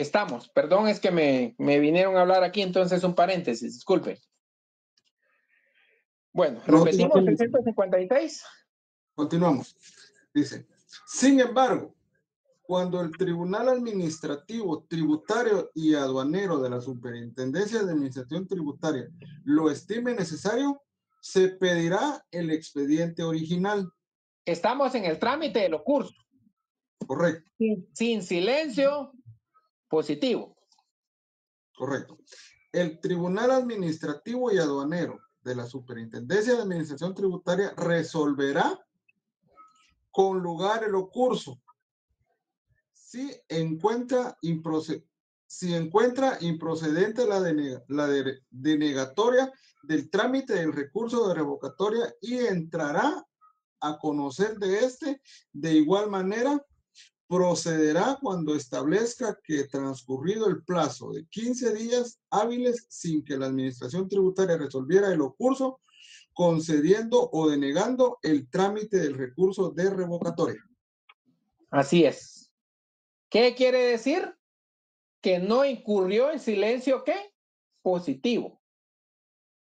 Speaker 1: Estamos, perdón, es que me, me vinieron a hablar aquí, entonces un paréntesis, disculpe. Bueno,
Speaker 23: No,
Speaker 1: repetimos
Speaker 23: no,
Speaker 1: el 156.
Speaker 23: Continuamos. Dice, sin embargo, cuando el Tribunal Administrativo, Tributario y Aduanero de la Superintendencia de Administración Tributaria lo estime necesario, se pedirá el expediente original.
Speaker 1: Estamos en el trámite de los cursos.
Speaker 23: Correcto.
Speaker 1: Sin, sin silencio positivo.
Speaker 23: Correcto. El Tribunal Administrativo y Aduanero de la Superintendencia de Administración Tributaria resolverá con lugar el curso si encuentra, improce- si encuentra improcedente la, denega- la de- denegatoria del trámite del recurso de revocatoria y entrará a conocer de este de igual manera procederá cuando establezca que transcurrido el plazo de 15 días hábiles sin que la administración tributaria resolviera el ocurso, concediendo o denegando el trámite del recurso de revocatoria.
Speaker 1: Así es. ¿Qué quiere decir? Que no incurrió en silencio, ¿qué? Positivo.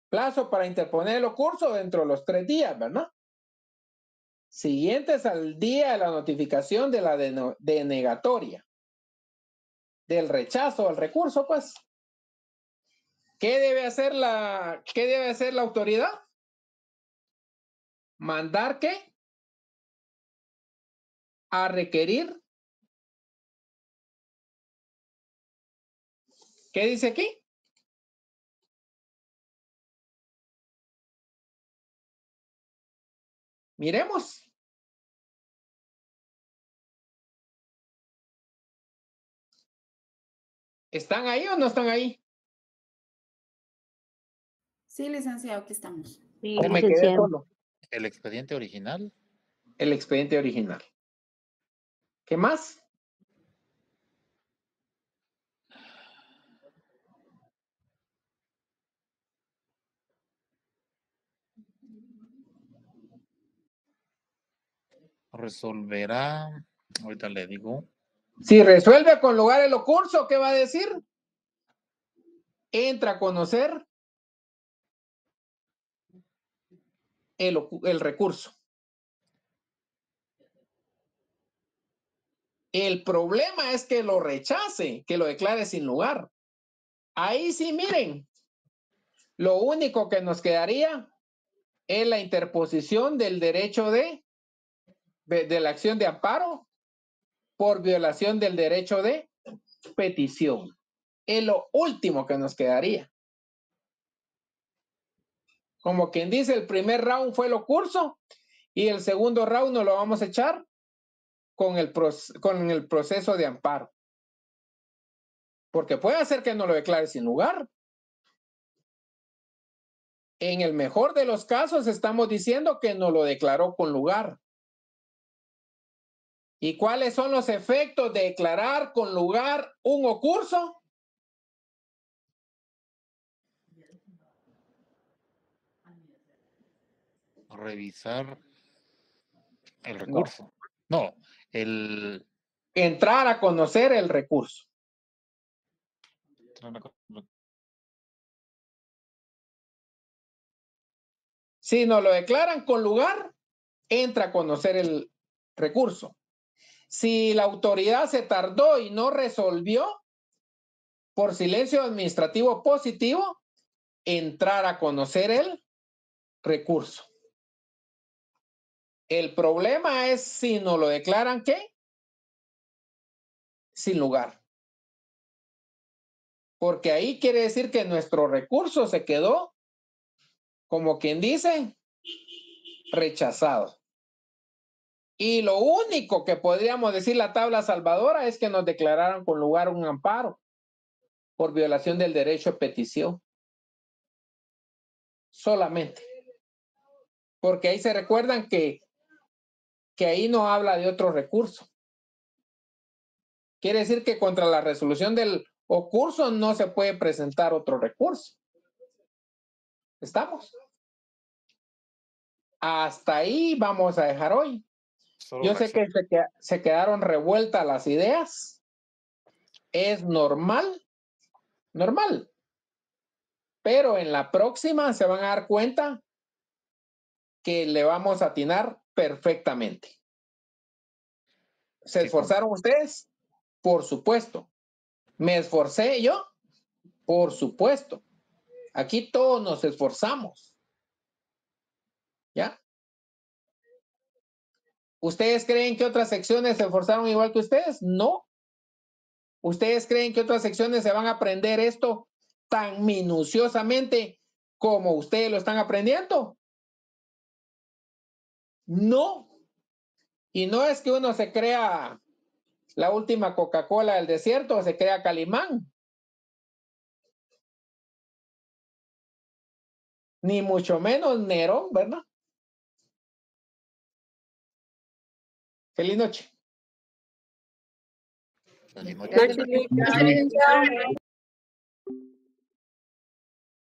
Speaker 1: Plazo para interponer el curso dentro de los tres días, ¿verdad? Siguientes al día de la notificación de la denegatoria. Del rechazo al recurso, pues. ¿Qué debe hacer la, qué debe hacer la autoridad? Mandar qué? A requerir ¿Qué dice aquí? Miremos. ¿Están ahí o no están ahí?
Speaker 21: Sí, licenciado, aquí estamos.
Speaker 1: ¿O me quedé solo?
Speaker 9: El expediente original.
Speaker 1: El expediente original. ¿Qué más?
Speaker 9: Resolverá. Ahorita le digo.
Speaker 1: Si resuelve con lugar el curso, ¿qué va a decir? Entra a conocer el, el recurso. El problema es que lo rechace, que lo declare sin lugar. Ahí sí, miren, lo único que nos quedaría es la interposición del derecho de, de, la acción de amparo por violación del derecho de petición. Es lo último que nos quedaría. Como quien dice, el primer round fue lo curso y el segundo round nos lo vamos a echar con el, con el proceso de amparo. Porque puede hacer que no lo declare sin lugar. En el mejor de los casos estamos diciendo que no lo declaró con lugar. ¿Y cuáles son los efectos de declarar con lugar un ocurso?
Speaker 9: Revisar el recurso. No, el.
Speaker 1: Entrar a conocer el recurso. Si nos lo declaran con lugar, entra a conocer el recurso. Si la autoridad se tardó y no resolvió, por silencio administrativo positivo, entrar a conocer el recurso. El problema es si nos lo declaran qué? Sin lugar. Porque ahí quiere decir que nuestro recurso se quedó, como quien dice, rechazado. Y lo único que podríamos decir la tabla salvadora es que nos declararon con lugar un amparo por violación del derecho de petición. Solamente. Porque ahí se recuerdan que, que ahí no habla de otro recurso. Quiere decir que contra la resolución del curso no se puede presentar otro recurso. ¿Estamos? Hasta ahí vamos a dejar hoy. Yo sé que se, se quedaron revueltas las ideas. Es normal, normal. Pero en la próxima se van a dar cuenta que le vamos a atinar perfectamente. ¿Se esforzaron ustedes? Por supuesto. ¿Me esforcé yo? Por supuesto. Aquí todos nos esforzamos. ¿Ya? ¿Ustedes creen que otras secciones se esforzaron igual que ustedes? No. ¿Ustedes creen que otras secciones se van a aprender esto tan minuciosamente como ustedes lo están aprendiendo? No. Y no es que uno se crea la última Coca-Cola del desierto, se crea Calimán. Ni mucho menos Nerón, ¿verdad? Feliz noche.
Speaker 9: Feliz noche.